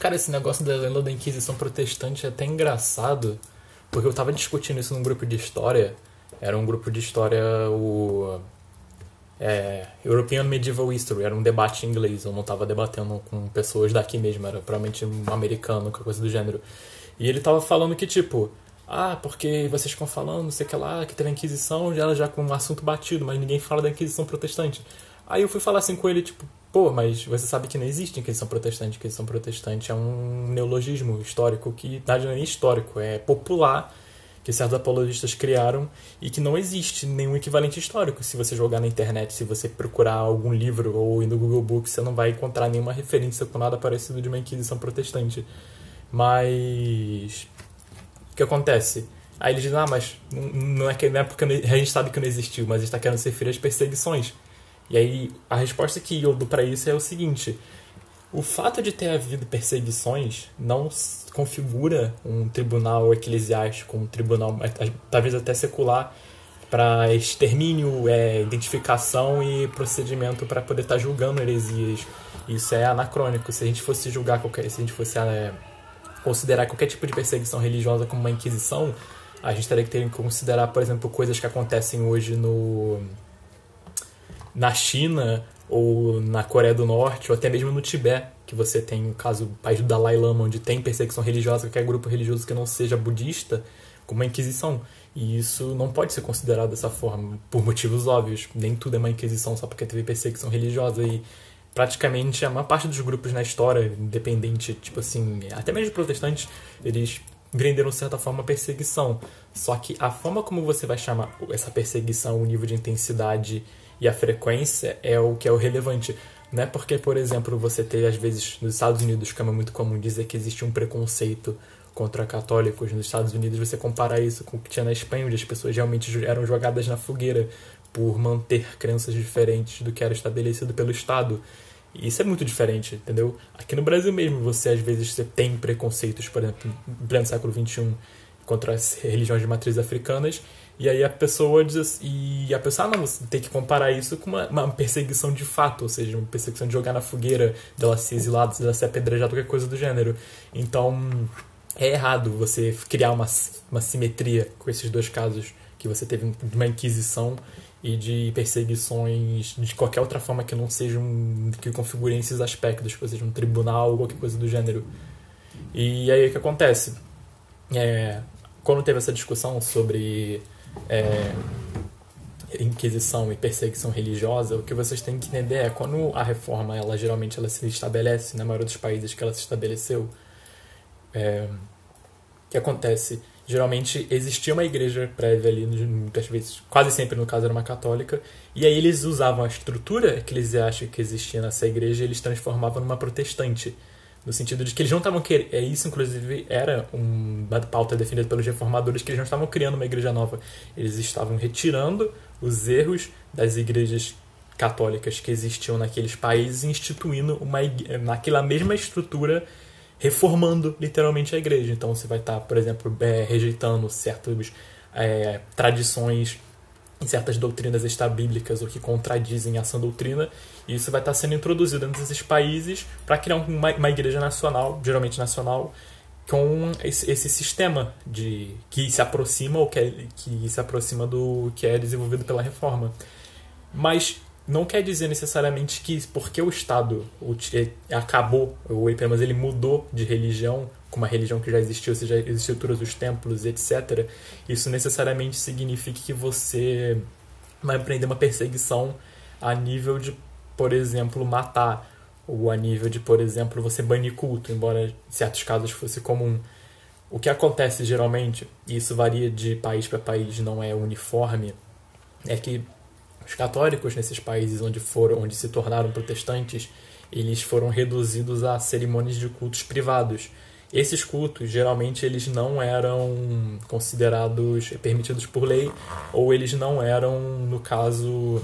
Cara, esse negócio da lenda da Inquisição Protestante é até engraçado, porque eu tava discutindo isso num grupo de história. Era um grupo de história, o. É, European Medieval History, era um debate em inglês. Eu não tava debatendo com pessoas daqui mesmo, era provavelmente um americano, qualquer coisa do gênero. E ele tava falando que, tipo, ah, porque vocês ficam falando, não sei o que lá, que teve a Inquisição, já já com um assunto batido, mas ninguém fala da Inquisição Protestante. Aí eu fui falar assim com ele, tipo, pô, mas você sabe que não existe Inquisição Protestante. Inquisição Protestante é um neologismo histórico que, na verdade, não é histórico, é popular, que certos apologistas criaram e que não existe nenhum equivalente histórico. Se você jogar na internet, se você procurar algum livro ou ir no Google Books, você não vai encontrar nenhuma referência com nada parecido de uma Inquisição Protestante. Mas. O que acontece? Aí eles dizem, ah, mas não é, que, não é porque a gente sabe que não existiu, mas está querendo se referir às perseguições. E aí a resposta que eu dou para isso é o seguinte: o fato de ter havido perseguições não configura um tribunal eclesiástico, um tribunal talvez até secular para extermínio, é, identificação e procedimento para poder estar tá julgando heresias. Isso é anacrônico. Se a gente fosse julgar qualquer, se a gente fosse é, considerar qualquer tipo de perseguição religiosa como uma inquisição, a gente teria que ter que considerar, por exemplo, coisas que acontecem hoje no na China ou na Coreia do Norte ou até mesmo no Tibete, que você tem o caso do país do Dalai Lama, onde tem perseguição religiosa, qualquer grupo religioso que não seja budista, como uma inquisição. E isso não pode ser considerado dessa forma, por motivos óbvios. Nem tudo é uma inquisição só porque teve perseguição religiosa. E praticamente a maior parte dos grupos na história, independente, tipo assim, até mesmo protestantes, eles venderam de certa forma perseguição. Só que a forma como você vai chamar essa perseguição, o nível de intensidade e a frequência é o que é o relevante. Não é porque, por exemplo, você tem, às vezes, nos Estados Unidos, como é muito comum dizer que existe um preconceito contra católicos nos Estados Unidos, você comparar isso com o que tinha na Espanha, onde as pessoas realmente eram jogadas na fogueira por manter crenças diferentes do que era estabelecido pelo Estado. E isso é muito diferente, entendeu? Aqui no Brasil mesmo, você às vezes você tem preconceitos, por exemplo, no pleno século XXI, contra as religiões de matriz africanas, e aí a pessoa diz assim, e a pessoa ah, não, você tem que comparar isso com uma, uma, perseguição de fato, ou seja, uma perseguição de jogar na fogueira, dela ser exilada, dela ser apedrejada, qualquer coisa do gênero. Então é errado você criar uma, uma simetria com esses dois casos que você teve de uma inquisição e de perseguições de qualquer outra forma que não sejam que configurem esses aspectos, que seja um tribunal ou qualquer coisa do gênero. E aí o que acontece? É, quando teve essa discussão sobre é, inquisição e perseguição religiosa, o que vocês têm que entender é quando a reforma, ela geralmente ela se estabelece na maioria dos países que ela se estabeleceu, é, que acontece? Geralmente existia uma igreja prévia ali, muitas vezes, quase sempre no caso era uma católica, e aí eles usavam a estrutura eclesiástica que existia nessa igreja e eles transformavam numa protestante. No sentido de que eles não estavam querendo. É isso, inclusive, era uma pauta defendida pelos reformadores, que eles não estavam criando uma igreja nova. Eles estavam retirando os erros das igrejas católicas que existiam naqueles países e instituindo uma naquela mesma estrutura reformando literalmente a igreja. Então você vai estar, por exemplo, é, rejeitando certas é, tradições em certas doutrinas extrabíblicas ou que contradizem essa doutrina, e isso vai estar sendo introduzido dentro desses países para criar uma, uma, igreja nacional, geralmente nacional, com esse, esse, sistema de que se aproxima ou que, é, que se aproxima do que é desenvolvido pela reforma. Mas não quer dizer necessariamente que porque o Estado acabou, ou menos ele mudou de religião, com uma religião que já existiu, seja as estruturas dos templos, etc., isso necessariamente significa que você vai empreender uma perseguição a nível de, por exemplo, matar, ou a nível de, por exemplo, você banir culto, embora em certos casos fosse comum. O que acontece geralmente, e isso varia de país para país, não é uniforme, é que os católicos nesses países onde foram, onde se tornaram protestantes, eles foram reduzidos a cerimônias de cultos privados. Esses cultos, geralmente, eles não eram considerados permitidos por lei, ou eles não eram, no caso,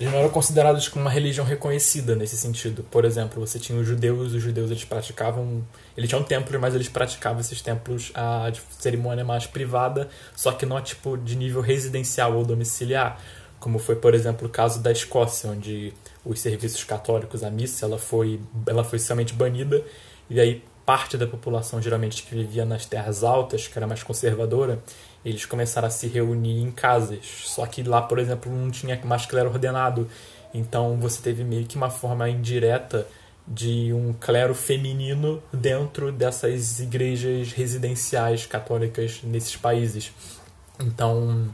eles não eram considerados como uma religião reconhecida nesse sentido. Por exemplo, você tinha os judeus, os judeus eles praticavam, eles tinham templos, mas eles praticavam esses templos a cerimônia mais privada, só que não tipo de nível residencial ou domiciliar. como foi, por exemplo, o caso da Escócia, onde os serviços católicos, a missa, ela foi, ela foi somente banida, e aí parte da população, geralmente que vivia nas terras altas, que era mais conservadora, eles começaram a se reunir em casas. Só que lá, por exemplo, não tinha mais clero ordenado. Então você teve meio que uma forma indireta de um clero feminino dentro dessas igrejas residenciais católicas nesses países. Então,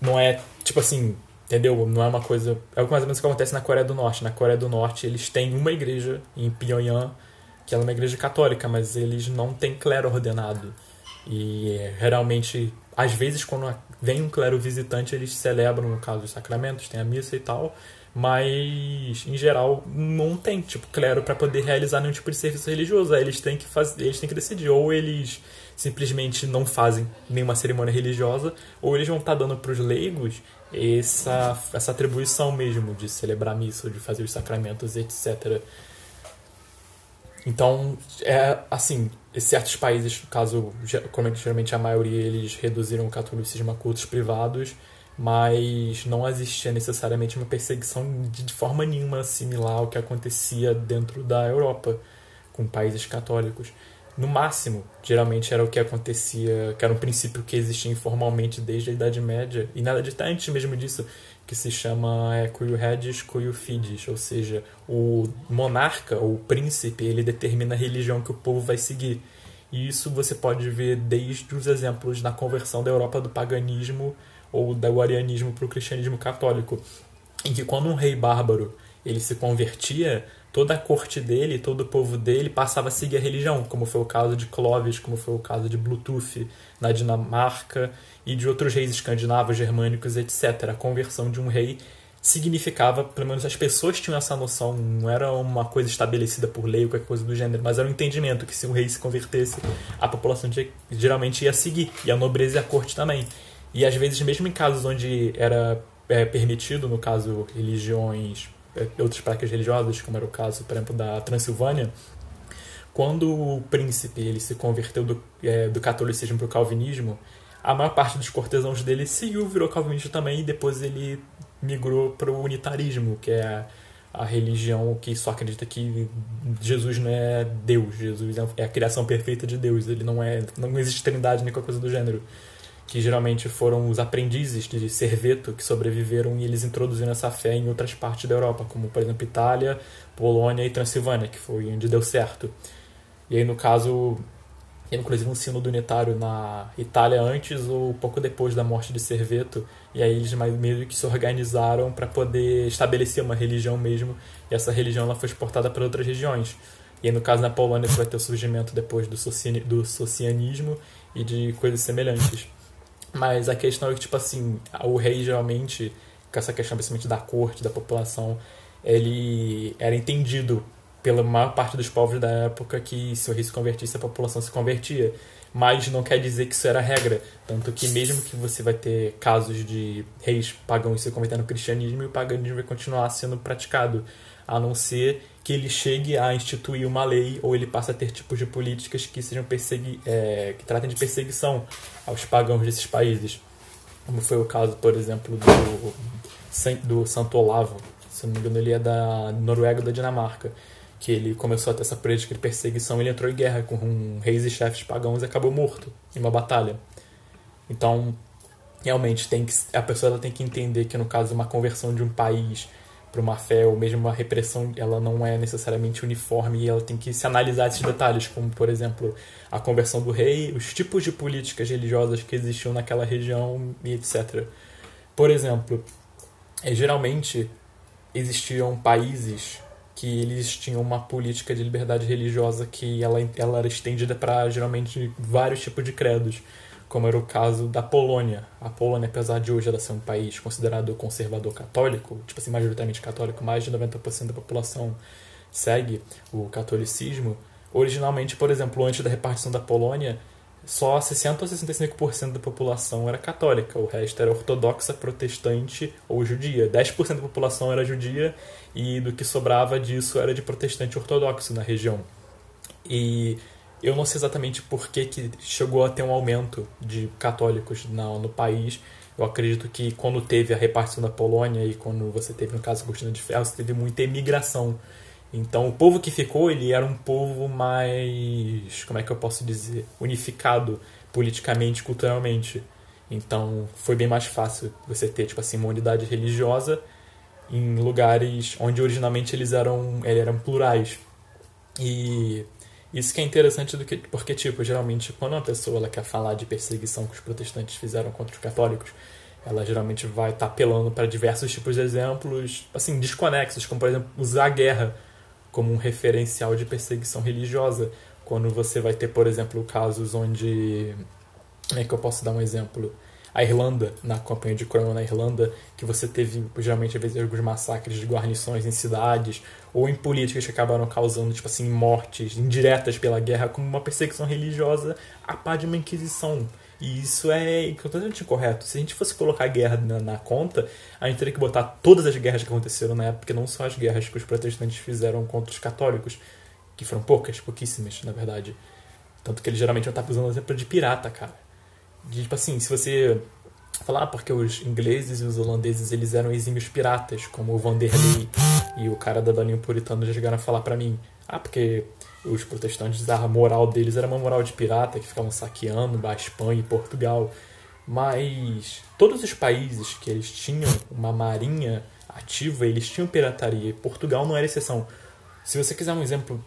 não é tipo assim, entendeu? Não é uma coisa. É o mais ou menos que acontece na Coreia do Norte. Na Coreia do Norte, eles têm uma igreja em Pyongyang, que ela é uma igreja católica, mas eles não têm clero ordenado. E geralmente, às vezes, quando vem um clero visitante, eles celebram, no caso, os sacramentos, tem a missa e tal, mas em geral não tem tipo clero para poder realizar nenhum tipo de serviço religioso. Aí eles têm que fazer, eles têm que decidir ou eles simplesmente não fazem nenhuma cerimônia religiosa, ou eles vão estar tá dando para os leigos essa essa atribuição mesmo de celebrar missa, de fazer os sacramentos, etc. Então, é assim, certos países, no caso, geralmente a maioria, eles reduziram o catolicismo a cultos privados, mas não existia necessariamente uma perseguição de forma nenhuma similar ao que acontecia dentro da Europa com países católicos. No máximo, geralmente era o que acontecia, que era um princípio que existia informalmente desde a Idade Média, e nada de antes mesmo disso, que se chama é, cuio regis, cuio fidis, ou seja, o monarca ou o príncipe, ele determina a religião que o povo vai seguir. E isso você pode ver desde os exemplos na conversão da Europa do paganismo ou do arianismo para o cristianismo católico, em que quando um rei bárbaro ele se convertia, toda a corte dele, todo o povo dele passava a seguir a religião, como foi o caso de Clovis, como foi o caso de Bluetooth na Dinamarca e de outros reis escandinavos, germânicos, etc. A conversão de um rei significava, pelo menos as pessoas tinham essa noção, não era uma coisa estabelecida por lei ou qualquer coisa do gênero, mas era um entendimento que se um rei se convertesse, a população geralmente ia seguir, e a nobreza e a corte também. E às vezes, mesmo em casos onde era é, permitido, no caso, religiões, é, outras práticas religiosas, como era o caso, por exemplo, da Transilvânia, quando o príncipe ele se converteu do, é, do catolicismo para o calvinismo, a maior parte dos cortesãos dele seguiu, virou calvinista também, e depois ele migrou para o unitarismo, que é a religião que só acredita que Jesus não é Deus, Jesus é a criação perfeita de Deus, ele não é, não existe trindade nem qualquer coisa do gênero, que geralmente foram os aprendizes de Serveto que sobreviveram e eles introduziram essa fé em outras partes da Europa, como por exemplo Itália, Polônia e Transilvânia, que foi onde deu certo. E aí no caso inclusive um sínodo unitário na Itália antes ou pouco depois da morte de Serveto, e aí eles meio que se organizaram para poder estabelecer uma religião mesmo, e essa religião ela foi exportada para outras regiões. E aí, no caso na Polônia vai ter o surgimento depois do, socini, do socianismo e de coisas semelhantes. Mas a questão é que, tipo assim, o rei geralmente, com essa questão principalmente da corte, da população, ele era entendido pela maior parte dos povos da época que se o rei se convertisse, a população se convertia. Mas não quer dizer que isso era regra. Tanto que mesmo que você vai ter casos de reis pagãos se convertendo ao cristianismo, o paganismo vai continuar sendo praticado. A não ser que ele chegue a instituir uma lei ou ele passe a ter tipos de políticas que sejam persegui é, que tratem de perseguição aos pagãos desses países. Como foi o caso, por exemplo, do, do Santo Olavo. Se não me engano, ele é da Noruega ou da Dinamarca que ele começou a ter essa política de perseguição, ele entrou em guerra com um, reis e chefes pagãos e acabou morto em uma batalha. Então, realmente tem que a pessoa ela tem que entender que no caso uma conversão de um país para uma fé ou mesmo uma repressão, ela não é necessariamente uniforme e ela tem que se analisar esses detalhes, como por exemplo a conversão do rei, os tipos de políticas religiosas que existiam naquela região e etc. Por exemplo, é, geralmente existiam países que eles tinham uma política de liberdade religiosa que ela, ela era estendida para geralmente vários tipos de credos, como era o caso da Polônia. A Polônia, apesar de hoje ela ser um país considerado conservador católico, tipo assim, majoritariamente católico, mais de 90% da população segue o catolicismo. Originalmente, por exemplo, antes da repartição da Polônia, só 60 ou 65% da população era católica, o resto era ortodoxa, protestante ou judia. 10% da população era judia e do que sobrava disso era de protestante ortodoxo na região. E eu não sei exatamente por que, que chegou a ter um aumento de católicos no, no país, Eu acredito que quando teve a repartição da Polônia e quando você teve, no caso, a de Ferro, você teve muita imigração. Então, o povo que ficou, ele era um povo mais, como é que eu posso dizer, unificado politicamente, culturalmente. Então, foi bem mais fácil você ter, tipo assim, uma unidade religiosa em lugares onde originalmente eles eram, eles eram plurais. E isso que é interessante do que porque tipo, geralmente quando uma pessoa ela quer falar de perseguição que os protestantes fizeram contra os católicos, ela geralmente vai estar tá apelando para diversos tipos de exemplos, assim, desconexos, como por exemplo, usar a guerra como um referencial de perseguição religiosa, quando você vai ter, por exemplo, casos onde como é que eu posso dar um exemplo? a Irlanda, na campanha de Cromwell na Irlanda, que você teve geralmente às vezes alguns massacres de guarnições em cidades ou em políticas que acabaram causando tipo assim mortes indiretas pela guerra como uma perseguição religiosa a par de uma inquisição. E isso é totalmente incorreto. Se a gente fosse colocar a guerra na, na, conta, a gente teria que botar todas as guerras que aconteceram na época, não só as guerras que os protestantes fizeram contra os católicos, que foram poucas, pouquíssimas, na verdade. Tanto que eles geralmente estavam usando o exemplo de pirata, cara de, tipo assim, se você falar ah, porque os ingleses e os holandeses eles eram exímios piratas, como o Vanderlei e o cara da Dalinho Puritano já chegaram a falar para mim, ah, porque os protestantes, a moral deles era uma moral de pirata, que ficavam saqueando a Espanha e Portugal. Mas todos os países que eles tinham uma marinha ativa, eles tinham pirataria. E Portugal não era exceção. Se você quiser um exemplo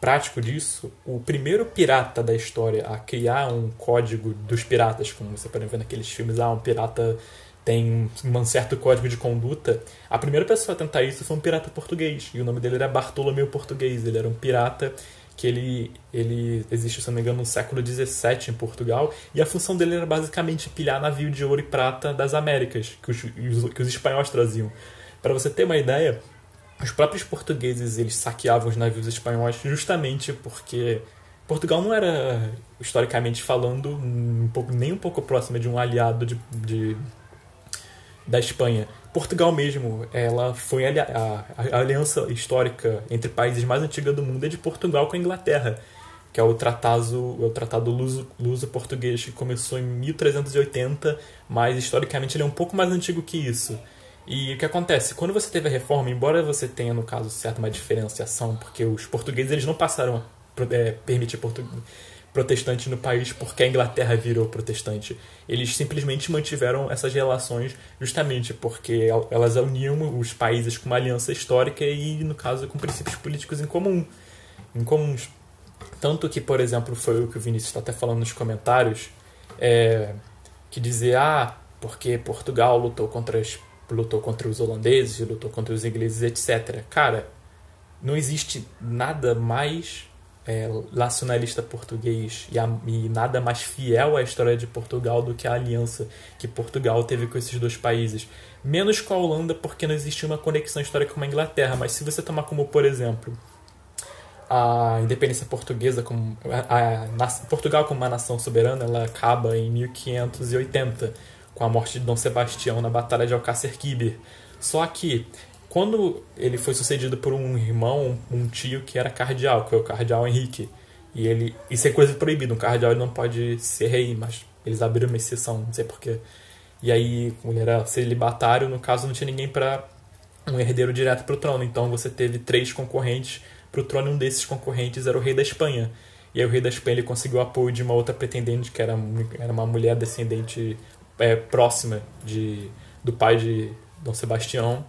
prático disso, o primeiro pirata da história a criar um código dos piratas, como você pode ver naqueles filmes, ah, um pirata tem um certo código de conduta. A primeira pessoa a tentar isso foi um pirata português, e o nome dele era Bartolomeu Português. Ele era um pirata que ele, ele existe, se não me engano, no século XVII em Portugal, e a função dele era basicamente pilhar navio de ouro e prata das Américas, que os, que os espanhóis traziam. Para você ter uma ideia, os próprios portugueses eles saqueavam os navios espanhóis justamente porque Portugal não era historicamente falando um pouco, nem um pouco próximo de um aliado de, de da Espanha. Portugal mesmo, ela foi a, a, a, aliança histórica entre países mais antiga do mundo é de Portugal com a Inglaterra, que é o tratado, é o tratado luso-português que começou em 1380, mas historicamente ele é um pouco mais antigo que isso. E o que acontece? Quando você teve a reforma, embora você tenha, no caso certo, uma diferenciação, porque os portugueses eles não passaram a é, permitir portu... protestante no país porque a Inglaterra virou protestante. Eles simplesmente mantiveram essas relações justamente porque elas uniam os países com uma aliança histórica e, no caso, com princípios políticos em comum. Em comuns. Tanto que, por exemplo, foi o que o Vinícius está até falando nos comentários, é, que dizer, ah, porque Portugal lutou contra as lutou contra os holandeses, lutou contra os ingleses, etc. Cara, não existe nada mais é, nacionalista português e, a, e, nada mais fiel à história de Portugal do que a aliança que Portugal teve com esses dois países. Menos com a Holanda, porque não existia uma conexão histórica com a Inglaterra. Mas se você tomar como, por exemplo, a independência portuguesa, como, a, a, Portugal como uma nação soberana, ela acaba em 1580 com a morte de Dom Sebastião na Batalha de Alcácer Quibir. Só que, quando ele foi sucedido por um irmão, um tio que era cardeal, que é o cardeal Henrique, e ele isso é coisa proibida, um cardeal não pode ser rei, mas eles abriram uma exceção, não sei porquê. E aí, como ele era celibatário, no caso não tinha ninguém para um herdeiro direto para o trono, então você teve três concorrentes para o trono, e um desses concorrentes era o rei da Espanha. E aí o rei da Espanha ele conseguiu apoio de uma outra pretendente, que era, era uma mulher descendente é, próxima de, do pai de Dom Sebastião.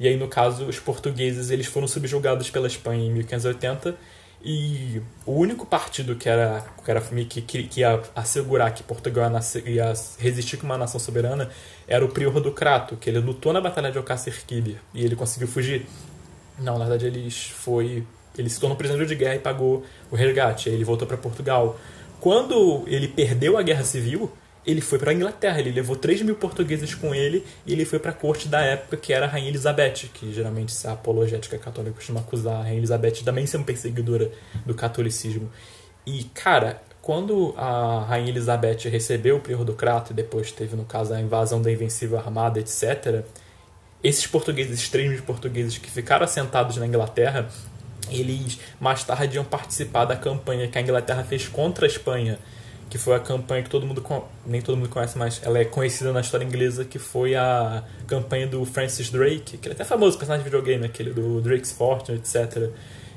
E aí, no caso, os portugueses eles foram subjugados pela Espanha em 1580 e o único partido que era que, era, que, que ia assegurar que Portugal ia resistir como uma nação soberana era o prior do Crato, que ele lutou na Batalha de Alcácer Quibir e ele conseguiu fugir. Não, na verdade ele foi ele se tornou prisioneiro de guerra e pagou o resgate. Aí ele voltou para Portugal. Quando ele perdeu a guerra civil, ele foi para a Inglaterra, ele levou 3 mil portugueses com ele e ele foi para a corte da época que era a Rainha Elizabeth, que geralmente a apologética católica costuma acusar a Rainha Elizabeth também ser uma perseguidora do catolicismo. E, cara, quando a Rainha Elizabeth recebeu o prior do Crato e depois teve, no caso, a invasão da Invencível Armada, etc., esses portugueses, esses 3 mil portugueses que ficaram assentados na Inglaterra, eles mais tarde iam participar da campanha que a Inglaterra fez contra a Espanha que foi a campanha que todo mundo nem todo mundo conhece, mas ela é conhecida na história inglesa, que foi a campanha do Francis Drake, que ele é até famoso, personagem de videogame, aquele do Drake's Fortune, etc.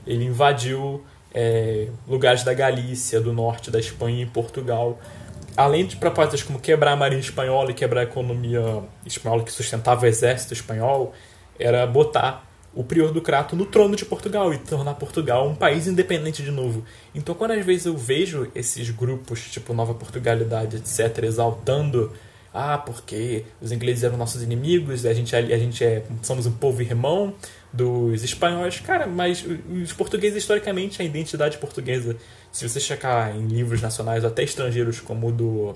Ele invadiu é, lugares da Galícia, do norte da Espanha e Portugal. Além de propostas como quebrar a marinha espanhola e quebrar a economia espanhola que sustentava o exército espanhol, era botar o prior do Crato no trono de Portugal e tornar Portugal um país independente de novo. Então, quando às vezes eu vejo esses grupos, tipo Nova Portugalidade, etc., exaltando, ah, porque os ingleses eram nossos inimigos, a gente, a gente é, somos um povo irmão dos espanhóis, cara, mas os portugueses, historicamente, a identidade portuguesa, se você checar em livros nacionais, até estrangeiros, como o do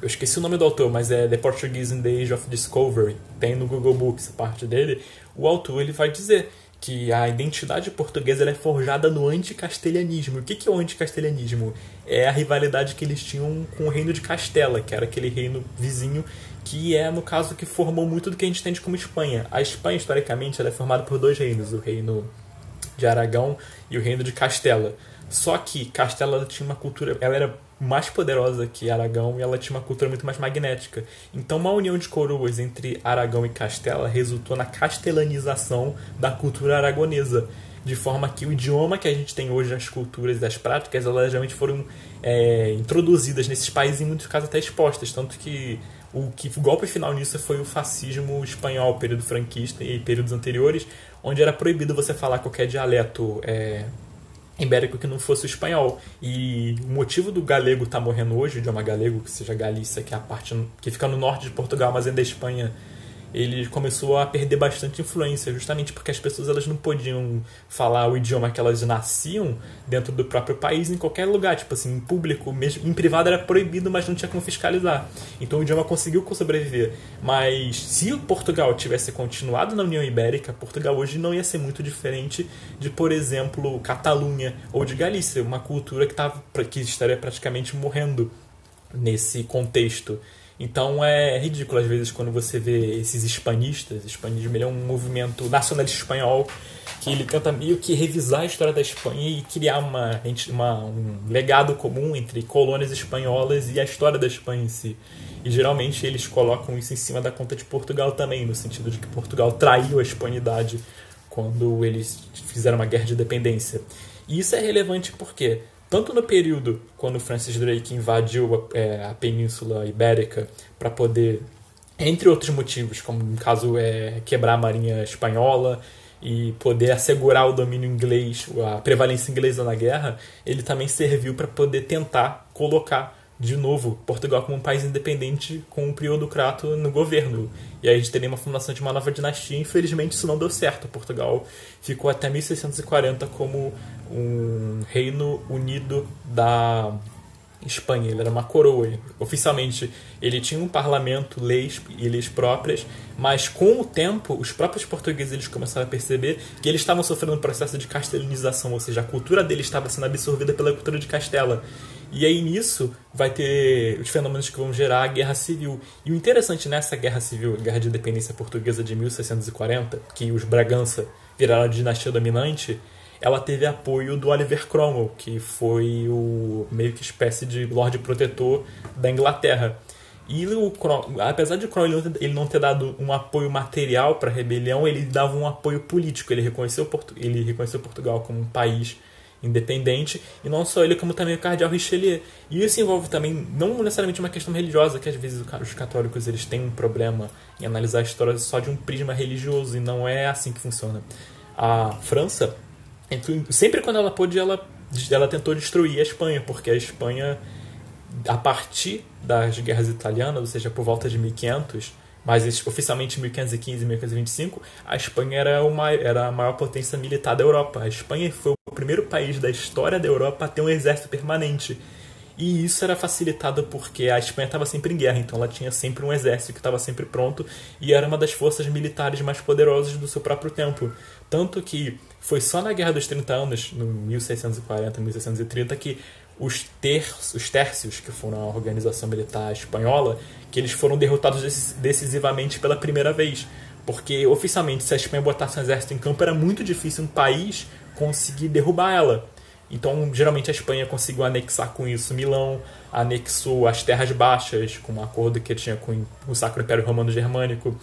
eu esqueci o nome do autor, mas é The Portuguese in the Age of Discovery. Tem no Google Books parte dele. O autor ele vai dizer que a identidade portuguesa é forjada no anticastelhanismo. O que, que é o anticastelhanismo? É a rivalidade que eles tinham com o reino de Castela, que era aquele reino vizinho que é, no caso, que formou muito do que a gente entende como Espanha. A Espanha, historicamente, ela é formada por dois reinos, o reino de Aragão e o reino de Castela. Só que Castela tinha uma cultura, ela era mais poderosa que Aragão e ela tinha uma cultura muito mais magnética. Então, uma união de coroas entre Aragão e Castela resultou na castelanização da cultura aragonesa, de forma que o idioma que a gente tem hoje nas culturas e das práticas, elas realmente foram é, introduzidas nesses países em muitos casos até expostas, tanto que o que o golpe final nisso foi o fascismo espanhol, período franquista e períodos anteriores, onde era proibido você falar qualquer dialeto é, ibérico que não fosse o espanhol. E o motivo do galego estar tá morrendo hoje, o idioma galego, que seja Galícia, que é a parte que fica no norte de Portugal, mas ainda é Espanha, ele começou a perder bastante influência, justamente porque as pessoas elas não podiam falar o idioma que elas nasciam dentro do próprio país em qualquer lugar, tipo assim, em público, mesmo em privado era proibido, mas não tinha como fiscalizar. Então o idioma conseguiu sobreviver. Mas se Portugal tivesse continuado na União Ibérica, Portugal hoje não ia ser muito diferente de, por exemplo, Catalunha ou de Galícia, uma cultura que, tava, que estaria praticamente morrendo nesse contexto. Então é ridículo às vezes quando você vê esses hispanistas. Hispanismo é um movimento nacionalista espanhol que ele tenta meio que revisar a história da Espanha e criar uma, uma, um legado comum entre colônias espanholas e a história da Espanha em si. E geralmente eles colocam isso em cima da conta de Portugal também, no sentido de que Portugal traiu a hispanidade quando eles fizeram uma guerra de independência. E isso é relevante porque tanto no período quando Francis Drake invadiu a, é, a Península Ibérica para poder, entre outros motivos, como no caso é quebrar a marinha espanhola e poder assegurar o domínio inglês, a prevalência inglesa na guerra, ele também serviu para poder tentar colocar de novo, Portugal como um país independente com o priodocrato no governo. E aí a gente teria uma fundação de uma nova dinastia. Infelizmente isso não deu certo. Portugal ficou até 1640 como um reino unido da Espanha. Ele era uma coroa. Oficialmente ele tinha um parlamento, leis e leis próprias, mas com o tempo os próprios portugueses eles começaram a perceber que eles estavam sofrendo um processo de castelanização, ou seja, a cultura deles estava sendo absorvida pela cultura de Castela. E aí nisso vai ter os fenômenos que vão gerar a guerra civil. E o interessante nessa guerra civil, guerra de independência portuguesa de 1640, que os Bragança viraram a dinastia dominante, ela teve apoio do Oliver Cromwell, que foi o meio que espécie de Lorde Protetor da Inglaterra. E o, apesar de Cromwell ele não ter dado um apoio material para a rebelião, ele dava um apoio político. Ele reconheceu, ele reconheceu Portugal como um país independente, e não só ele, como também o cardeal Richelieu. E isso envolve também, não necessariamente uma questão religiosa, que às vezes os católicos eles têm um problema em analisar a história só de um prisma religioso, e não é assim que funciona. A França, sempre quando ela pôde, ela, ela tentou destruir a Espanha, porque a Espanha, a partir das guerras italianas, ou seja, por volta de 1500, mas oficialmente em 1515 e 1525, a Espanha era, uma, era a maior potência militar da Europa. A Espanha foi o primeiro país da história da Europa a ter um exército permanente. E isso era facilitado porque a Espanha estava sempre em guerra, então ela tinha sempre um exército que estava sempre pronto e era uma das forças militares mais poderosas do seu próprio tempo. Tanto que foi só na Guerra dos 30 Anos, no 1640, 1630, que os, terços, os tércios, que foram a organização militar espanhola, que eles foram derrotados decisivamente pela primeira vez. Porque, oficialmente, se a Espanha botasse um exército em campo, era muito difícil um país conseguir derrubar ela. Então, geralmente a Espanha conseguiu anexar com isso Milão, anexou as Terras Baixas, com um acordo que tinha com o Sacro Império Romano Germânico.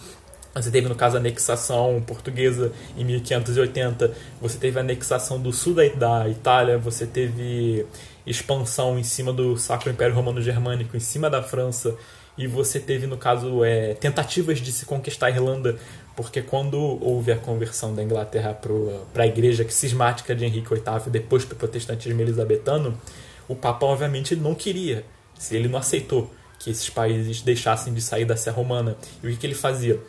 Você teve, no caso, a anexação portuguesa em 1580. Você teve a anexação do sul da Itália. Você teve expansão em cima do Sacro Império Romano Germânico, em cima da França. E você teve, no caso, é, tentativas de se conquistar a Irlanda, porque quando houve a conversão da Inglaterra para a igreja cismática de Henrique VIII, depois para o protestantismo elisabetano, o Papa, obviamente, não queria, se ele não aceitou que esses países deixassem de sair da Sé Romana. E o que, que ele fazia?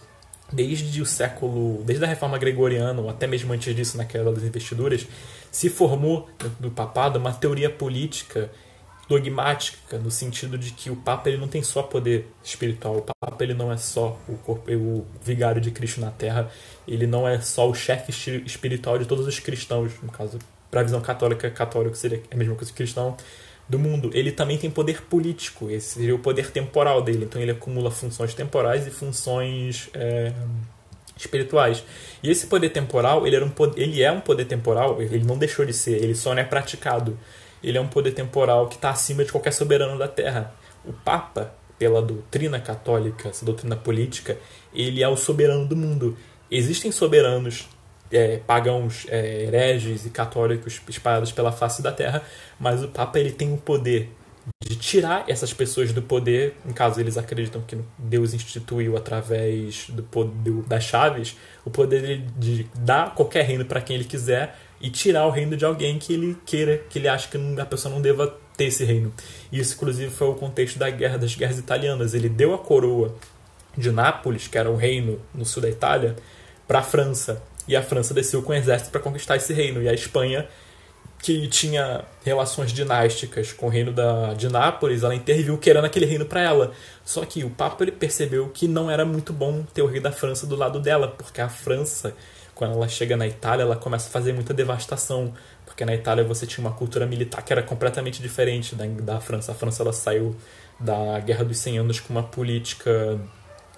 Desde o século, desde a reforma gregoriana, ou até mesmo antes disso, naquela das investiduras, se formou do papado uma teoria política dogmática no sentido de que o papa ele não tem só poder espiritual, o papa ele não é só o corpo, o vigário de Cristo na Terra, ele não é só o chefe espiritual de todos os cristãos, no caso, para a visão católica, católico seria a mesma coisa que cristão, do mundo, ele também tem poder político, esse seria o poder temporal dele. Então ele acumula funções temporais e funções é, espirituais. E esse poder temporal, ele, era um ele é um poder temporal, ele não deixou de ser, ele só não é praticado. Ele é um poder temporal que está acima de qualquer soberano da Terra. O Papa, pela doutrina católica, essa doutrina política, ele é o soberano do mundo. Existem soberanos é, pagãos, é, hereges e católicos espalhados pela face da terra, mas o Papa ele tem o poder de tirar essas pessoas do poder, em caso eles acreditam que Deus instituiu através do poder, das chaves, o poder de dar qualquer reino para quem ele quiser e tirar o reino de alguém que ele queira, que ele acha que a pessoa não deva ter esse reino. Isso, inclusive, foi o contexto da guerra das guerras italianas. Ele deu a coroa de Nápoles, que era um reino no sul da Itália, para a França e a França desceu com o exército para conquistar esse reino. E a Espanha, que tinha relações dinásticas com o reino da, de Nápoles, ela interviu querendo aquele reino para ela. Só que o Papa ele percebeu que não era muito bom ter o rei da França do lado dela, porque a França, quando ela chega na Itália, ela começa a fazer muita devastação. Porque na Itália você tinha uma cultura militar que era completamente diferente da, da França. A França ela saiu da Guerra dos 100 Anos com uma política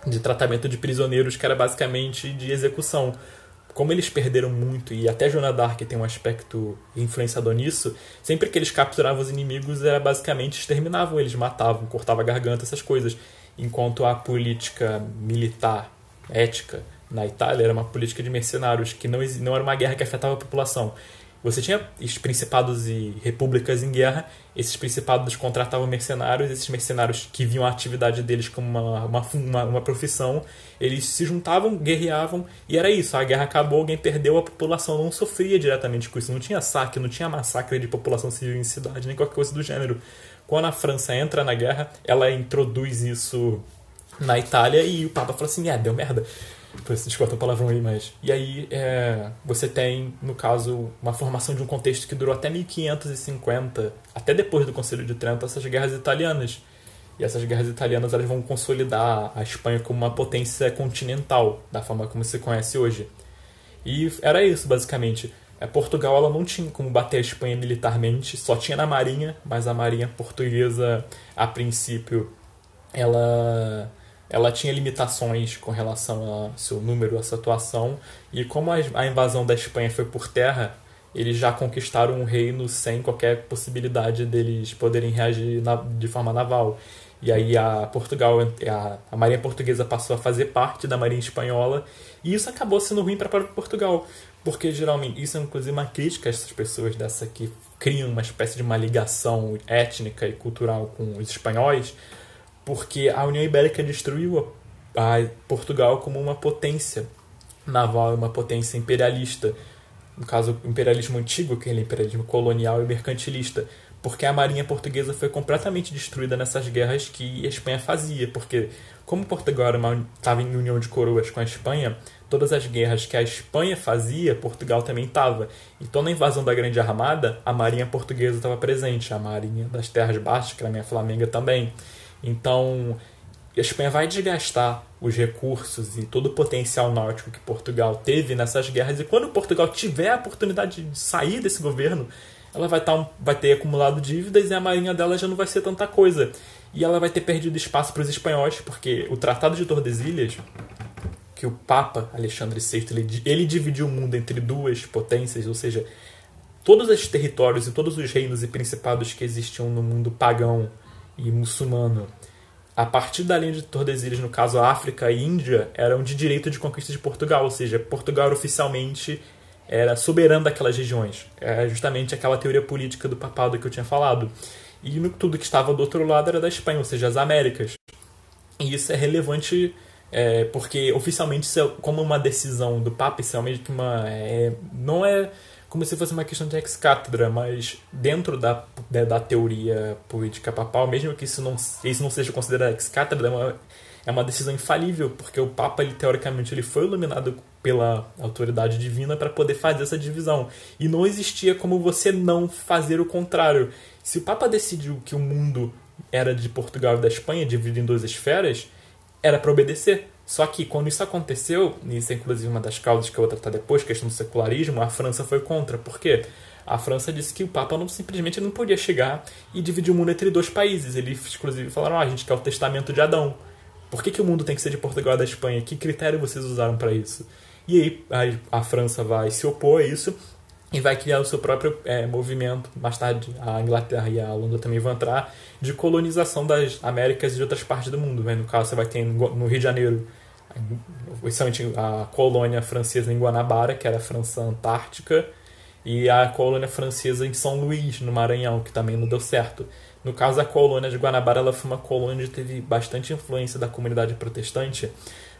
de tratamento de prisioneiros que era basicamente de execução como eles perderam muito, e até Joana Dark tem um aspecto influenciador nisso, sempre que eles capturavam os inimigos, era basicamente exterminavam eles, matavam, cortavam a garganta, essas coisas. Enquanto a política militar, ética, na Itália era uma política de mercenários, que não, não era uma guerra que afetava a população. Você tinha os principados e repúblicas em guerra, esses principados contratavam mercenários, esses mercenários que viam a atividade deles como uma, uma, uma, uma, profissão, eles se juntavam, guerreavam, e era isso. A guerra acabou, alguém perdeu, a população não sofria diretamente com isso. Não tinha saque, não tinha massacre de população civil em cidade, nem qualquer coisa do gênero. Quando a França entra na guerra, ela introduz isso na Itália e o Papa fala assim: é, deu merda desculpa o palavrão aí, mas. E aí é, você tem, no caso, uma formação de um contexto que durou até 1550, até depois do Conselho de Trento, essas guerras italianas. E essas guerras italianas elas vão consolidar a Espanha como uma potência continental, da forma como se conhece hoje. E era isso, basicamente. É, Portugal ela não tinha como bater a Espanha militarmente, só tinha na marinha, mas a marinha portuguesa, a princípio, ela ela tinha limitações com relação ao seu número, a sua atuação, e como a invasão da Espanha foi por terra, eles já conquistaram o reino sem qualquer possibilidade deles poderem reagir na, de forma naval. E aí a Portugal, a, a marinha portuguesa passou a fazer parte da marinha espanhola, e isso acabou sendo ruim para Portugal, porque geralmente isso é inclusive uma crítica a essas pessoas dessa que criam uma espécie de uma ligação étnica e cultural com os espanhóis, porque a União Ibérica destruiu a, a Portugal como uma potência naval, uma potência imperialista. No caso, imperialismo antigo, que é imperialismo colonial e mercantilista, porque a marinha portuguesa foi completamente destruída nessas guerras que a Espanha fazia, porque como Portugal estava em união de coroas com a Espanha, todas as guerras que a Espanha fazia, Portugal também estava. Então, na invasão da Grande Armada, a marinha portuguesa estava presente, a marinha das Terras Baixas, que era a minha Flamenga também. Então, a Espanha vai desgastar os recursos e todo o potencial náutico que Portugal teve nessas guerras. E quando Portugal tiver a oportunidade de sair desse governo, ela vai, tá vai ter acumulado dívidas e a marinha dela já não vai ser tanta coisa. E ela vai ter perdido espaço para os espanhóis, porque o Tratado de Tordesilhas, que o Papa Alexandre VI ele, ele dividiu o mundo entre duas potências, ou seja, todos os territórios e todos os reinos e principados que existiam no mundo pagão e muçulmano, a partir da linha de Tordesilhas, no caso a África e Índia, eram de direito de conquista de Portugal, ou seja, Portugal oficialmente era soberano daquelas regiões. É justamente aquela teoria política do papado que eu tinha falado. E tudo que estava do outro lado era da Espanha, ou seja, as Américas. E isso é relevante é, porque oficialmente isso é como uma decisão do Papa, isso é meio que uma. É, não é como se fosse uma questão de ex-cátedra, mas dentro da, da, da, teoria política papal, mesmo que isso não, isso não seja considerado ex-cátedra, é uma, é uma decisão infalível, porque o Papa, ele, teoricamente, ele foi iluminado pela autoridade divina para poder fazer essa divisão. E não existia como você não fazer o contrário. Se o Papa decidiu que o mundo era de Portugal e da Espanha, dividido em duas esferas, era para obedecer. Só que quando isso aconteceu, e isso é inclusive uma das causas que eu vou tratar depois, questão do secularismo, a França foi contra. Por quê? A França disse que o Papa não simplesmente não podia chegar e dividir o mundo entre dois países. Eles, inclusive, falaram: ah, a gente quer o testamento de Adão. Por que, que o mundo tem que ser de Portugal e da Espanha? Que critério vocês usaram para isso? E aí a, a França vai se opor a isso e vai criar o seu próprio é, movimento. Mais tarde, a Inglaterra e a Holanda também vão entrar de colonização das Américas e de outras partes do mundo. Né? No caso, você vai ter no Rio de Janeiro, principalmente a colônia francesa em Guanabara, que era a França Antártica, e a colônia francesa em São Luís, no Maranhão, que também não deu certo. No caso, a colônia de Guanabara ela foi uma colônia que teve bastante influência da comunidade protestante,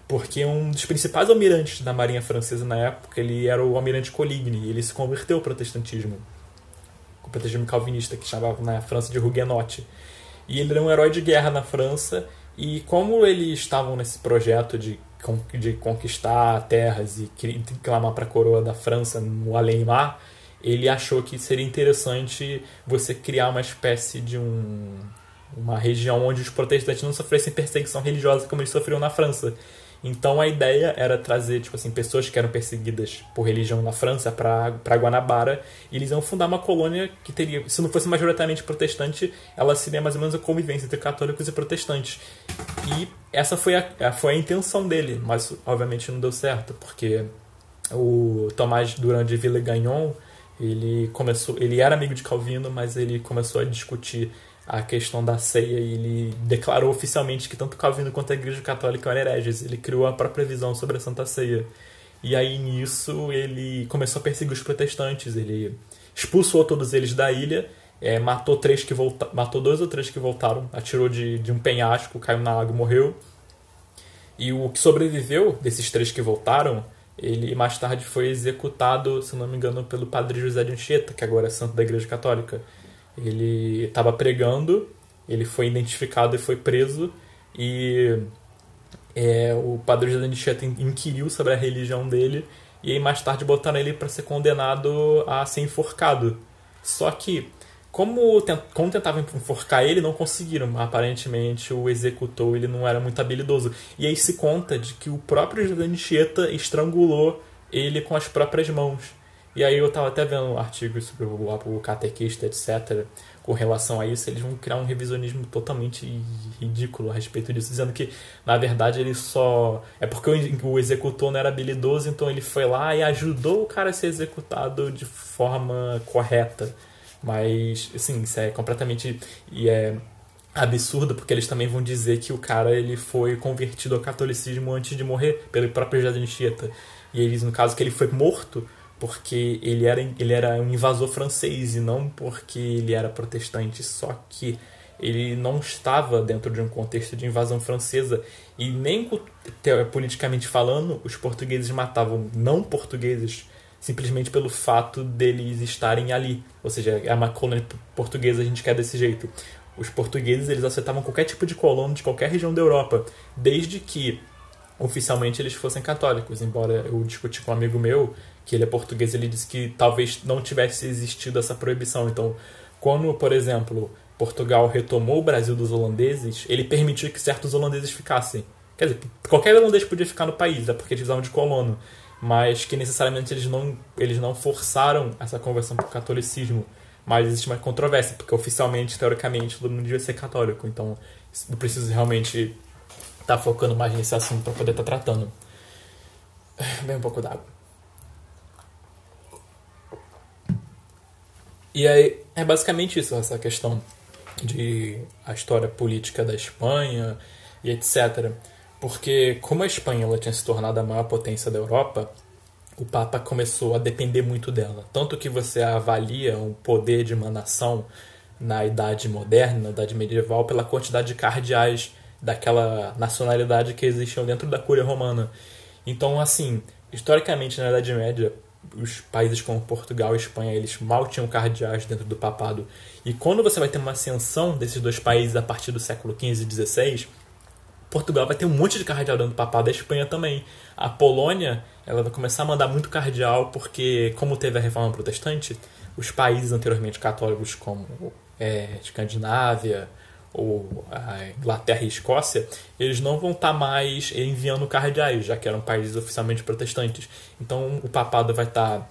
porque um dos principais almirantes da marinha francesa na época ele era o almirante Coligny, e ele se converteu ao protestantismo, o protestantismo calvinista, que chamava na França de Huguenote. E ele era um herói de guerra na França, e como eles estavam nesse projeto de, de conquistar terras e clamar para a coroa da França no além-mar, ele achou que seria interessante você criar uma espécie de um, uma região onde os protestantes não sofressem perseguição religiosa como eles sofriam na França. Então a ideia era trazer tipo assim pessoas que eram perseguidas por religião na França para Guanabara e eles iam fundar uma colônia que teria, se não fosse majoritariamente protestante, ela seria mais ou menos a convivência entre católicos e protestantes. E essa foi a, foi a intenção dele, mas obviamente não deu certo, porque o Tomás Durand de Villegagnon, ele começou, ele era amigo de Calvino, mas ele começou a discutir a questão da ceia e ele declarou oficialmente que tanto Calvino quanto a Igreja Católica eram hereges. Ele criou a própria visão sobre a Santa Ceia. E aí nisso ele começou a perseguir os protestantes. Ele expulsou todos eles da ilha, é, matou três que volta matou dois ou três que voltaram, atirou de, de um penhasco, caiu na água e morreu. E o que sobreviveu desses três que voltaram, ele mais tarde foi executado, se não me engano, pelo padre José de Anchieta, que agora é santo da Igreja Católica. Ele estava pregando, ele foi identificado e foi preso, e é, o padre José Anchieta inquiriu sobre a religião dele, e aí mais tarde botaram ele para ser condenado a ser enforcado. Só que, como, como tentavam enforcar ele, não conseguiram. Aparentemente, o executor ele não era muito habilidoso. E aí se conta de que o próprio José Anchieta estrangulou ele com as próprias mãos. E aí eu tava até vendo artigos sobre o, o catequista, etc., com relação a isso, eles vão criar um revisionismo totalmente ridículo a respeito disso, dizendo que, na verdade, ele só. É porque o executor não era habilidoso, então ele foi lá e ajudou o cara a ser executado de forma correta. Mas, assim, isso é completamente. E é absurdo porque eles também vão dizer que o cara ele foi convertido ao catolicismo antes de morrer pelo próprio Jardim Chieta. E eles, no caso, que ele foi morto porque ele era, ele era um invasor francês e não porque ele era protestante, só que ele não estava dentro de um contexto de invasão francesa e nem politicamente falando os portugueses matavam não portugueses simplesmente pelo fato deles estarem ali, ou seja, é uma colônia portuguesa a gente quer desse jeito. Os portugueses eles aceitavam qualquer tipo de colono de qualquer região da Europa, desde que oficialmente eles fossem católicos. Embora eu discuti com um amigo meu que ele é português, ele disse que talvez não tivesse existido essa proibição. Então, quando, por exemplo, Portugal retomou o Brasil dos holandeses, ele permitiu que certos holandeses ficassem. Quer dizer, qualquer holandês podia ficar no país, é porque eles precisavam de colono, mas que necessariamente eles não, eles não forçaram essa conversão para o catolicismo. Mas existe uma controvérsia, porque oficialmente, teoricamente, todo mundo devia ser católico. Então, eu preciso realmente estar tá focando mais nesse assunto para poder estar tá tratando. Bem um pouco d'água. E aí é basicamente isso, essa questão de a história política da Espanha e etc. Porque como a Espanha ela tinha se tornado a maior potência da Europa, o Papa começou a depender muito dela. Tanto que você avalia o poder de uma nação na Idade Moderna, na Idade Medieval, pela quantidade de cardeais daquela nacionalidade que existiam dentro da Cúria Romana. Então, assim, historicamente na Idade Média, os países como Portugal e Espanha, eles mal tinham cardeais dentro do papado. E quando você vai ter uma ascensão desses dois países a partir do século XV e XVI, Portugal vai ter um monte de cardeal dentro do papado, a Espanha também. A Polônia, ela vai começar a mandar muito cardeal porque, como teve a reforma protestante, os países anteriormente católicos como é, Escandinávia, ou a Inglaterra e Escócia, eles não vão estar tá mais enviando cardeais, já que eram países oficialmente protestantes. Então o papado vai estar tá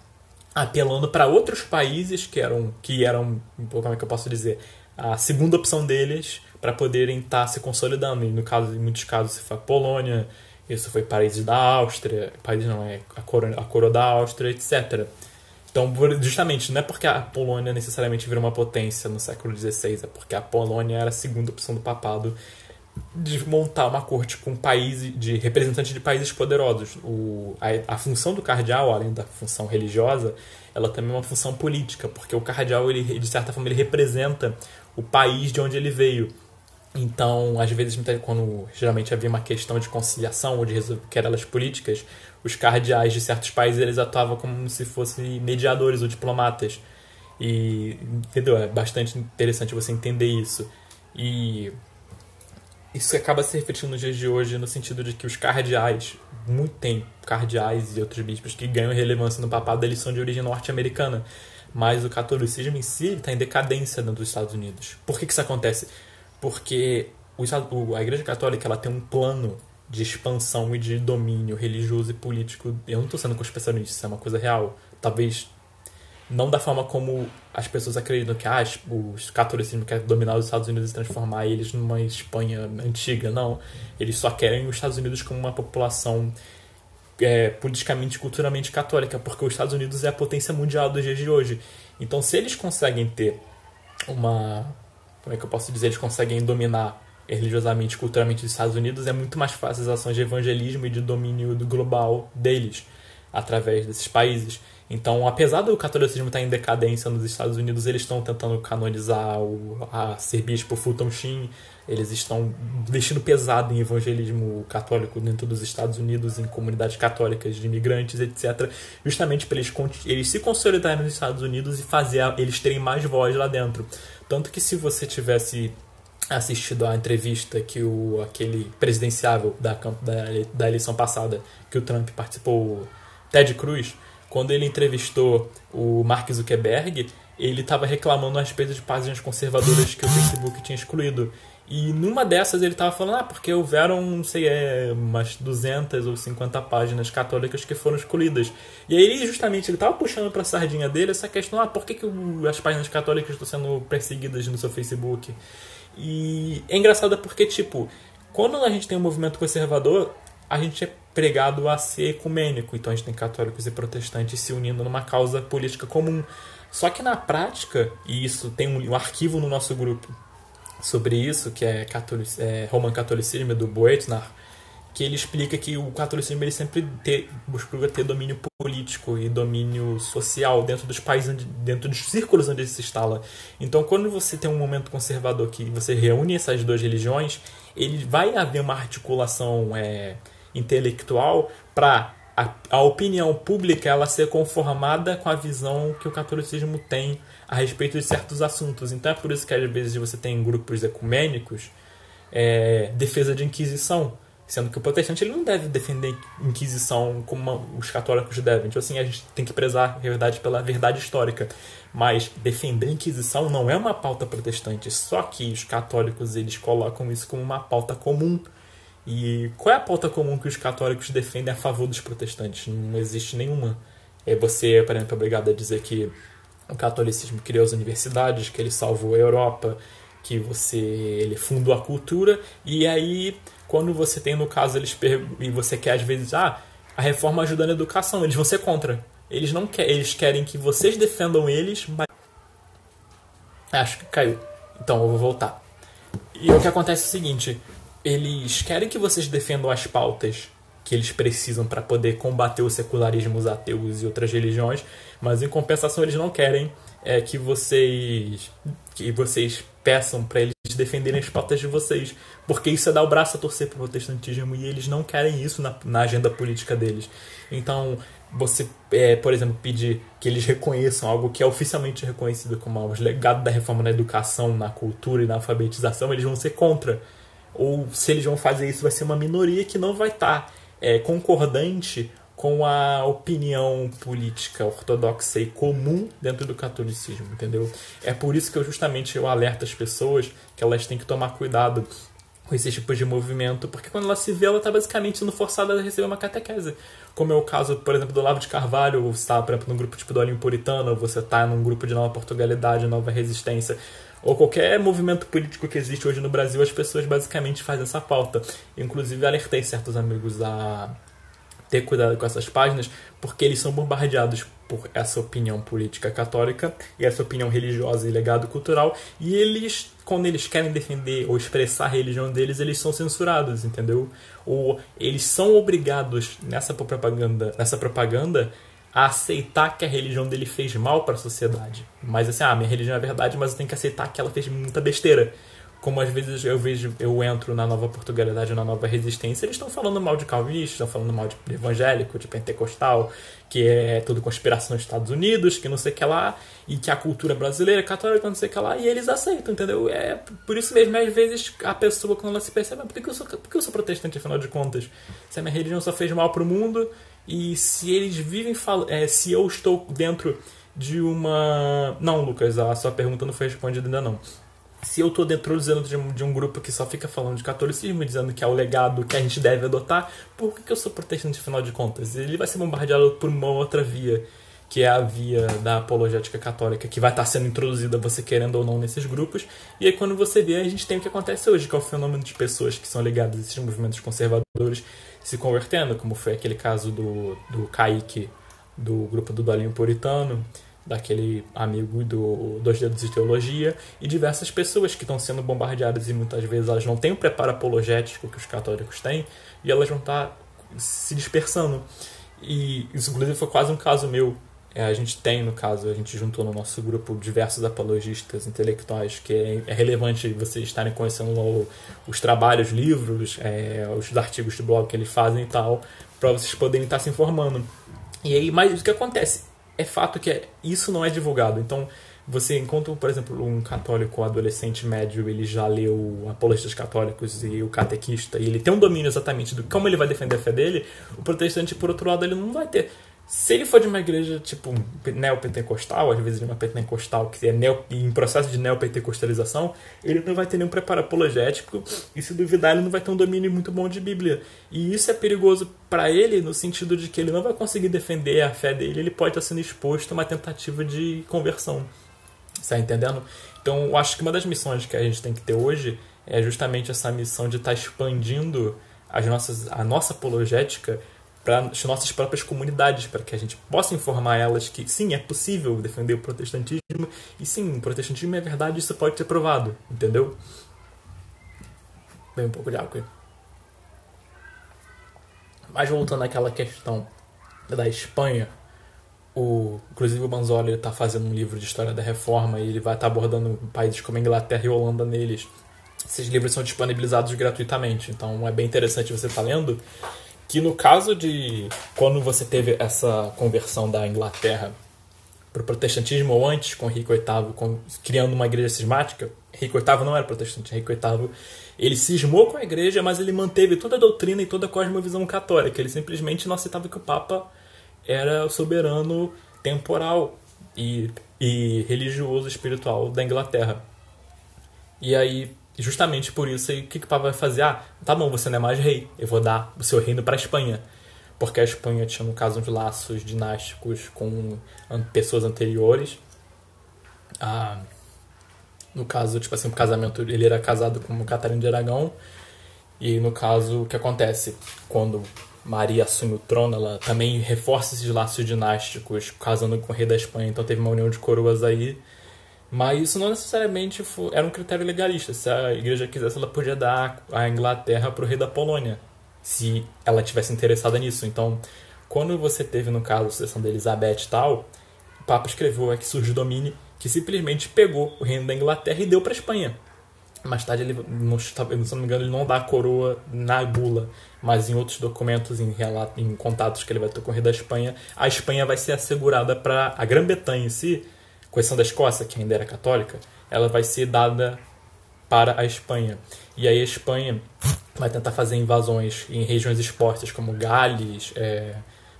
apelando para outros países que eram, que eram, como é que eu posso dizer, a segunda opção deles para poderem estar tá se consolidando. E no caso, em muitos casos, se foi a Polônia, isso foi países da Áustria, países não é a coroa, a coroa da Áustria, etc. Então, justamente, não é porque a Polônia necessariamente virou uma potência no século XVI, é porque a Polônia era a segunda opção do papado de montar uma corte com países, de representantes de países poderosos. O, a, a função do cardeal, além da função religiosa, ela também é uma função política, porque o cardeal, ele, de certa forma, ele representa o país de onde ele veio. Então, às vezes, quando geralmente havia uma questão de conciliação ou de querelas políticas, os cardeais de certos países eles atuavam como se fossem mediadores ou diplomatas. E, entendeu? É bastante interessante você entender isso. E isso acaba se refletindo nos dias de hoje no sentido de que os cardeais, muito tempo, cardeais e outros bispos que ganham relevância no papado, eles são de origem norte-americana. Mas o catolicismo em si está em decadência dentro dos Estados Unidos. Por que, que isso acontece? Porque a Igreja Católica ela tem um plano de expansão e de domínio religioso e político. Eu não estou sendo conspiracionista, isso é uma coisa real. Talvez não da forma como as pessoas acreditam que ah, os catolicismo quer dominar os Estados Unidos e transformar eles numa Espanha antiga. Não. Eles só querem os Estados Unidos como uma população é, politicamente e culturalmente católica, porque os Estados Unidos é a potência mundial dos dias de hoje. Então, se eles conseguem ter uma. Como é que eu posso dizer? Eles conseguem dominar religiosamente culturalmente dos Estados Unidos, é muito mais fácil as ações de evangelismo e de domínio global deles através desses países. Então, apesar do catolicismo estar em decadência nos Estados Unidos, eles estão tentando canonizar o, a ser bispo Fulton Sheen, eles estão investindo pesado em evangelismo católico dentro dos Estados Unidos, em comunidades católicas de imigrantes, etc., justamente para eles, eles se consolidarem nos Estados Unidos e fazer eles terem mais voz lá dentro. Tanto que se você tivesse assistido a entrevista que o aquele presidenciável da, da, da eleição passada que o Trump participou, Ted Cruz, quando ele entrevistou o Mark Zuckerberg, ele estava reclamando a respeito de páginas conservadoras que o Facebook tinha excluído. E numa dessas ele estava falando, ah, porque houveram, não sei, é, umas 200 ou 50 páginas católicas que foram excluídas. E aí, justamente, ele estava puxando para a sardinha dele essa questão, ah, por que, que as páginas católicas estão sendo perseguidas no seu Facebook? E é engraçado porque, tipo, quando a gente tem um movimento conservador, a gente é pregado a ser ecumênico. Então a gente tem católicos e protestantes se unindo numa causa política comum. Só que na prática, e isso tem um, arquivo no nosso grupo sobre isso, que é, é Roman Catolicismo, do Boetnar, que ele explica que o catolicismo ele sempre ter, busca ter domínio político e domínio social dentro dos países, dentro dos círculos onde ele se instala. Então, quando você tem um momento conservador que você reúne essas duas religiões, ele vai haver uma articulação é, intelectual para a, a opinião pública ela ser conformada com a visão que o catolicismo tem a respeito de certos assuntos. Então é por isso que às vezes você tem grupos ecumênicos é, defesa de inquisição Sendo que o protestante ele não deve defender Inquisição como os católicos devem. Então, assim, a gente tem que prezar a verdade pela verdade histórica. Mas defender Inquisição não é uma pauta protestante. Só que os católicos eles colocam isso como uma pauta comum. E qual é a pauta comum que os católicos defendem a favor dos protestantes? Não existe nenhuma. É você, por exemplo, obrigado a dizer que o catolicismo criou as universidades, que ele salvou a Europa, que você ele fundou a cultura e aí quando você tem, no caso, eles e você quer às vezes, ah, a reforma ajuda na educação, eles vão ser contra. Eles não querem, eles querem que vocês defendam eles, mas Acho que caiu. Então eu vou voltar. E o que acontece é o seguinte: eles querem que vocês defendam as pautas que eles precisam para poder combater o secularismo, os ateus e outras religiões, mas em compensação eles não querem é, que vocês que vocês peçam para eles defenderem as pautas de vocês, porque isso é dar o braço a torcer para o protestantismo e eles não querem isso na, na agenda política deles. Então, você, é, por exemplo, pedir que eles reconheçam algo que é oficialmente reconhecido como os legados da reforma na educação, na cultura e na alfabetização, eles vão ser contra. Ou se eles vão fazer isso, vai ser uma minoria que não vai estar tá, é, concordante com a opinião política ortodoxa e comum dentro do catolicismo, entendeu? É por isso que eu justamente eu alerto as pessoas que elas têm que tomar cuidado com esses tipos de movimento, porque quando ela se vê, ela está basicamente sendo forçada a receber uma catequese. Como é o caso, por exemplo, do Lavo de Carvalho, ou está, por exemplo, num grupo tipo do Olimpo Puritano, ou você está num grupo de Nova Portugalidade, Nova Resistência, ou qualquer movimento político que existe hoje no Brasil, as pessoas basicamente fazem essa pauta. Inclusive, alertei certos amigos a ter cuidado com essas páginas, porque eles são bombardeados por essa opinião política católica e essa opinião religiosa e legado cultural, e eles, quando eles querem defender ou expressar a religião deles, eles são censurados, entendeu? Ou eles são obrigados nessa propaganda, nessa propaganda a aceitar que a religião dele fez mal para a sociedade. Mas assim, ah, minha religião é verdade, mas eu tenho que aceitar que ela fez muita besteira como às vezes eu vejo, eu entro na nova Portugalidade, na nova Resistência, eles estão falando mal de calvinista, estão falando mal de evangélico, de pentecostal, que é tudo conspiração nos Estados Unidos, que não sei o que lá, e que a cultura brasileira, católica, não sei o que lá, e eles aceitam, entendeu? É por isso mesmo, às vezes a pessoa, quando ela se percebe, ah, por que eu sou, por que eu sou protestante, afinal de contas? Se a minha religião só fez mal para o mundo, e se eles vivem é, se eu estou dentro de uma. Não, Lucas, a sua pergunta não foi respondida ainda não se eu estou dentro de um, de um grupo que só fica falando de catolicismo, dizendo que é o legado que a gente deve adotar, por que, que eu sou protestante afinal de contas? Ele vai ser bombardeado por uma outra via, que é a via da apologética católica, que vai estar sendo introduzida, você querendo ou não, nesses grupos. E aí, quando você vê, a gente tem o que acontece hoje, que é o fenômeno de pessoas que são ligadas a esses movimentos conservadores se convertendo, como foi aquele caso do, do Kaique, do grupo do Dolinho Puritano daquele amigo do Dois Dedos de Teologia, e diversas pessoas que estão sendo bombardeadas e muitas vezes elas não têm o preparo apologético que os católicos têm, e elas vão estar se dispersando. E isso, inclusive, foi quase um caso meu. É, a gente tem, no caso, a gente juntou no nosso grupo diversos apologistas intelectuais, que é, é relevante vocês estarem conhecendo o, os trabalhos, livros, é, os artigos de blog que eles fazem e tal, para vocês poderem estar se informando. E aí, mas o que acontece? É fato que isso não é divulgado. Então, você encontra, por exemplo, um católico adolescente médio, ele já leu Apologistas Católicos e o Catequista, e ele tem um domínio exatamente do como ele vai defender a fé dele, o protestante, por outro lado, ele não vai ter. Se ele for de uma igreja tipo neopentecostal, às vezes de uma pentecostal que é neo, em processo de neopentecostalização, ele não vai ter nenhum preparo apologético e se duvidar ele não vai ter um domínio muito bom de Bíblia. E isso é perigoso para ele no sentido de que ele não vai conseguir defender a fé dele, ele pode estar sendo exposto a uma tentativa de conversão. Está entendendo? Então, eu acho que uma das missões que a gente tem que ter hoje é justamente essa missão de estar expandindo as nossas, a nossa apologética para as nossas próprias comunidades, para que a gente possa informar elas que sim, é possível defender o protestantismo e sim, o protestantismo é verdade, isso pode ser provado, entendeu? Bem um pouco de água. Mas voltando àquela questão da Espanha, o, inclusive o Banzoli está fazendo um livro de história da reforma e ele vai estar tá abordando países como a Inglaterra e Holanda neles. Esses livros são disponibilizados gratuitamente, então é bem interessante você estar tá lendo que no caso de quando você teve essa conversão da Inglaterra para o protestantismo ou antes com Henrique VIII com, criando uma igreja cismática, Henrique VIII não era protestante, Henrique VIII ele cismou com a igreja, mas ele manteve toda a doutrina e toda a cosmovisão católica. Ele simplesmente não aceitava que o Papa era o soberano temporal e, e religioso espiritual da Inglaterra. E aí e justamente por isso, o que, que o Papa vai fazer? Ah, tá bom, você não é mais rei, eu vou dar o seu reino para a Espanha. Porque a Espanha tinha, no caso, uns laços dinásticos com pessoas anteriores. Ah, no caso, tipo assim, o casamento, ele era casado com Catarina de Aragão. E no caso, o que acontece? Quando Maria assume o trono, ela também reforça esses laços dinásticos, casando com o rei da Espanha. Então teve uma união de coroas aí Mas isso não necessariamente foi, era um critério legalista. Se a igreja quisesse, ela podia dar a Inglaterra para o rei da Polônia, se ela tivesse interessada nisso. Então, quando você teve, no caso, a sucessão de Elizabeth e tal, o Papa escreveu que surge Domini, que simplesmente pegou o reino da Inglaterra e deu para a Espanha. Mais tarde, ele, se não me engano, ele não dá a coroa na bula, mas em outros documentos, em, relato, em contatos que ele vai ter com o rei da Espanha, a Espanha vai ser assegurada para a Grã-Bretanha em si, exceção da Escócia, que ainda era católica, ela vai ser dada para a Espanha. E aí a Espanha vai tentar fazer invasões em regiões expostas como Gales, é,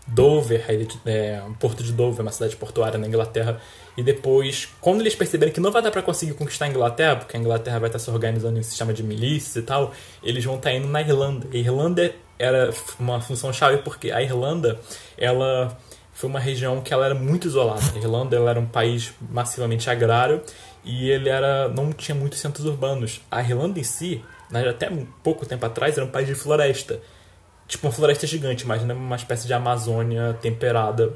Dover, é, porto de Dover, uma cidade portuária na Inglaterra. E depois, quando eles perceberem que não vai dar para conseguir conquistar a Inglaterra, porque a Inglaterra vai estar se organizando em um sistema de milícias e tal, eles vão estar indo na Irlanda. A Irlanda era uma função chave porque a Irlanda, ela foi uma região que ela era muito isolada. A Irlanda ela era um país massivamente agrário e ele era não tinha muitos centros urbanos. A Irlanda em si, até pouco tempo atrás, era um país de floresta tipo uma floresta gigante, imagina uma espécie de Amazônia temperada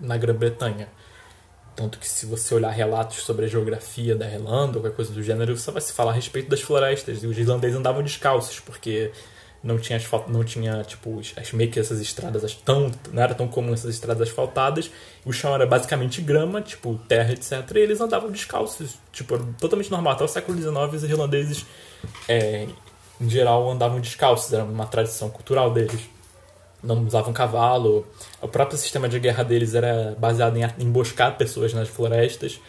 na Grã-Bretanha. Tanto que se você olhar relatos sobre a geografia da Irlanda ou qualquer coisa do gênero, você vai se falar a respeito das florestas. E os irlandeses andavam descalços, porque não tinha asfalto, não tinha tipo as, meio que essas estradas tão não era tão comum essas estradas asfaltadas o chão era basicamente grama tipo terra etc e eles andavam descalços tipo totalmente normal até o século XIX os irlandeses é, em geral, andavam descalços, era uma tradição cultural deles. Não usavam cavalo. O próprio sistema de guerra deles era baseado em emboscar pessoas nas florestas.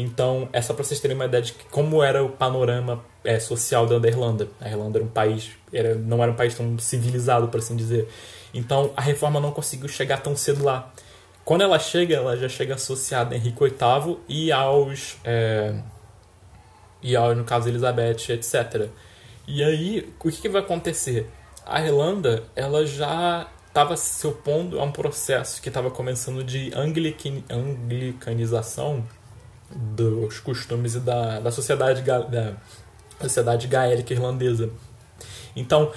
Então, é só para vocês terem uma ideia de como era o panorama é, social da Irlanda. A Irlanda era um país, era, não era um país tão civilizado, por assim dizer. Então, a reforma não conseguiu chegar tão cedo lá. Quando ela chega, ela já chega associada a Henrique VIII e aos. É, e ao, no caso, Elizabeth, etc. E aí, o que, que vai acontecer? A Irlanda, ela já estava se opondo a um processo que estava começando de anglican, anglicanização dos costumes e da, da sociedade da sociedade gaélica irlandesa. Então,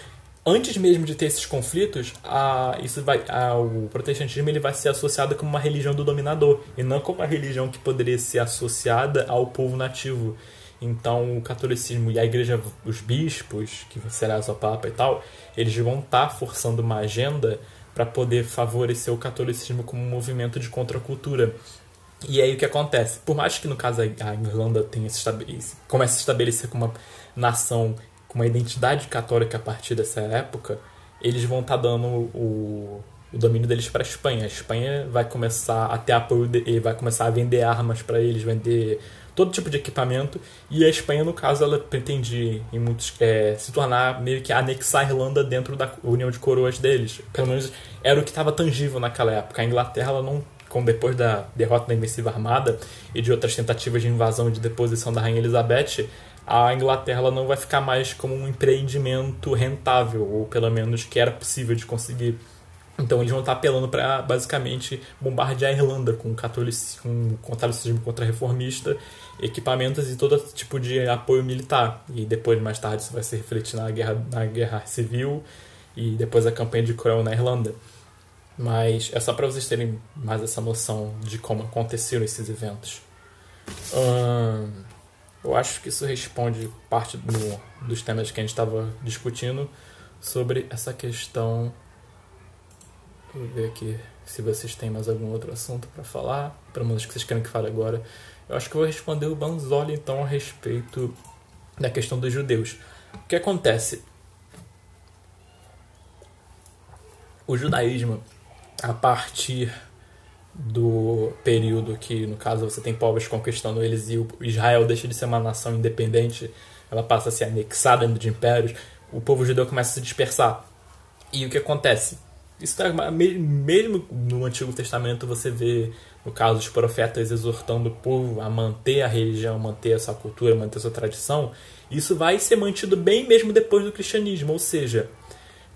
antes mesmo de ter esses conflitos, a, isso vai, a, o protestantismo ele vai ser associado como uma religião do dominador e não como uma religião que poderia ser associada ao povo nativo. Então, o catolicismo e a igreja, os bispos, que será o papa e tal, eles vão estar tá forçando uma agenda para poder favorecer o catolicismo como um movimento de contracultura. E aí o que acontece? Por mais que no caso a Irlanda tenha se comece a se estabelecer como uma nação com uma identidade católica a partir dessa época, eles vão estar tá dando o, o domínio deles para a Espanha. A Espanha vai começar a ter apoio, de, vai começar a vender armas para eles, vender todo tipo de equipamento. E a Espanha, no caso, ela pretende em muitos, é, se tornar meio que anexar a Irlanda dentro da União de Coroas deles. Pelo menos era o que estava tangível naquela época. A Inglaterra, ela não, como depois da derrota da Invencível Armada e de outras tentativas de invasão e de deposição da Rainha Elizabeth, a Inglaterra não vai ficar mais como um empreendimento rentável, ou pelo menos que era possível de conseguir. Então eles vão estar apelando para basicamente bombardear a Irlanda com catolicismo, com catolicismo contra-reformista, equipamentos e todo tipo de apoio militar. E depois, mais tarde, isso vai se refletir na guerra, na guerra civil e depois a campanha de Cromwell na Irlanda. Mas é só para vocês terem mais essa noção de como aconteceram esses eventos. Hum, eu acho que isso responde parte do, dos temas que a gente estava discutindo sobre essa questão Vou ver aqui se vocês têm mais algum outro assunto para falar, pelo menos que vocês querem que fale agora. Eu acho que eu vou responder o Banzoli então a respeito da questão dos judeus. O que acontece? O judaísmo, a partir do período que, no caso, você tem povos conquistando eles e Israel deixa de ser uma nação independente, ela passa a ser anexada de impérios, o povo judeu começa a se dispersar. E o que acontece? Isso tá, mesmo no Antigo Testamento você vê, no caso, os profetas exortando o povo a manter a religião, manter a sua cultura, manter a sua tradição. Isso vai ser mantido bem mesmo depois do cristianismo, ou seja,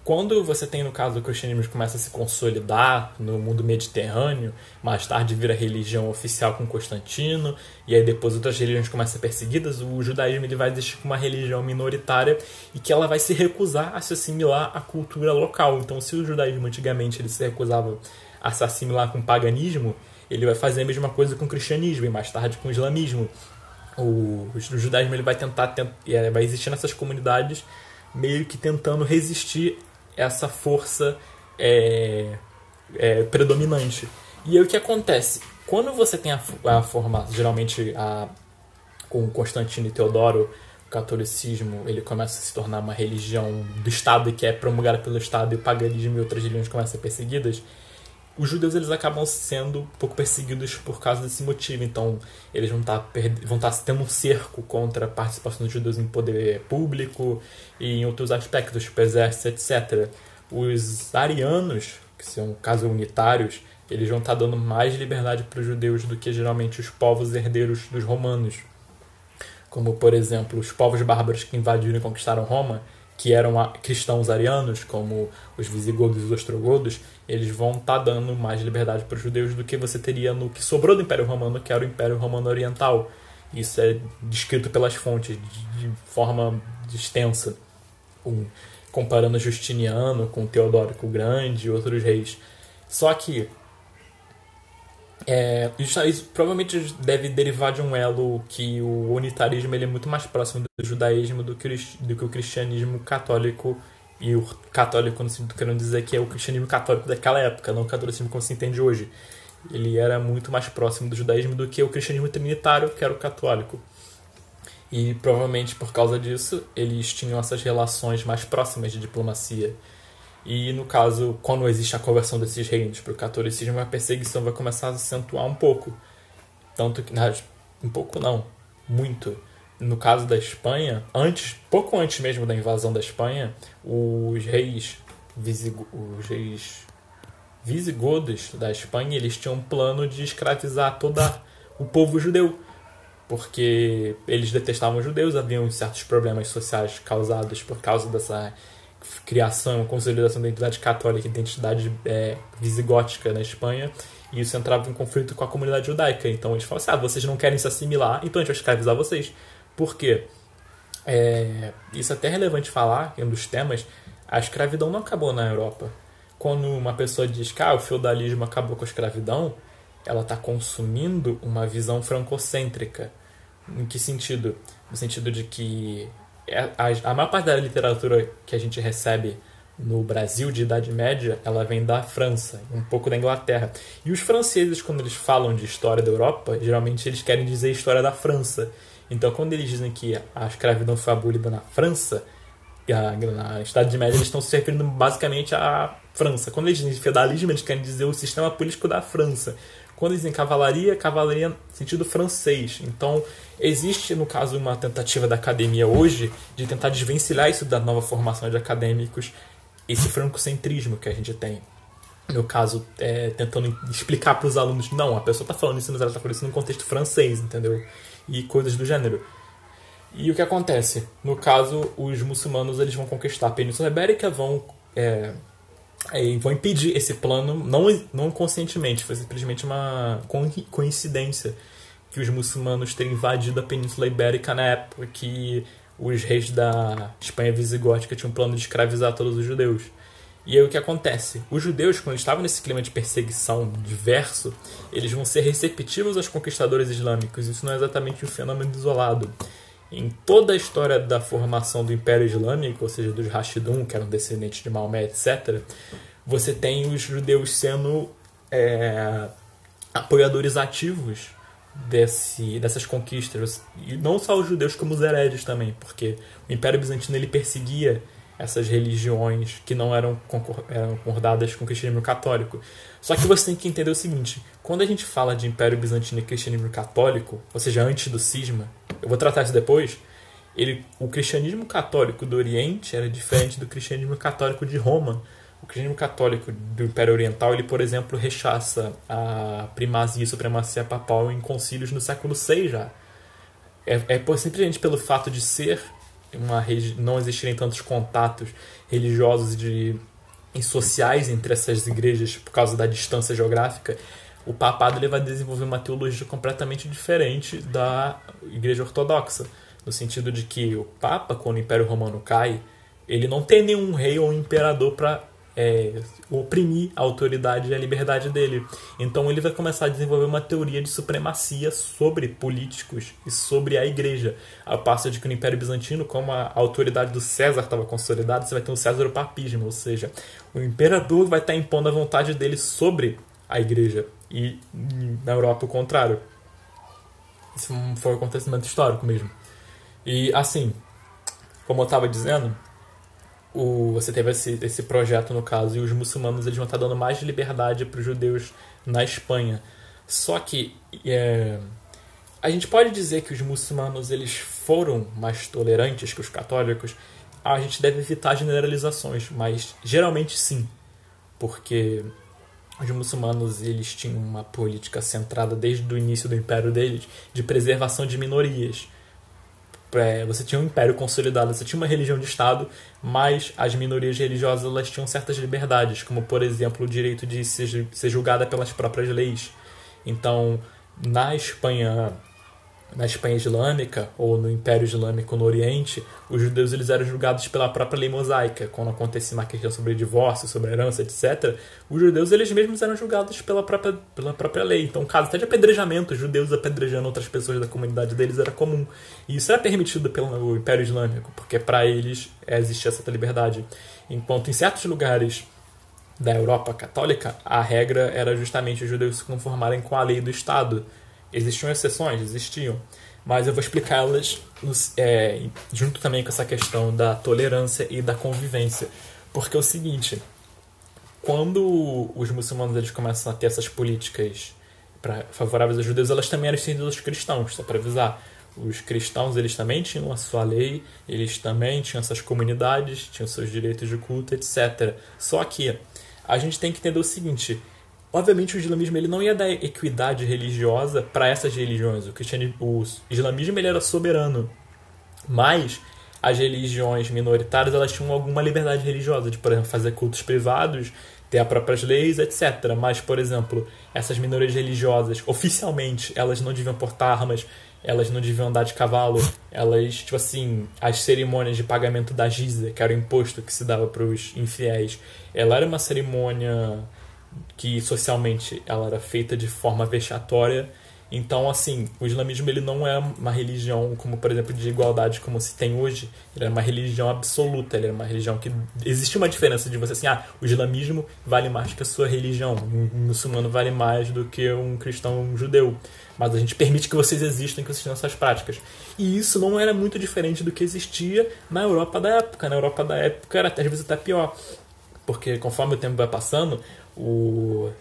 quando você tem, no caso, o cristianismo começa a se consolidar no mundo mediterrâneo, mais tarde vira religião oficial com Constantino, e aí depois outras religiões começam a ser perseguidas, o judaísmo ele vai existir como uma religião minoritária e que ela vai se recusar a se assimilar à cultura local. Então, se o judaísmo antigamente ele se recusava a se assimilar com o paganismo, ele vai fazer a mesma coisa com o cristianismo e mais tarde com o islamismo. O, o judaísmo ele vai tentar, tent, é, vai existir nessas comunidades meio que tentando resistir essa força é, é, predominante. E aí o que acontece? Quando você tem a, a formação, geralmente a, com Constantino e Teodoro, o catolicismo ele começa a se tornar uma religião do Estado que é promulgada pelo Estado e o paganismo e outras religiões começam a ser perseguidas, os judeus eles acabam sendo um pouco perseguidos por causa desse motivo. Então, eles vão estar, tá vão estar tá tendo um cerco contra a participação dos judeus em poder público e em outros aspectos, tipo exército, etc. Os arianos, que são casos unitários, eles vão estar tá dando mais liberdade para os judeus do que geralmente os povos herdeiros dos romanos. Como, por exemplo, os povos bárbaros que invadiram e conquistaram Roma, que eram cristãos arianos, como os visigodos e os ostrogodos, eles vão estar tá dando mais liberdade para os judeus do que você teria no que sobrou do Império Romano, que era o Império Romano Oriental. Isso é descrito pelas fontes de, forma extensa, comparando Justiniano com Teodórico Grande e outros reis. Só que é, isso provavelmente deve derivar de um elo que o unitarismo ele é muito mais próximo do judaísmo do que, do que o cristianismo católico e o católico no sentido querendo dizer que é o cristianismo católico daquela época, não o catolicismo como se entende hoje. Ele era muito mais próximo do judaísmo do que o cristianismo trinitário, que era o católico. E provavelmente por causa disso, eles tinham essas relações mais próximas de diplomacia. E no caso, quando existe a conversão desses reinos para o catolicismo, a perseguição vai começar a acentuar um pouco. Tanto que, um pouco não, muito. No caso da Espanha, antes, pouco antes mesmo da invasão da Espanha, os reis, visigo, os reis visigodos da Espanha, eles tinham um plano de escravizar todo o povo judeu, porque eles detestavam os judeus, haviam certos problemas sociais causados por causa dessa criação, consolidação da identidade católica, identidade é, visigótica na Espanha, e isso entrava em conflito com a comunidade judaica. Então eles falaram assim: ah, vocês não querem se assimilar, então a gente vai escravizar vocês. Por quê? É, isso é até relevante falar, em um dos temas, a escravidão não acabou na Europa. Quando uma pessoa diz que ah, o feudalismo acabou com a escravidão, ela está consumindo uma visão francocêntrica. Em que sentido? No sentido de que é, a, a maior parte da literatura que a gente recebe no Brasil de Idade Média, ela vem da França, um pouco da Inglaterra. E os franceses, quando eles falam de história da Europa, geralmente eles querem dizer história da França. Então, quando eles dizem que a escravidão foi abolida na França, na Idade Média, eles estão se referindo basicamente à França. Quando eles dizem feudalismo, eles querem dizer o sistema político da França. Quando dizem cavalaria, cavalaria no sentido francês. Então, existe, no caso, uma tentativa da academia hoje de tentar desvencilhar isso da nova formação de acadêmicos, esse francocentrismo que a gente tem. No caso, é, tentando explicar para os alunos, não, a pessoa está falando isso, mas ela está falando isso num contexto francês, entendeu? E coisas do gênero. E o que acontece? No caso, os muçulmanos eles vão conquistar a Península Ibérica, vão é, Aí vão impedir esse plano, não, não conscientemente, foi simplesmente uma coincidência que os muçulmanos terem invadido a Península Ibérica na época que os reis da Espanha visigótica tinham um plano de escravizar todos os judeus. E aí o que acontece? Os judeus, quando estavam nesse clima de perseguição diverso, eles vão ser receptivos aos conquistadores islâmicos. Isso não é exatamente um fenômeno isolado em toda a história da formação do Império Islâmico, ou seja, dos Rashidun, que eram descendentes de Maomé, etc., você tem os judeus sendo é, apoiadores ativos desse, dessas conquistas. E não só os judeus, como os heredes também, porque o Império Bizantino ele perseguia essas religiões que não eram, concordadas com o cristianismo católico. Só que você tem que entender o seguinte: quando a gente fala de Império Bizantino e cristianismo católico, ou seja, antes do cisma, eu vou tratar isso depois. Ele, o cristianismo católico do Oriente era diferente do cristianismo católico de Roma. O cristianismo católico do Império Oriental, ele, por exemplo, rechaça a primazia e supremacia papal em concílios no século VI já. É, é simplesmente pelo fato de ser uma não existirem tantos contatos religiosos de, e sociais entre essas igrejas por causa da distância geográfica, o papado ele vai desenvolver uma teologia completamente diferente da igreja ortodoxa, no sentido de que o papa, quando o Império Romano cai, ele não tem nenhum rei ou imperador para é, oprimir a autoridade e a liberdade dele. Então ele vai começar a desenvolver uma teoria de supremacia sobre políticos e sobre a igreja. A passo de que no Império Bizantino, como a autoridade do César estava consolidada, você vai ter o César papismo, ou seja, o imperador vai estar impondo a vontade dele sobre a igreja. E na Europa o contrário. Isso foi um acontecimento histórico mesmo. E assim, como eu estava dizendo, o, você teve esse, esse projeto no caso, e os muçulmanos eles vão estar dando mais liberdade para os judeus na Espanha. Só que é, a gente pode dizer que os muçulmanos eles foram mais tolerantes que os católicos. A gente deve evitar generalizações, mas geralmente sim, porque os muçulmanos eles tinham uma política centrada desde o início do império deles de preservação de minorias você tinha um império consolidado, você tinha uma religião de Estado, mas as minorias religiosas elas tinham certas liberdades, como por exemplo o direito de ser, ser julgada pelas próprias leis. Então, na Espanha na Espanha Islâmica ou no Império Islâmico no Oriente, os judeus eles eram julgados pela própria lei mosaica. Quando acontecia uma questão sobre divórcio, sobre herança, etc., os judeus eles mesmos eram julgados pela própria, pela própria lei. Então, caso até de apedrejamento, os judeus apedrejando outras pessoas da comunidade deles era comum. E isso era permitido pelo Império Islâmico, porque para eles existia essa liberdade. Enquanto em certos lugares da Europa católica, a regra era justamente os judeus se conformarem com a lei do Estado Existiam exceções? Existiam. Mas eu vou explicá-las é, junto também com essa questão da tolerância e da convivência. Porque é o seguinte, quando os muçulmanos eles começam a ter essas políticas pra, favoráveis aos judeus, elas também eram estendidas aos cristãos, só para avisar. Os cristãos eles também tinham a sua lei, eles também tinham essas comunidades, tinham seus direitos de culto, etc. Só que a gente tem que entender o seguinte: Obviamente o islamismo ele não ia dar equidade religiosa para essas religiões. O, cristianismo, o islamismo ele era soberano, mas as religiões minoritárias elas tinham alguma liberdade religiosa, de por exemplo fazer cultos privados, ter as próprias leis, etc. Mas por exemplo essas minorias religiosas oficialmente elas não deviam portar armas, elas não deviam andar de cavalo, elas tipo assim as cerimônias de pagamento da giza, que era o imposto que se dava para os infiéis, ela era uma cerimônia que socialmente ela era feita de forma vexatória. Então, assim, o islamismo ele não é uma religião como, por exemplo, de igualdade como se tem hoje. Ele é uma religião absoluta, ele é uma religião que existe uma diferença de você assim, ah, o islamismo vale mais que a sua religião, um muçulmano vale mais do que um cristão um judeu. Mas a gente permite que vocês existam, que vocês tenham essas práticas. E isso não era muito diferente do que existia na Europa da época. Na Europa da época era às vezes até pior. Porque conforme o tempo vai passando, o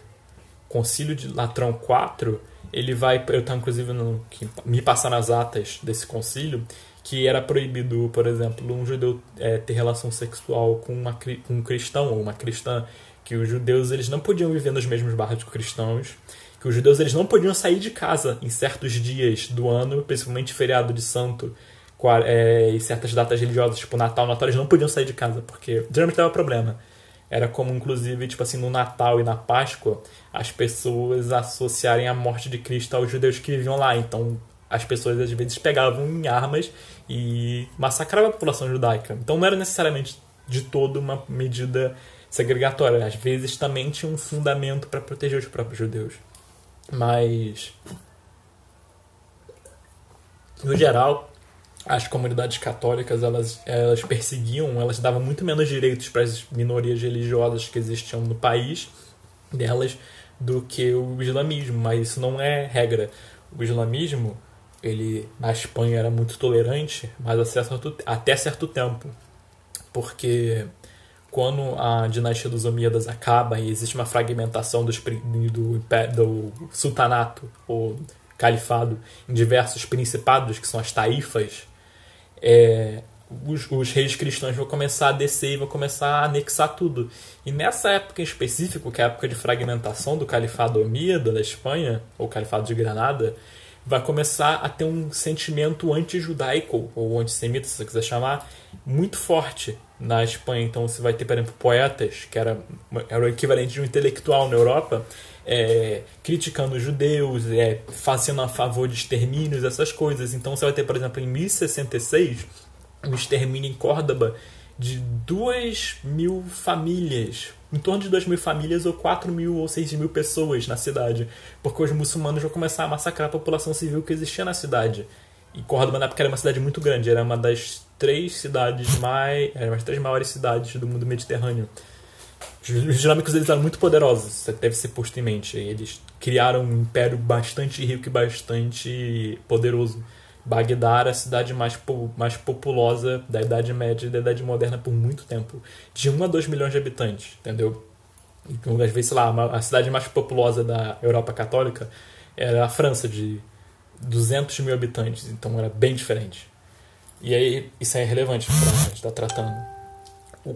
Concílio de Latrão IV, ele vai, eu estava inclusive no, me passar nas atas desse concílio, que era proibido, por exemplo, um judeu é, ter relação sexual com, uma, com um cristão ou uma cristã, que os judeus eles não podiam viver nos mesmos bairros que os cristãos, que os judeus eles não podiam sair de casa em certos dias do ano, principalmente feriado de santo, é, e certas datas religiosas, tipo Natal, Natal, eles não podiam sair de casa, porque geralmente dava problema. Era como, inclusive, tipo assim, no Natal e na Páscoa, as pessoas associarem a morte de Cristo aos judeus que viviam lá. Então, as pessoas às vezes pegavam em armas e massacravam a população judaica. Então, não era necessariamente de todo uma medida segregatória. Às vezes também tinha um fundamento para proteger os próprios judeus. Mas, no geral, as comunidades católicas elas, elas perseguiam, elas davam muito menos direitos para as minorias religiosas que existiam no país delas do que o islamismo, mas isso não é regra. O islamismo, ele na Espanha era muito tolerante, mas até certo, até certo tempo, porque quando a dinastia dos Omíadas acaba e existe uma fragmentação dos, do, do sultanato ou califado em diversos principados, que são as taifas, é, os, os, reis cristãos vão começar a descer e vão começar a anexar tudo. E nessa época em específico, que é a época de fragmentação do Califado Omíada da Espanha, ou Califado de Granada, vai começar a ter um sentimento anti-judaico, ou antissemita, se você quiser chamar, muito forte na Espanha. Então você vai ter, por exemplo, poetas, que era, era o equivalente de um intelectual na Europa, é, criticando os judeus, é, fazendo a favor de extermínios, essas coisas. Então você vai ter, por exemplo, em 1066, um extermínio em Córdoba de duas mil famílias em torno de 2 mil famílias ou 4 mil ou 6 mil pessoas na cidade, porque os muçulmanos vão começar a massacrar a população civil que existia na cidade. E Córdoba na época era uma cidade muito grande, era uma das três cidades mais, era uma das três maiores cidades do mundo mediterrâneo. Os islâmicos eles eram muito poderosos, isso deve ser posto em mente. Eles criaram um império bastante rico e bastante poderoso. Bagdá era a cidade mais, mais populosa da Idade Média e da Idade Moderna por muito tempo. De 1 a 2 milhões de habitantes, entendeu? Então, às vezes, sei lá, a cidade mais populosa da Europa Católica era a França, de 200 mil habitantes. Então era bem diferente. E aí, isso é relevante para a gente estar tá tratando.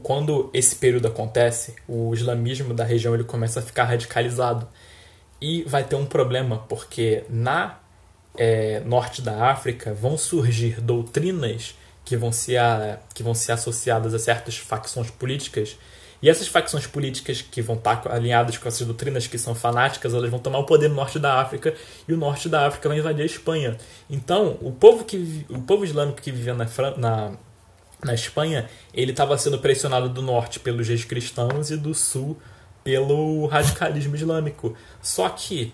Quando esse período acontece, o islamismo da região ele começa a ficar radicalizado. E vai ter um problema, porque na é, norte da África vão surgir doutrinas que vão, ser que vão ser associadas a certas facções políticas. E essas facções políticas que vão estar alinhadas com essas doutrinas que são fanáticas, elas vão tomar o poder no norte da África e o norte da África vai invadir a Espanha. Então, o povo, que, o povo islâmico que vivia na, na, na Espanha, ele estava sendo pressionado do norte pelos reis cristãos e do sul pelo radicalismo islâmico. Só que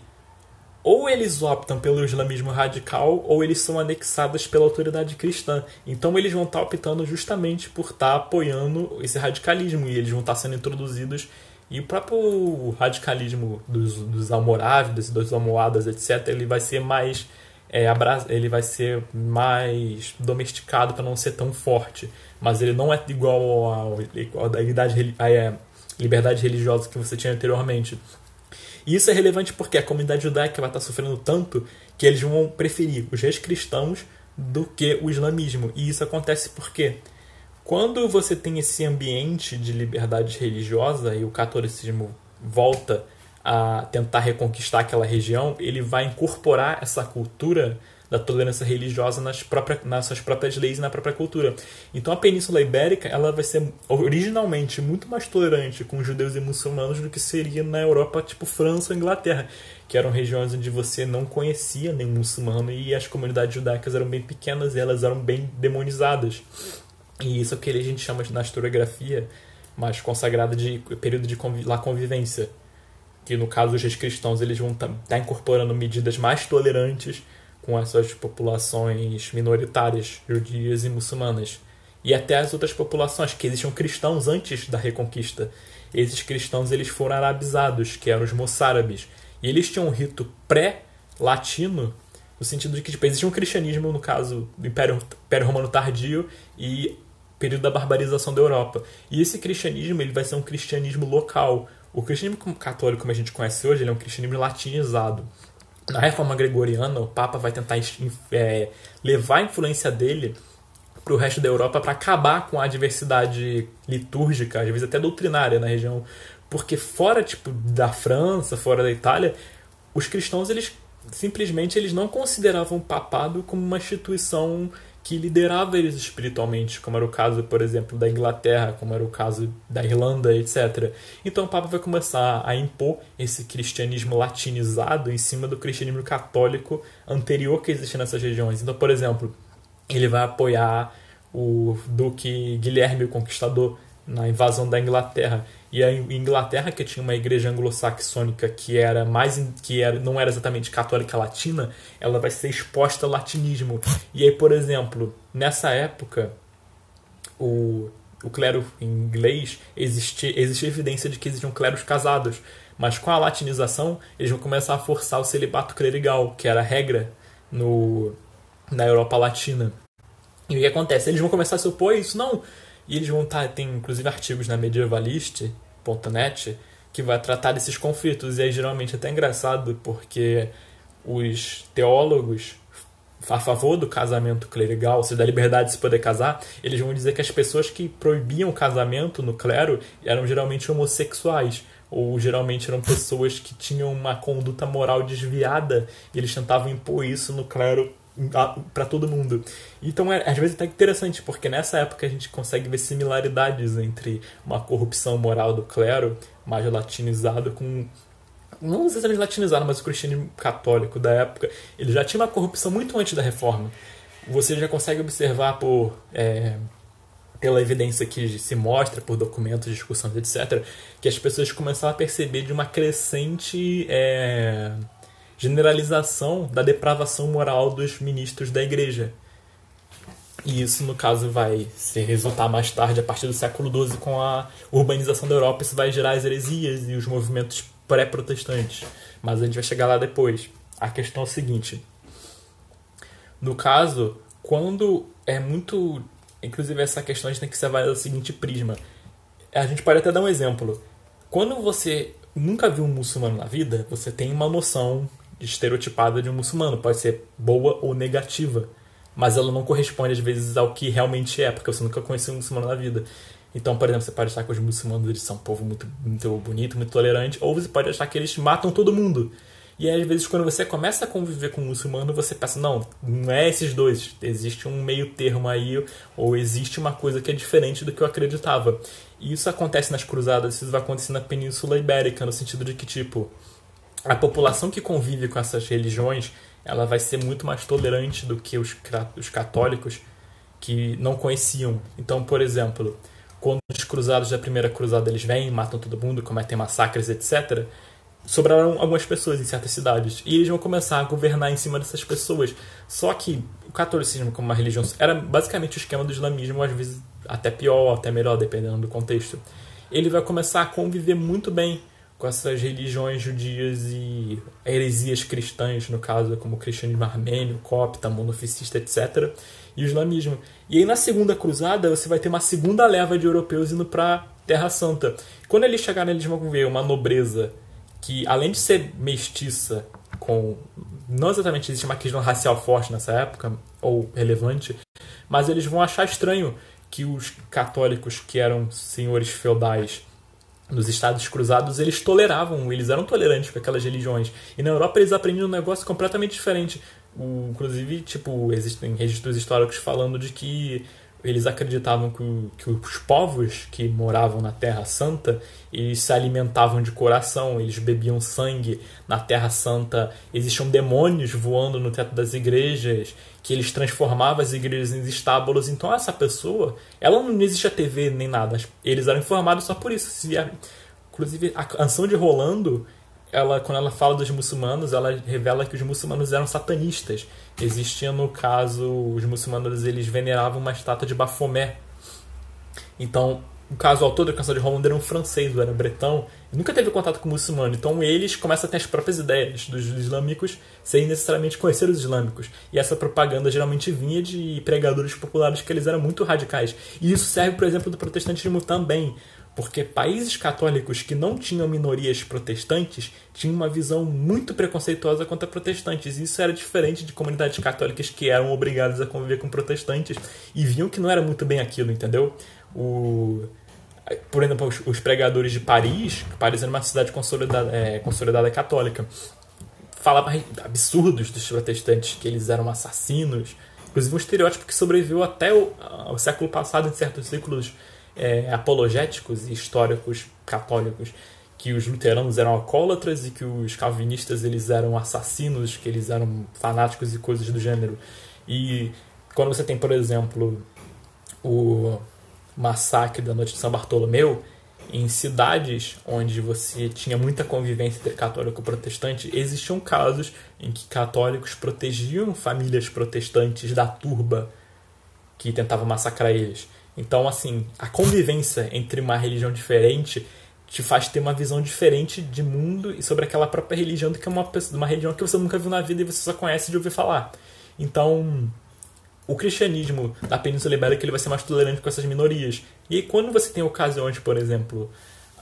ou eles optam pelo islamismo radical ou eles são anexados pela autoridade cristã. Então eles vão estar optando justamente por estar apoiando esse radicalismo e eles vão estar sendo introduzidos e o próprio radicalismo dos, dos almorávidas, dos almohadas, etc., ele vai ser mais é, ele vai ser mais domesticado para não ser tão forte, mas ele não é igual à liberdade, à liberdade religiosa que você tinha anteriormente. E isso é relevante porque a comunidade judaica vai estar sofrendo tanto que eles vão preferir os reis cristãos do que o islamismo. E isso acontece porque quando você tem esse ambiente de liberdade religiosa e o catolicismo volta a tentar reconquistar aquela região, ele vai incorporar essa cultura da tolerância religiosa nas, próprias, nas suas próprias leis e na própria cultura. Então a Península Ibérica ela vai ser originalmente muito mais tolerante com judeus e muçulmanos do que seria na Europa, tipo França ou Inglaterra, que eram regiões onde você não conhecia nenhum muçulmano e as comunidades judaicas eram bem pequenas e elas eram bem demonizadas. E isso é o que a gente chama na historiografia mais consagrada de período de conviv lá convivência. Que no caso os cristãos eles vão estar tá incorporando medidas mais tolerantes com essas populações minoritárias, judias e muçulmanas. E até as outras populações, que existiam cristãos antes da Reconquista. Esses cristãos eles foram arabizados, que eram os moçárabes. E eles tinham um rito pré-latino, no sentido de que tipo, existia um cristianismo, no caso do Império, Império Romano Tardio e período da barbarização da Europa. E esse cristianismo ele vai ser um cristianismo local. O cristianismo católico, como a gente conhece hoje, ele é um cristianismo latinizado. Na reforma gregoriana, o Papa vai tentar é, levar a influência dele para o resto da Europa para acabar com a diversidade litúrgica, às vezes até doutrinária na região, porque fora tipo da França, fora da Itália, os cristãos eles simplesmente eles não consideravam o papado como uma instituição que liderava eles espiritualmente, como era o caso, por exemplo, da Inglaterra, como era o caso da Irlanda, etc. Então o Papa vai começar a impor esse cristianismo latinizado em cima do cristianismo católico anterior que existia nessas regiões. Então, por exemplo, ele vai apoiar o Duque Guilherme o Conquistador na invasão da Inglaterra. E a Inglaterra, que tinha uma igreja anglo-saxônica que era mais que era, não era exatamente católica latina, ela vai ser exposta ao latinismo. E aí, por exemplo, nessa época, o, o clero inglês existia, existia evidência de que existiam cleros casados. Mas com a latinização, eles vão começar a forçar o celibato clerigal, que era a regra no, na Europa Latina. E o que acontece? Eles vão começar a se opor a isso. Não, e eles vão estar, tá, tem inclusive artigos na medievalist.net que vai tratar desses conflitos. E é geralmente até engraçado porque os teólogos a favor do casamento clerigal, ou seja, da liberdade de se poder casar, eles vão dizer que as pessoas que proibiam o casamento no clero eram geralmente homossexuais, ou geralmente eram pessoas que tinham uma conduta moral desviada, e eles tentavam impor isso no clero para todo mundo. Então, é, às vezes, até interessante, porque nessa época a gente consegue ver similaridades entre uma corrupção moral do clero, mais latinizado, com. Não necessariamente latinizado, mas o cristianismo católico da época. Ele já tinha uma corrupção muito antes da reforma. Você já consegue observar por. É, pela evidência que se mostra, por documentos, discussões, etc., que as pessoas começaram a perceber de uma crescente é, generalização da depravação moral dos ministros da igreja. E isso, no caso, vai se resultar mais tarde, a partir do século XII, com a urbanização da Europa. Isso vai gerar as heresias e os movimentos pré-protestantes. Mas a gente vai chegar lá depois. A questão é o seguinte: no caso, quando é muito. Inclusive, essa questão a gente tem que ser do seguinte prisma. A gente pode até dar um exemplo. Quando você nunca viu um muçulmano na vida, você tem uma noção estereotipada de um muçulmano. Pode ser boa ou negativa mas ela não corresponde às vezes ao que realmente é, porque você nunca conheceu um muçulmano na vida. Então, por exemplo, você pode achar que os muçulmanos eles são um povo muito, muito bonito, muito tolerante, ou você pode achar que eles matam todo mundo. E aí, às vezes, quando você começa a conviver com um muçulmano, você pensa, não, não é esses dois. Existe um meio termo aí, ou existe uma coisa que é diferente do que eu acreditava. E isso acontece nas cruzadas, isso vai acontecer na Península Ibérica, no sentido de que, tipo, a população que convive com essas religiões, ela vai ser muito mais tolerante do que os, os católicos que não conheciam. Então, por exemplo, quando os cruzados da primeira cruzada eles vêm, matam todo mundo, cometem massacres, etc., sobraram algumas pessoas em certas cidades e eles vão começar a governar em cima dessas pessoas. Só que o catolicismo como uma religião era basicamente o esquema do islamismo, às vezes até pior, até melhor, dependendo do contexto. Ele vai começar a conviver muito bem com essas religiões judias e heresias cristãs, no caso, como o cristianismo armênio, copta, monofisista, etc., e o islamismo. E aí na segunda cruzada você vai ter uma segunda leva de europeus indo para Terra Santa. Quando eles chegarem, eles vão ver uma nobreza que, além de ser mestiça, com. Não exatamente existe uma questão racial forte nessa época, ou relevante, mas eles vão achar estranho que os católicos, que eram senhores feudais, nos Estados Cruzados eles toleravam, eles eram tolerantes com aquelas religiões. E na Europa eles aprendiam um negócio completamente diferente. O, inclusive, tipo, existem registros históricos falando de que eles acreditavam que, que, os povos que moravam na Terra Santa eles se alimentavam de coração, eles bebiam sangue na Terra Santa, existiam demônios voando no teto das igrejas, que eles transformavam as igrejas em estábulos. Então essa pessoa, ela não existia TV nem nada, eles eram informados só por isso. Inclusive a canção de Rolando ela, quando ela fala dos muçulmanos, ela revela que os muçulmanos eram satanistas. Existia, no caso, os muçulmanos eles veneravam uma estátua de Bafomé. Então, no caso, o autor da canção de Roland era um francês, era bretão, e nunca teve contato com o muçulmano. Então, eles começam a ter as próprias ideias dos islâmicos sem necessariamente conhecer os islâmicos. E essa propaganda geralmente vinha de pregadores populares que eles eram muito radicais. E isso serve, por exemplo, do protestantismo também porque países católicos que não tinham minorias protestantes tinham uma visão muito preconceituosa contra protestantes. Isso era diferente de comunidades católicas que eram obrigadas a conviver com protestantes e viam que não era muito bem aquilo, entendeu? O, por exemplo, os, pregadores de Paris, Paris era uma cidade consolidada, é, consolidada católica, falavam absurdos dos protestantes, que eles eram assassinos, inclusive um estereótipo que sobreviveu até o, o século passado, em certos ciclos é, apologéticos e históricos católicos que os luteranos eram alcoólatras e que os calvinistas eles eram assassinos, que eles eram fanáticos e coisas do gênero. E quando você tem, por exemplo, o massacre da noite de São Bartolomeu, em cidades onde você tinha muita convivência entre católico e protestante, existiam casos em que católicos protegiam famílias protestantes da turba que tentava massacrar eles. Então, assim, a convivência entre uma religião diferente te faz ter uma visão diferente de mundo e sobre aquela própria religião do que uma, uma religião que você nunca viu na vida e você só conhece de ouvir falar. Então, o cristianismo da Península Ibérica ele vai ser mais tolerante com essas minorias. E aí, quando você tem ocasiões, por exemplo,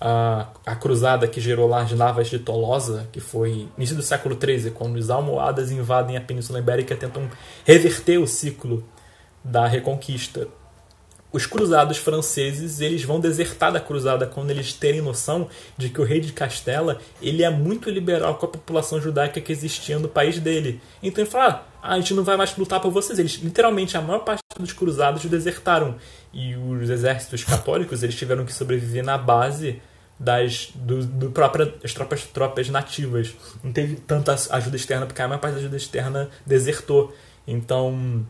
a, a cruzada que gerou lá as lavas de Tolosa, que foi início do século XIII, quando os almohadas invadem a Península Ibérica e tentam reverter o ciclo da reconquista os cruzados franceses eles vão desertar da cruzada quando eles terem noção de que o rei de Castela ele é muito liberal com a população judaica que existia no país dele. Então ele fala, ah, a gente não vai mais lutar por vocês. Eles, literalmente, a maior parte dos cruzados desertaram. E os exércitos católicos eles tiveram que sobreviver na base das do, do própria, das tropas, tropas nativas. Não teve tanta ajuda externa, porque a maior parte da ajuda externa desertou. Então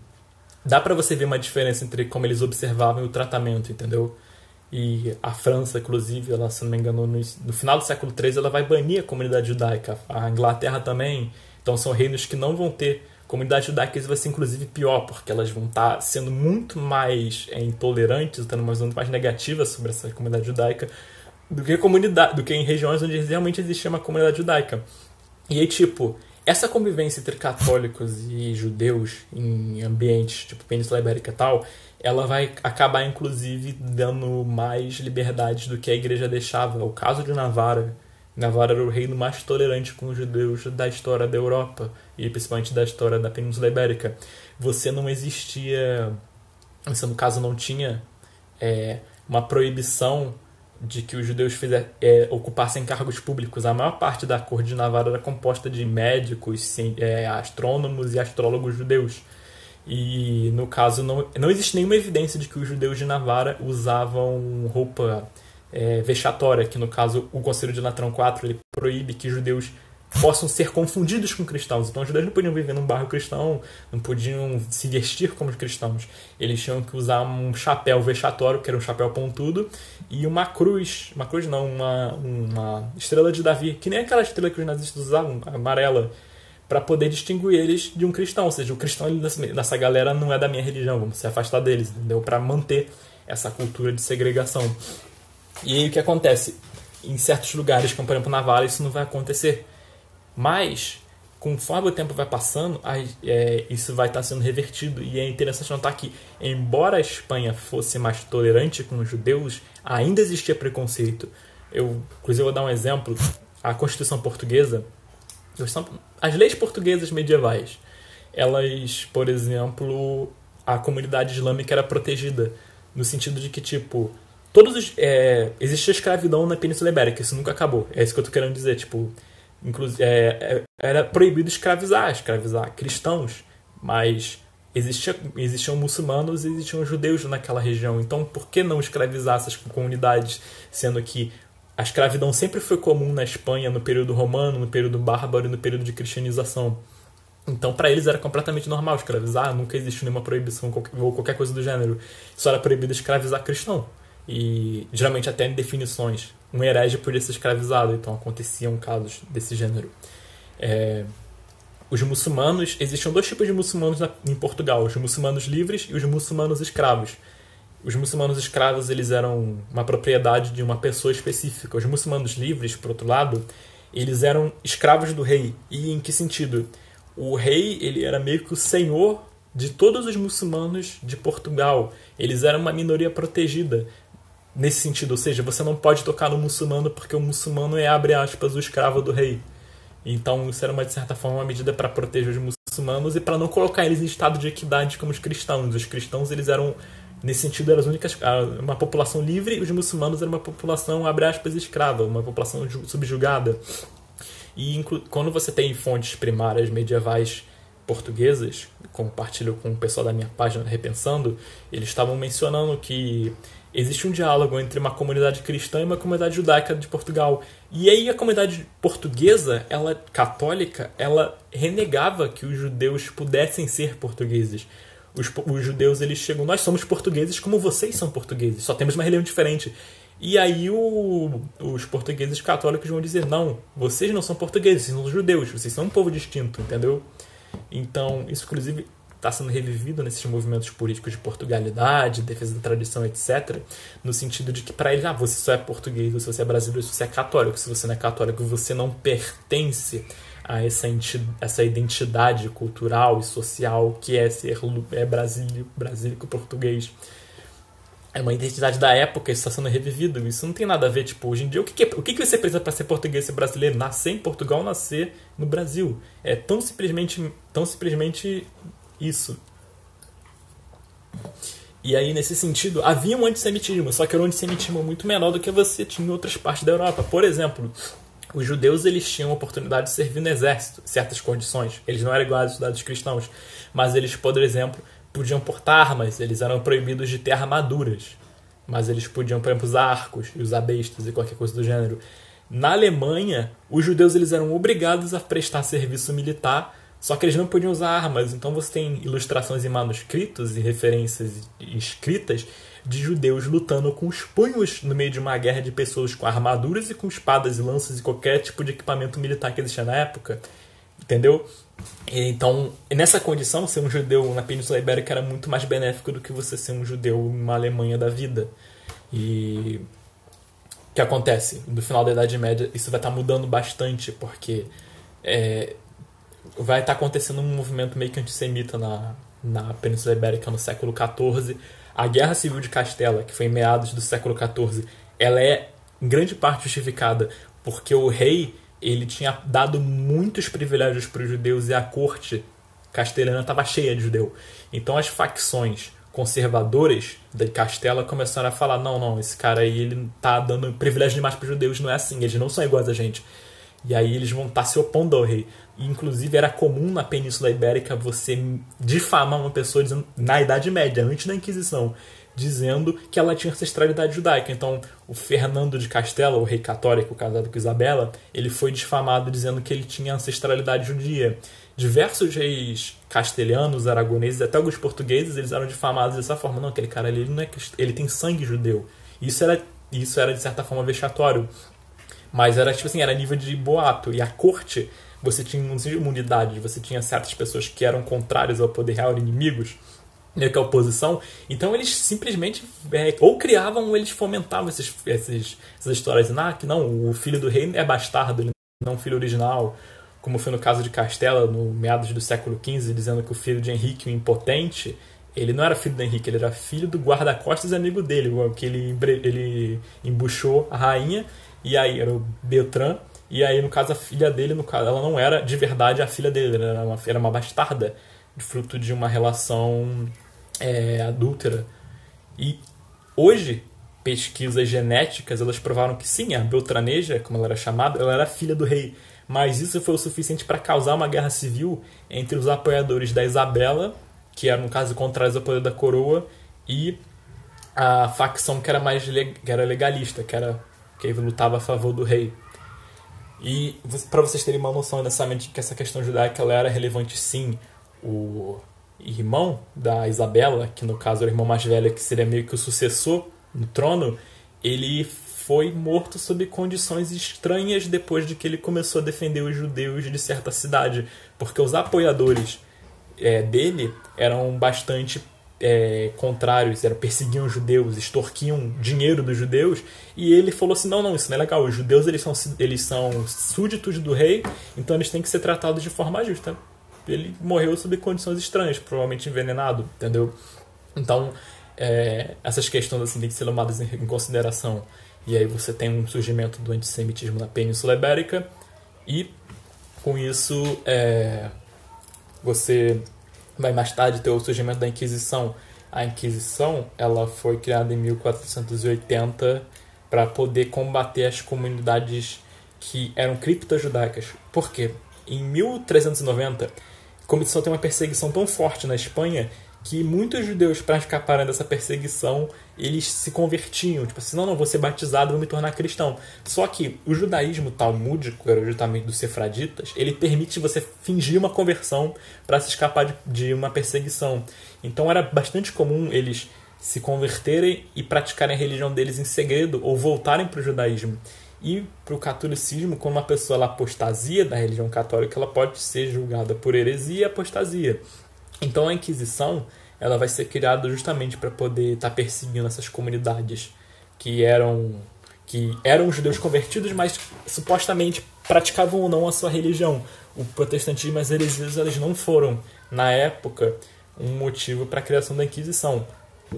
dá para você ver uma diferença entre como eles observavam o tratamento, entendeu? E a França, inclusive, ela, se não me engano, no, no final do século XIII, ela vai banir a comunidade judaica. A Inglaterra também. Então são reinos que não vão ter comunidade judaica. Vai ser inclusive pior, porque elas vão estar sendo muito mais é, intolerantes, tendo uma visão muito mais negativa sobre essa comunidade judaica do que comunidade, do que em regiões onde realmente existia uma comunidade judaica. E aí, tipo, essa convivência entre católicos e judeus em ambientes tipo Península Ibérica e tal, ela vai acabar inclusive dando mais liberdades do que a igreja deixava. O caso de Navarra, Navarra era o reino mais tolerante com os judeus da história da Europa e principalmente da história da Península Ibérica. Você não existia, você no caso não tinha é, uma proibição de que os judeus fizer, é, ocupassem cargos públicos. A maior parte da corte de Navarra era composta de médicos, é, astrônomos e astrólogos judeus. E no caso não, não existe nenhuma evidência de que os judeus de Navarra usavam roupa é, vexatória, que no caso o Conselho de Latrão IV ele proíbe que judeus possam ser confundidos com cristãos. Então os judeus não podiam viver num bairro cristão, não podiam se vestir como cristãos. Eles tinham que usar um chapéu vexatório, que era um chapéu pontudo, e uma cruz, uma cruz não, uma, uma estrela de Davi, que nem aquela estrela que os nazistas usavam, amarela, para poder distinguir eles de um cristão. Ou seja, o cristão dessa galera não é da minha religião, vamos se afastar deles, entendeu? Para manter essa cultura de segregação. E aí o que acontece? Em certos lugares, como por exemplo na Vale, isso não vai acontecer mas, conforme o tempo vai passando, é, isso vai estar sendo revertido. E é interessante notar que, embora a Espanha fosse mais tolerante com os judeus, ainda existia preconceito. Eu, inclusive, vou dar um exemplo. A Constituição Portuguesa, as leis portuguesas medievais, elas, por exemplo, a comunidade islâmica era protegida, no sentido de que, tipo, todos os, é, existia escravidão na Península Ibérica, isso nunca acabou. É isso que eu tô querendo dizer, tipo, Inclusive, é, é, era proibido escravizar, escravizar cristãos, mas existia, existiam muçulmanos e existiam judeus naquela região. Então, por que não escravizar essas comunidades, sendo que a escravidão sempre foi comum na Espanha no período romano, no período bárbaro e no período de cristianização. Então, para eles era completamente normal escravizar, nunca existiu nenhuma proibição ou qualquer coisa do gênero. Só era proibido escravizar cristão. E geralmente até em definições um herege podia ser escravizado, então aconteciam casos desse gênero. É, os muçulmanos, existiam dois tipos de muçulmanos na, em Portugal, os muçulmanos livres e os muçulmanos escravos. Os muçulmanos escravos eles eram uma propriedade de uma pessoa específica. Os muçulmanos livres, por outro lado, eles eram escravos do rei. E em que sentido? O rei ele era meio que o senhor de todos os muçulmanos de Portugal. Eles eram uma minoria protegida nesse sentido, ou seja, você não pode tocar no muçulmano porque o muçulmano é, abre aspas, o escravo do rei. Então isso era, uma, de certa forma, uma medida para proteger os muçulmanos e para não colocar eles em estado de equidade como os cristãos. Os cristãos, eles eram, nesse sentido, eram as únicas, uma população livre e os muçulmanos eram uma população, abre aspas, escrava, uma população subjugada. E quando você tem fontes primárias medievais portuguesas, compartilho com o pessoal da minha página Repensando, eles estavam mencionando que existe um diálogo entre uma comunidade cristã e uma comunidade judaica de Portugal. E aí a comunidade portuguesa, ela católica, ela renegava que os judeus pudessem ser portugueses. Os, os judeus eles chegam, nós somos portugueses como vocês são portugueses, só temos uma religião diferente. E aí o, os portugueses católicos vão dizer, não, vocês não são portugueses, vocês são judeus, vocês são um povo distinto, entendeu? Então, isso inclusive está sendo revivido nesses movimentos políticos de Portugalidade, defesa da tradição, etc., no sentido de que para eles, ah, você só é português, se você é brasileiro, se você é católico, se você não é católico, você não pertence a essa, essa identidade cultural e social que é ser é brasílico, brasílico português. É uma identidade da época, isso está sendo revivido. Isso não tem nada a ver, tipo, hoje em dia, o que, que, é, o que, que você precisa para ser português e brasileiro? Nascer em Portugal, nascer no Brasil. É tão simplesmente, tão simplesmente isso. E aí, nesse sentido, havia um antissemitismo, só que era um antissemitismo muito menor do que você tinha em outras partes da Europa. Por exemplo, os judeus eles tinham a oportunidade de servir no exército, certas condições. Eles não eram iguais aos cidadãos cristãos, mas eles, por exemplo, podiam portar armas, eles eram proibidos de ter armaduras. Mas eles podiam, por exemplo, usar arcos e usar bestas e qualquer coisa do gênero. Na Alemanha, os judeus eles eram obrigados a prestar serviço militar Só que eles não podiam usar armas, então você tem ilustrações em manuscritos e referências escritas de judeus lutando com os punhos no meio de uma guerra de pessoas com armaduras e com espadas e lanças e qualquer tipo de equipamento militar que existia na época. Entendeu? Então, nessa condição, ser um judeu na Península Ibérica era muito mais benéfico do que você ser um judeu numa Alemanha da vida. E o que acontece? No final da Idade Média, isso vai estar mudando bastante, porque é, vai estar acontecendo um movimento meio que antissemita na, na Península Ibérica no século XIV. A Guerra Civil de Castela, que foi em meados do século XIV, ela é em grande parte justificada porque o rei ele tinha dado muitos privilégios para os judeus e a corte castelhana estava cheia de judeu. Então as facções conservadoras de Castela começaram a falar: não, não, esse cara aí ele tá dando privilégio demais para os judeus, não é assim, eles não são iguais a gente. E aí eles vão estar tá se opondo ao rei. Inclusive era comum na Península Ibérica você difamar uma pessoa dizendo, na Idade Média, antes da Inquisição, dizendo que ela tinha ancestralidade judaica. Então, o Fernando de Castela, o rei católico casado com Isabela, ele foi difamado dizendo que ele tinha ancestralidade judia. Diversos reis castelhanos, aragoneses, até alguns portugueses, eles eram difamados dessa forma. Não, aquele cara ali ele, não é, ele tem sangue judeu. Isso era, isso era, de certa forma, vexatório. Mas era, tipo assim, era nível de boato. E a corte, você tinha imunidade, você tinha certas pessoas que eram contrárias ao poder real, inimigos, meio que a oposição. Então eles simplesmente é, ou criavam ou eles fomentavam esses, esses, essas histórias. Ah, que não, o filho do rei é bastardo, ele não é um filho original. Como foi no caso de Castela, no meados do século XV, dizendo que o filho de Henrique, o impotente, ele não era filho do Henrique, ele era filho do guarda-costas amigo dele, que ele, ele embuchou a rainha, e aí era o Beltrán, e aí no caso a filha dele, no caso, ela não era de verdade a filha dele, era uma, era uma bastarda, fruto de uma relação é, adúltera. E hoje, pesquisas genéticas elas provaram que sim, a Beltraneja, como ela era chamada, ela era filha do rei. Mas isso foi o suficiente para causar uma guerra civil entre os apoiadores da Isabela, que era no caso contrários ao poder da coroa, e a facção que era mais que era legalista, que era que lutava a favor do rei. E para vocês terem uma noção nessa mente que essa questão judaica ela era relevante sim, o irmão da Isabela, que no caso era o irmão mais velho, que seria meio que o sucessor no trono, ele foi morto sob condições estranhas depois de que ele começou a defender os judeus de certa cidade, porque os apoiadores é, dele eram bastante é, contrários, eram, perseguiam judeus, extorquiam dinheiro dos judeus, e ele falou assim, não, não, isso não é legal, os judeus eles são, eles são súditos do rei, então eles têm que ser tratados de forma justa ele morreu sob condições estranhas, provavelmente envenenado, entendeu? Então, é, essas questões assim têm que ser levadas em, em consideração. E aí você tem um surgimento do antissemitismo na Península Ibérica e com isso é, você vai mais tarde ter o surgimento da Inquisição. A Inquisição ela foi criada em 1480 para poder combater as comunidades que eram criptojudaicas. Por quê? Em 1390 começou a ter uma perseguição tão forte na Espanha que muitos judeus, para escaparem dessa perseguição, eles se convertiam. Tipo assim, não, não, vou ser batizado, vou me tornar cristão. Só que o judaísmo talmúdico, era justamente dos sefraditas, ele permite você fingir uma conversão para se escapar de, de uma perseguição. Então era bastante comum eles se converterem e praticarem a religião deles em segredo ou voltarem para o judaísmo. E para o catolicismo, quando uma pessoa ela apostasia da religião católica, ela pode ser julgada por heresia e apostasia. Então a Inquisição ela vai ser criada justamente para poder estar tá perseguindo essas comunidades que eram que eram judeus convertidos, mas supostamente praticavam ou não a sua religião. O protestantismo e as heresias elas não foram na época um motivo para a criação da Inquisição.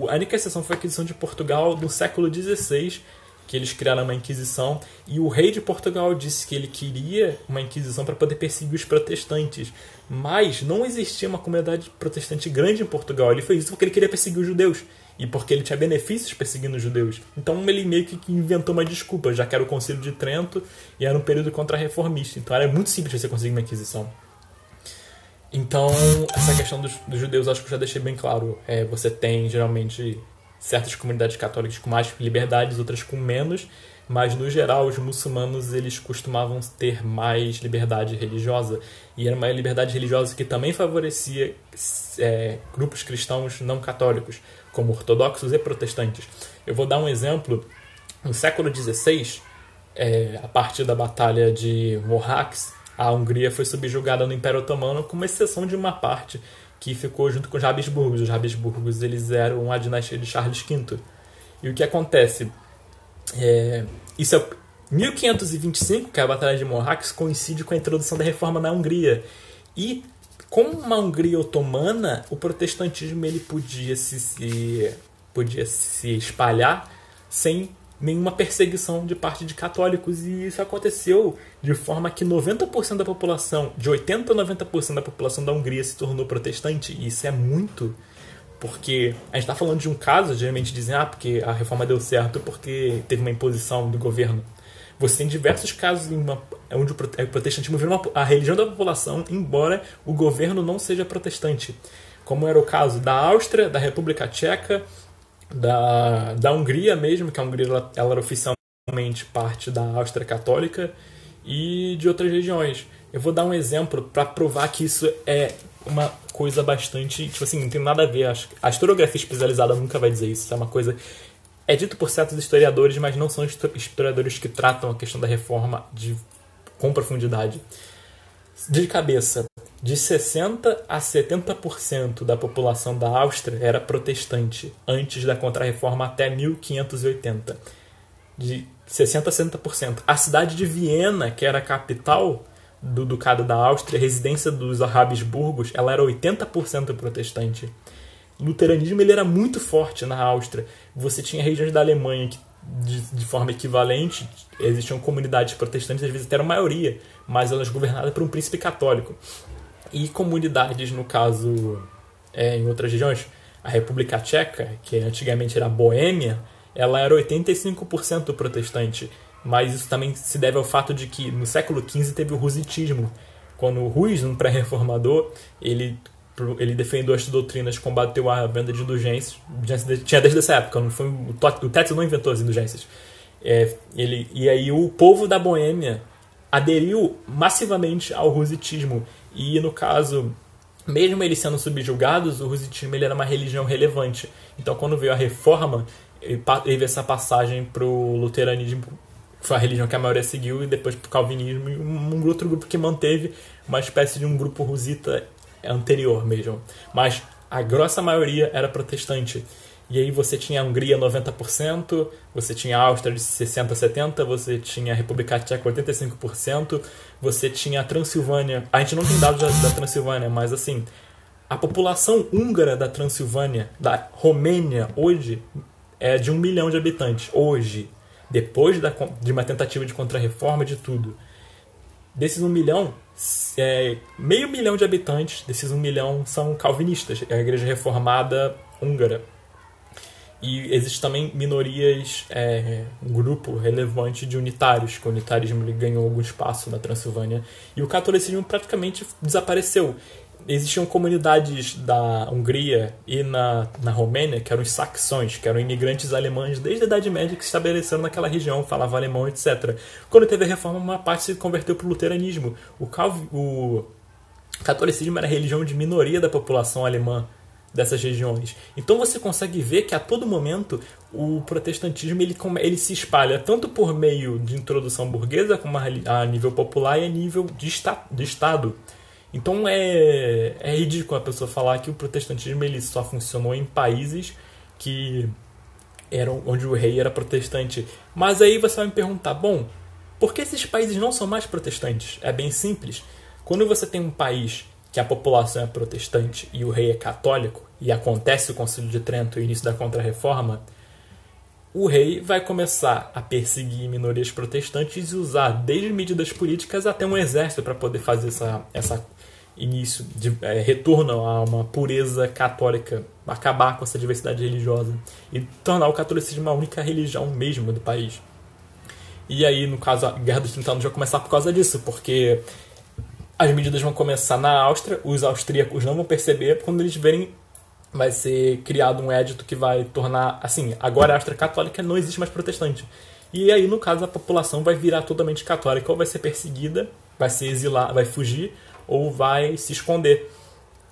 A única exceção foi a Inquisição de Portugal no século XVI, que eles criaram uma inquisição e o rei de Portugal disse que ele queria uma inquisição para poder perseguir os protestantes, mas não existia uma comunidade protestante grande em Portugal. Ele fez isso porque ele queria perseguir os judeus e porque ele tinha benefícios perseguindo os judeus. Então ele meio que inventou uma desculpa, já que era o Concílio de Trento e era um período contra-reformista. Então era muito simples você conseguir uma inquisição. Então, essa questão dos, dos judeus acho que eu já deixei bem claro. É, você tem geralmente certas comunidades católicas com mais liberdades, outras com menos, mas no geral os muçulmanos eles costumavam ter mais liberdade religiosa e era uma liberdade religiosa que também favorecia é, grupos cristãos não católicos, como ortodoxos e protestantes. Eu vou dar um exemplo. No século XVI, é, a partir da Batalha de Mohacs, a Hungria foi subjugada no Império Otomano, com exceção de uma parte que ficou junto com os Habsburgos. Os Habsburgos eles eram a dinastia de Charles V. E o que acontece? É, isso é 1525, que é a Batalha de Mohacs, coincide com a introdução da reforma na Hungria. E com uma Hungria otomana, o protestantismo ele podia se, se podia se espalhar sem nenhuma perseguição de parte de católicos e isso aconteceu de forma que 90% da população, de 80 a 90% da população da Hungria se tornou protestante e isso é muito porque a gente está falando de um caso, geralmente dizem, ah, porque a reforma deu certo porque teve uma imposição do governo. Você tem diversos casos uma, onde o protestantismo virou uma, a religião da população, embora o governo não seja protestante. Como era o caso da Áustria, da República Tcheca, da, da Hungria mesmo, que a Hungria ela, ela era oficialmente parte da Áustria Católica, e de outras regiões. Eu vou dar um exemplo para provar que isso é uma coisa bastante. Tipo assim, não tem nada a ver. A historiografia especializada nunca vai dizer isso. Isso é uma coisa. É dito por certos historiadores, mas não são historiadores que tratam a questão da reforma de, com profundidade. De cabeça, de 60% a 70% da população da Áustria era protestante antes da Contra-Reforma até 1580. De 60% a 70%. A cidade de Viena, que era a capital, do Ducado da Áustria, residência dos Habsburgos, ela era 80% protestante. O luteranismo ele era muito forte na Áustria. Você tinha regiões da Alemanha que, de, de forma equivalente, existiam comunidades protestantes, às vezes até a maioria, mas elas governadas por um príncipe católico. E comunidades, no caso, é, em outras regiões, a República Tcheca, que antigamente era Boêmia, ela era 85% protestante mas isso também se deve ao fato de que no século XV teve o rusitismo, quando o Rus, um pré-reformador, ele ele defendeu as doutrinas, combateu a venda de indulgências, tinha desde essa época, não foi, o Tetzel não inventou as indulgências. É, ele, e aí o povo da Boêmia aderiu massivamente ao rusitismo, e no caso, mesmo eles sendo subjugados, o rusitismo ele era uma religião relevante. Então quando veio a reforma, teve essa passagem para o luteranismo foi a religião que a maioria seguiu, e depois pro calvinismo, e um outro grupo que manteve uma espécie de um grupo rusita anterior mesmo. Mas a grossa maioria era protestante. E aí você tinha a Hungria 90%, você tinha a Áustria de 60% a 70%, você tinha a República Tcheca 85%, você tinha a Transilvânia. A gente não tem dados da, da Transilvânia, mas assim, a população húngara da Transilvânia, da Romênia, hoje, é de um milhão de habitantes. Hoje depois da, de uma tentativa de contrarreforma de tudo. Desses um milhão, é, meio milhão de habitantes desses um milhão são calvinistas, é a igreja reformada húngara. E existe também minorias, é, um grupo relevante de unitários, que o unitarismo ganhou algum espaço na Transilvânia. E o catolicismo praticamente desapareceu existiam comunidades da Hungria e na, na Romênia que eram os saxões, que eram imigrantes alemães desde a Idade Média que se estabeleceram naquela região, falavam alemão, etc. Quando teve a reforma, uma parte se converteu para o luteranismo. O, catolicismo era a religião de minoria da população alemã dessas regiões. Então você consegue ver que a todo momento o protestantismo ele, ele se espalha tanto por meio de introdução burguesa como a, nível popular e a nível de, esta, de Estado. Então é, é ridículo a pessoa falar que o protestantismo ele só funcionou em países que eram onde o rei era protestante. Mas aí você vai me perguntar, bom, por que esses países não são mais protestantes? É bem simples. Quando você tem um país que a população é protestante e o rei é católico, e acontece o Concílio de Trento, o início da Contra-Reforma, o rei vai começar a perseguir minorias protestantes e usar desde medidas políticas até um exército para poder fazer essa, essa início, de, é, retorno a uma pureza católica, acabar com essa diversidade religiosa e tornar o catolicismo a única religião mesmo do país. E aí, no caso, a Guerra dos 30 Anos vai começar por causa disso, porque as medidas vão começar na Áustria, os austríacos não vão perceber, quando eles verem vai ser criado um édito que vai tornar, assim, agora a Áustria católica não existe mais protestante. E aí, no caso, a população vai virar totalmente católica, ou vai ser perseguida, vai ser exilada, vai fugir, ou vai se esconder.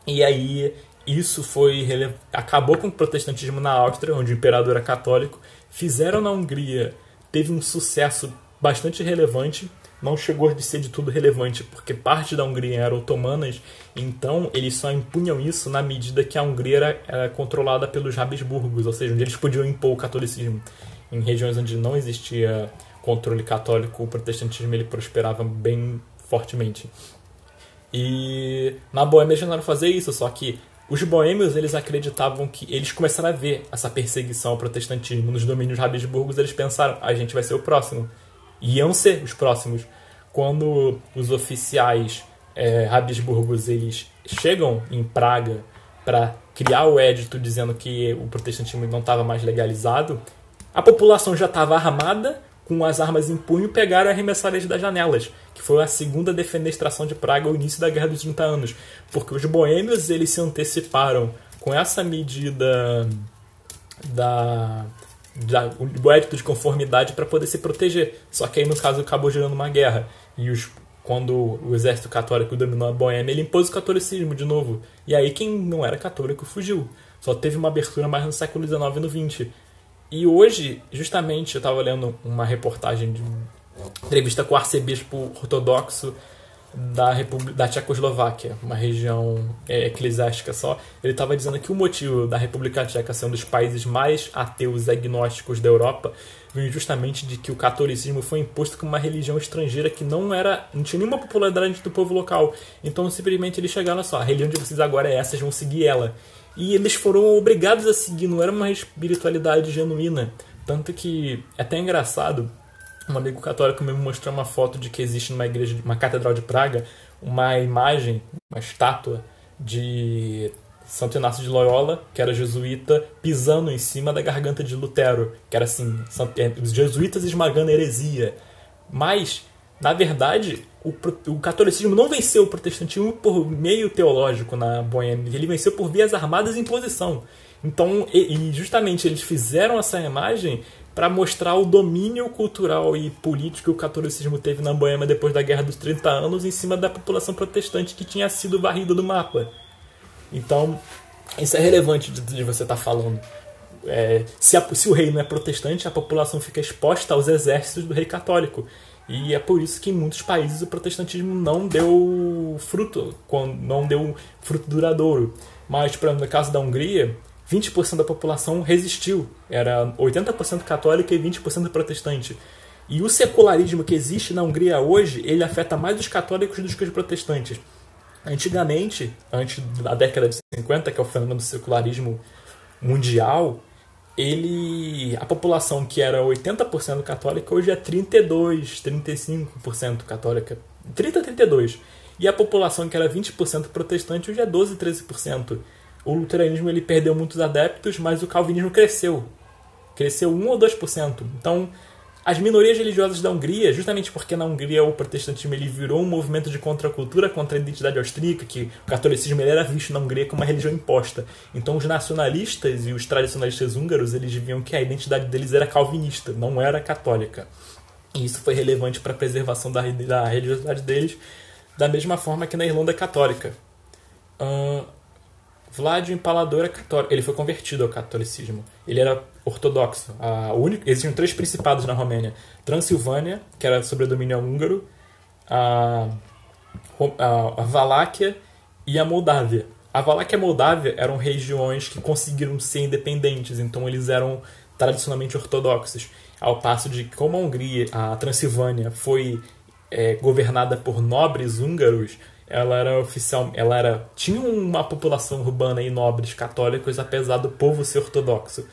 E aí, isso foi acabou com o protestantismo na Áustria, onde o imperador era católico. Fizeram na Hungria, teve um sucesso bastante relevante. Não chegou a ser de tudo relevante, porque parte da Hungria era otomanas, então eles só impunham isso na medida que a Hungria era, era controlada pelos Habsburgos, ou seja, onde eles podiam impor o catolicismo em regiões onde não existia controle católico, o protestantismo ele prosperava bem fortemente. E na Boêmia eles tentaram fazer isso, só que os boêmios eles acreditavam que eles começaram a ver essa perseguição ao protestantismo nos domínios habsburgos, eles pensaram, a gente vai ser o próximo. E iam ser os próximos. Quando os oficiais é, habsburgos eles chegam em Praga para criar o édito dizendo que o protestantismo não estava mais legalizado, a população já estava armada, com as armas em punho, pegaram e arremessaram eles das janelas, que foi a segunda defenestração de Praga ao início da Guerra dos 30 Anos, porque os boêmios eles se anteciparam com essa medida da, da o édito de conformidade para poder se proteger. Só que aí no caso acabou gerando uma guerra e os quando o exército católico dominou a Boêmia, ele impôs o catolicismo de novo. E aí quem não era católico fugiu. Só teve uma abertura mais no século XIX e no XX. E hoje, justamente, eu estava lendo uma reportagem de entrevista com o arcebispo ortodoxo da, República, da Tchecoslováquia, uma região é, eclesiástica só. Ele estava dizendo que o motivo da República Tcheca ser um dos países mais ateus e agnósticos da Europa vem justamente de que o catolicismo foi imposto como uma religião estrangeira que não era não tinha nenhuma popularidade do povo local. Então simplesmente eles chegaram só, a religião de vocês agora é essa, vocês vão seguir ela. E eles foram obrigados a seguir, não era uma espiritualidade genuína. Tanto que é até engraçado, um amigo católico me mostrou uma foto de que existe numa igreja, uma catedral de Praga, uma imagem, uma estátua de Santo Inácio de Loyola, que era jesuíta, pisando em cima da garganta de Lutero, que era assim, é, os jesuítas esmagando a heresia. Mas, na verdade, o, catolicismo não venceu o protestantismo por meio teológico na Boêmia, ele venceu por vias armadas e imposição. Então, e justamente eles fizeram essa imagem para mostrar o domínio cultural e político que o catolicismo teve na Boêmia depois da Guerra dos 30 Anos em cima da população protestante que tinha sido varrida do mapa. Então, isso é relevante de, de você estar tá falando. É, se, a, se o rei não é protestante, a população fica exposta aos exércitos do rei católico. E é por isso que em muitos países o protestantismo não deu fruto, não deu fruto duradouro. Mas, por exemplo, no caso da Hungria, 20% da população resistiu. Era 80% católica e 20% protestante. E o secularismo que existe na Hungria hoje, ele afeta mais os católicos do que os protestantes. Antigamente, antes da década de 50, que é o fenômeno do secularismo mundial, ele a população que era 80% católica hoje é 32, 35% católica, 30 a 32. E a população que era 20% protestante hoje é 12, 13%. O luteranismo ele perdeu muitos adeptos, mas o calvinismo cresceu. Cresceu 1 ou 2%. Então, as minorias religiosas da Hungria, justamente porque na Hungria o protestantismo ele virou um movimento de contracultura contra a identidade austríaca, que o catolicismo ele era visto na Hungria como uma religião imposta. Então os nacionalistas e os tradicionalistas húngaros eles viam que a identidade deles era calvinista, não era católica. E isso foi relevante para a preservação da, da religiosidade deles, da mesma forma que na Irlanda católica. Uh, Vlad o Empalador é católico. Ele foi convertido ao catolicismo. Ele era ortodoxo. A única, existiam três principados na Romênia: Transilvânia, que era sobre domínio húngaro, a, a, a Valáquia e a Moldávia. A Valáquia e a Moldávia eram regiões que conseguiram ser independentes, então eles eram tradicionalmente ortodoxos. Ao passo de que, como a Hungria, a Transilvânia foi é, governada por nobres húngaros, ela era oficial, ela era tinha uma população urbana e nobres católicos, apesar do povo ser ortodoxo.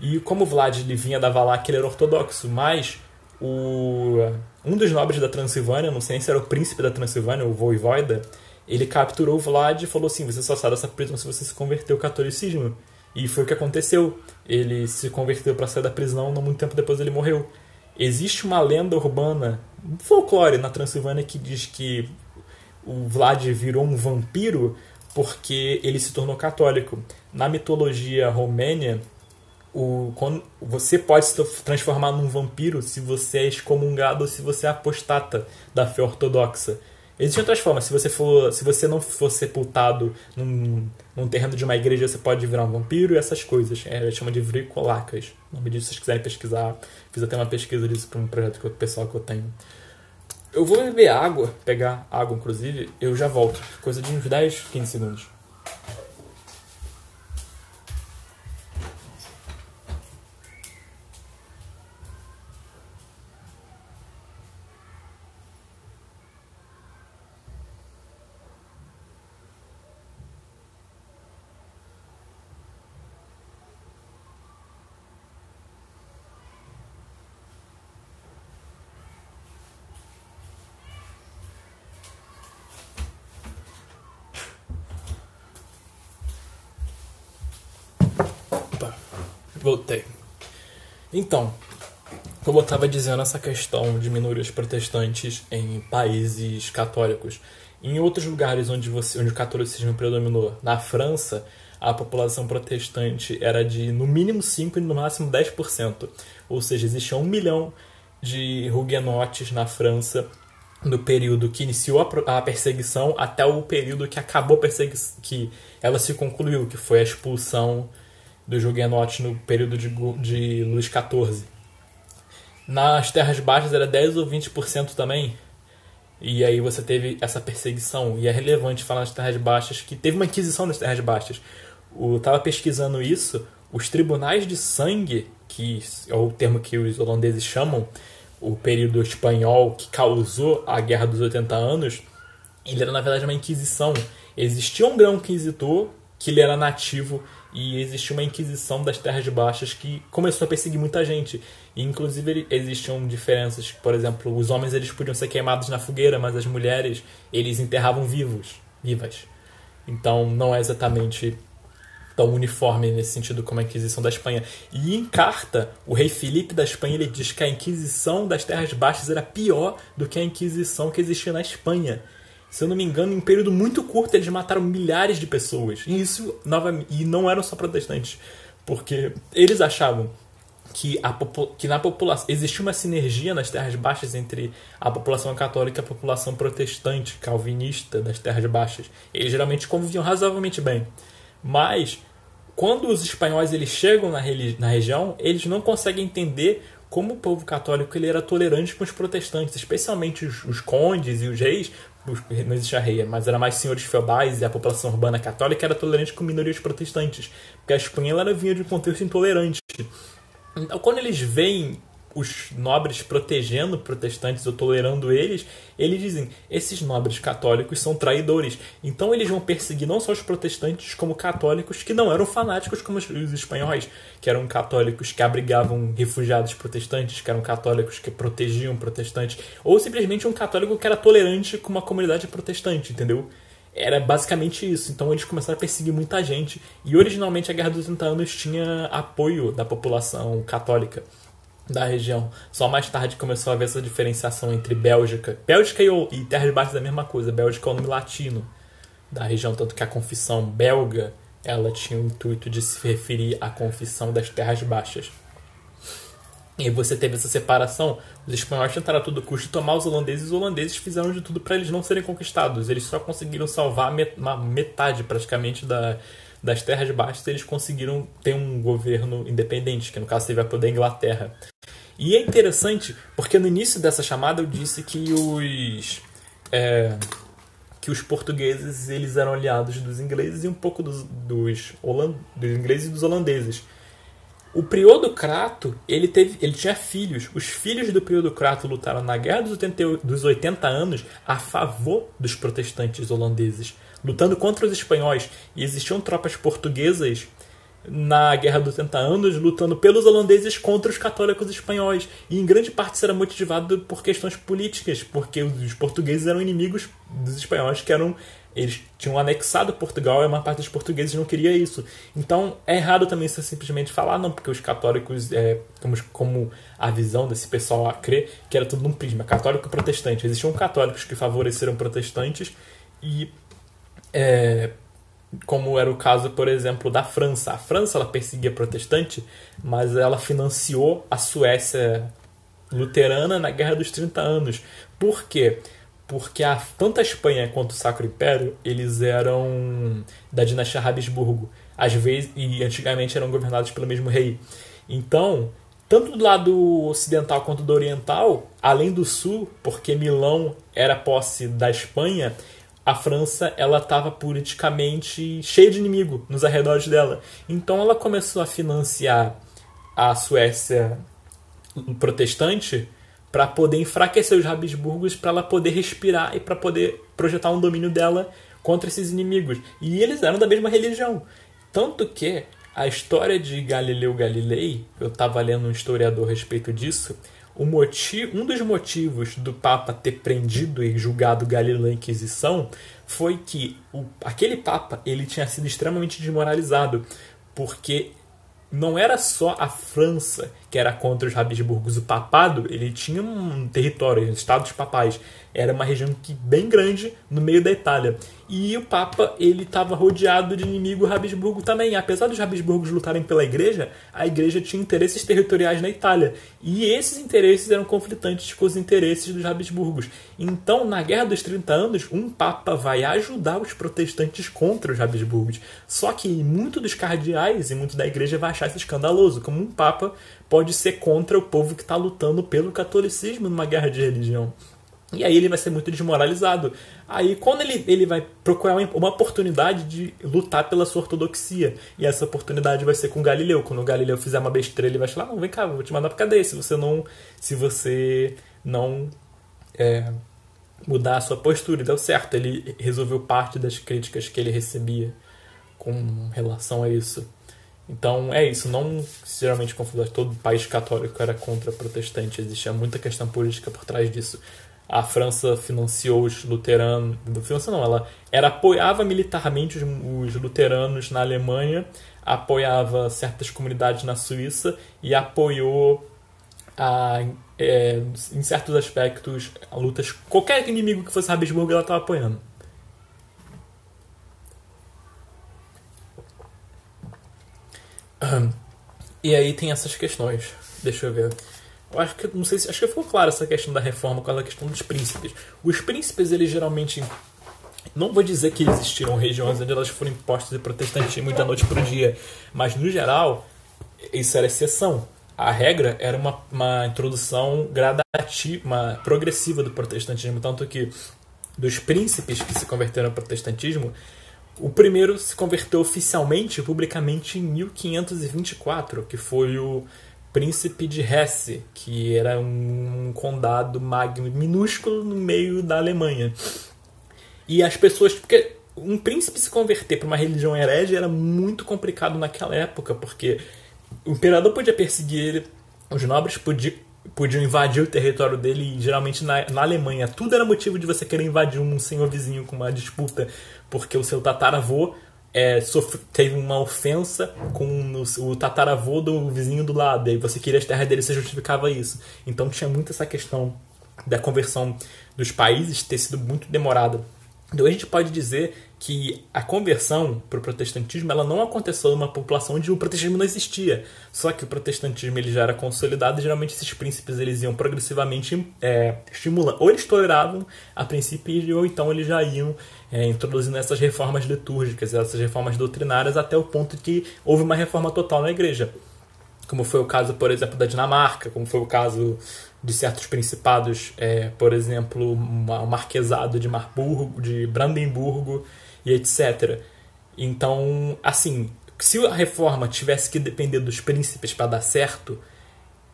E como Vlad ele vinha da Valáquia, ele era ortodoxo, mas o um dos nobres da Transilvânia, não sei se era o príncipe da Transilvânia, o Voivoda, ele capturou Vlad e falou assim: "Você só sai dessa prisão se você se converter ao catolicismo". E foi o que aconteceu. Ele se converteu para sair da prisão, não muito tempo depois ele morreu. Existe uma lenda urbana, folclore na Transilvânia que diz que o Vlad virou um vampiro porque ele se tornou católico. Na mitologia romênia, o, quando, você pode se transformar num vampiro se você é excomungado ou se você é apostata da fé ortodoxa. Existem outras formas. Se você, for, se você não for sepultado num, num terreno de uma igreja, você pode virar um vampiro e essas coisas. É, chama de vricolacas. O nome disso, se vocês quiserem pesquisar. Fiz até uma pesquisa disso para um projeto que, pessoal que eu tenho. Eu vou beber água, pegar água inclusive, eu já volto. Coisa de uns 10, 15 segundos. Então, como eu estava dizendo, essa questão de minorias protestantes em países católicos. Em outros lugares onde, você, onde o catolicismo predominou, na França, a população protestante era de no mínimo 5% e no máximo 10%. Ou seja, existia um milhão de huguenotes na França no período que iniciou a perseguição até o período que acabou a perseguição, que ela se concluiu, que foi a expulsão dos Huguenotes no período de, de Luís XIV. Nas Terras Baixas era 10 ou 20% também. E aí você teve essa perseguição. E é relevante falar nas Terras Baixas que teve uma inquisição nas Terras Baixas. Eu estava pesquisando isso. Os tribunais de sangue, que é o termo que os holandeses chamam, o período espanhol que causou a Guerra dos 80 Anos, ele era na verdade uma inquisição. Existia um grão inquisitor que ele era nativo e existia uma inquisição das terras baixas que começou a perseguir muita gente. E, inclusive existiam diferenças, por exemplo, os homens eles podiam ser queimados na fogueira, mas as mulheres eles enterravam vivos, vivas. Então não é exatamente tão uniforme nesse sentido como a Inquisição da Espanha. E em carta, o rei Felipe da Espanha ele diz que a Inquisição das Terras Baixas era pior do que a Inquisição que existia na Espanha se eu não me engano, em um período muito curto eles mataram milhares de pessoas. E isso novamente, e não eram só protestantes, porque eles achavam que, a, que na população existia uma sinergia nas terras baixas entre a população católica e a população protestante, calvinista das terras baixas. Eles geralmente conviviam razoavelmente bem. Mas quando os espanhóis eles chegam na, na região, eles não conseguem entender como o povo católico ele era tolerante com os protestantes, especialmente os, os condes e os reis, não existia rei, mas era mais senhores feudais e a população urbana católica era tolerante com minorias protestantes, porque a Espanha ela vinha de um contexto intolerante. Então, quando eles veem os nobres protegendo protestantes ou tolerando eles, eles dizem: esses nobres católicos são traidores. Então eles vão perseguir não só os protestantes, como católicos que não eram fanáticos como os espanhóis, que eram católicos que abrigavam refugiados protestantes, que eram católicos que protegiam protestantes, ou simplesmente um católico que era tolerante com uma comunidade protestante, entendeu? Era basicamente isso. Então eles começaram a perseguir muita gente. E originalmente a Guerra dos 30 Anos tinha apoio da população católica da região. Só mais tarde começou a haver essa diferenciação entre Bélgica. Bélgica e, e Terras Baixas é a mesma coisa. Bélgica é o nome latino da região, tanto que a confissão belga ela tinha o intuito de se referir à confissão das Terras Baixas. E você teve essa separação. Os espanhóis tentaram a todo custo tomar os holandeses os holandeses fizeram de tudo para eles não serem conquistados. Eles só conseguiram salvar metade praticamente da, das terras baixas. Eles conseguiram ter um governo independente, que no caso teve a poder Inglaterra. E é interessante porque no início dessa chamada eu disse que os é, que os portugueses eles eram aliados dos ingleses e um pouco dos, dos, holand, dos ingleses e dos holandeses. O Priodocrato, ele, teve, ele tinha filhos. Os filhos do Priodocrato lutaram na Guerra dos 80, dos 80 anos a favor dos protestantes holandeses, lutando contra os espanhóis. E existiam tropas portuguesas na Guerra dos 80 Anos, lutando pelos holandeses contra os católicos espanhóis. E em grande parte isso era motivado por questões políticas, porque os portugueses eram inimigos dos espanhóis, que eram eles tinham anexado Portugal e a maior parte dos portugueses não queria isso. Então é errado também você simplesmente falar, não, porque os católicos, é, como, como a visão desse pessoal a crer, que era tudo num prisma, católico e protestante. Existiam católicos que favoreceram protestantes e é, como era o caso, por exemplo, da França. A França ela perseguia protestante, mas ela financiou a Suécia luterana na Guerra dos 30 Anos. Por quê? Porque a, tanto a Espanha quanto o Sacro Império, eles eram da dinastia Habsburgo. Às vezes, e antigamente eram governados pelo mesmo rei. Então, tanto do lado ocidental quanto do oriental, além do sul, porque Milão era posse da Espanha, a França ela estava politicamente cheia de inimigo nos arredores dela. Então ela começou a financiar a Suécia protestante para poder enfraquecer os Habsburgos, para ela poder respirar e para poder projetar um domínio dela contra esses inimigos. E eles eram da mesma religião. Tanto que a história de Galileu Galilei, eu estava lendo um historiador a respeito disso, o motivo, um dos motivos do Papa ter prendido e julgado Galileu na Inquisição foi que o, aquele Papa ele tinha sido extremamente desmoralizado, porque não era só a França que era contra os Habsburgos. O papado ele tinha um território, estados papais. Era uma região que, bem grande no meio da Itália. E o Papa ele estava rodeado de inimigo Habsburgo também. Apesar dos Habsburgos lutarem pela Igreja, a Igreja tinha interesses territoriais na Itália. E esses interesses eram conflitantes com os interesses dos Habsburgos. Então, na Guerra dos 30 Anos, um Papa vai ajudar os protestantes contra os Habsburgos. Só que muito dos cardeais e muito da Igreja vai achar isso escandaloso, como um Papa pode ser contra o povo que está lutando pelo catolicismo numa guerra de religião. E aí ele vai ser muito desmoralizado. Aí quando ele, ele vai procurar uma oportunidade de lutar pela sua ortodoxia. E essa oportunidade vai ser com Galileu. Quando o Galileu fizer uma besteira, ele vai falar, não, vem cá, vou te mandar pra cadeia se você não. Se você não é, mudar a sua postura. E deu certo. Ele resolveu parte das críticas que ele recebia com relação a isso. Então é isso, não geralmente confundir todo país católico era contra protestante, existia muita questão política por trás disso a França financiou os luteranos. França não, ela era, apoiava militarmente os, os luteranos na Alemanha, apoiava certas comunidades na Suíça e apoiou a, é, em certos aspectos lutas. Qualquer inimigo que fosse Habsburgo ela estava apoiando. E aí tem essas questões. Deixa eu ver. Eu acho que não sei se acho que ficou claro essa questão da reforma com a questão dos príncipes. Os príncipes eles geralmente não vou dizer que existiram regiões onde elas foram impostas de protestantismo da noite para o dia, mas no geral isso era exceção. A regra era uma, uma introdução gradativa, uma progressiva do protestantismo, tanto que dos príncipes que se converteram ao protestantismo, o primeiro se converteu oficialmente, publicamente, em 1524, que foi o príncipe de Hesse, que era um condado magno, minúsculo no meio da Alemanha. E as pessoas. Porque um príncipe se converter para uma religião herege era muito complicado naquela época, porque o imperador podia perseguir ele, os nobres podiam, podiam invadir o território dele, e geralmente na, na Alemanha tudo era motivo de você querer invadir um senhor vizinho com uma disputa, porque o seu tataravô é, sofre, teve uma ofensa com o, o, tataravô do vizinho do lado, e você queria as terras dele, você justificava isso. Então tinha muito essa questão da conversão dos países ter sido muito demorada. Então a gente pode dizer que a conversão para o protestantismo ela não aconteceu numa população onde o protestantismo não existia. Só que o protestantismo ele já era consolidado e geralmente esses príncipes eles iam progressivamente é, estimulando. Ou eles toleravam a princípio ou então eles já iam é, introduzindo essas reformas litúrgicas, essas reformas doutrinárias até o ponto que houve uma reforma total na igreja. Como foi o caso, por exemplo, da Dinamarca, como foi o caso de certos principados, é, por exemplo, o marquesado de Marburgo, de Brandemburgo e etc. Então, assim, se a reforma tivesse que depender dos príncipes para dar certo,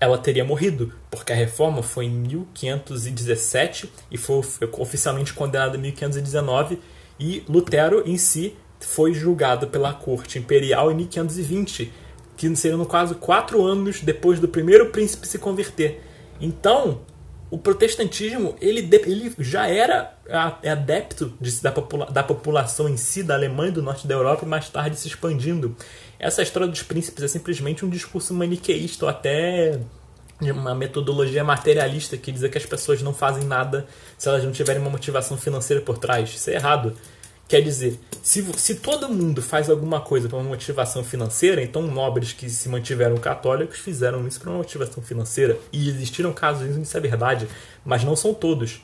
ela teria morrido, porque a reforma foi em 1517 e foi oficialmente condenada em 1519 e Lutero em si foi julgado pela corte imperial em 1520, que seriam no caso quatro anos depois do primeiro príncipe se converter. Então, o protestantismo ele, ele já era é adepto de, da, popula, da população em si, da Alemanha do norte da Europa, e mais tarde se expandindo. Essa história dos príncipes é simplesmente um discurso maniqueísta ou até uma metodologia materialista que diz que as pessoas não fazem nada se elas não tiverem uma motivação financeira por trás. Isso é errado. Quer dizer, se, se todo mundo faz alguma coisa para uma motivação financeira, então nobres que se mantiveram católicos fizeram isso para uma motivação financeira. E existiram casos, isso é verdade, mas não são todos.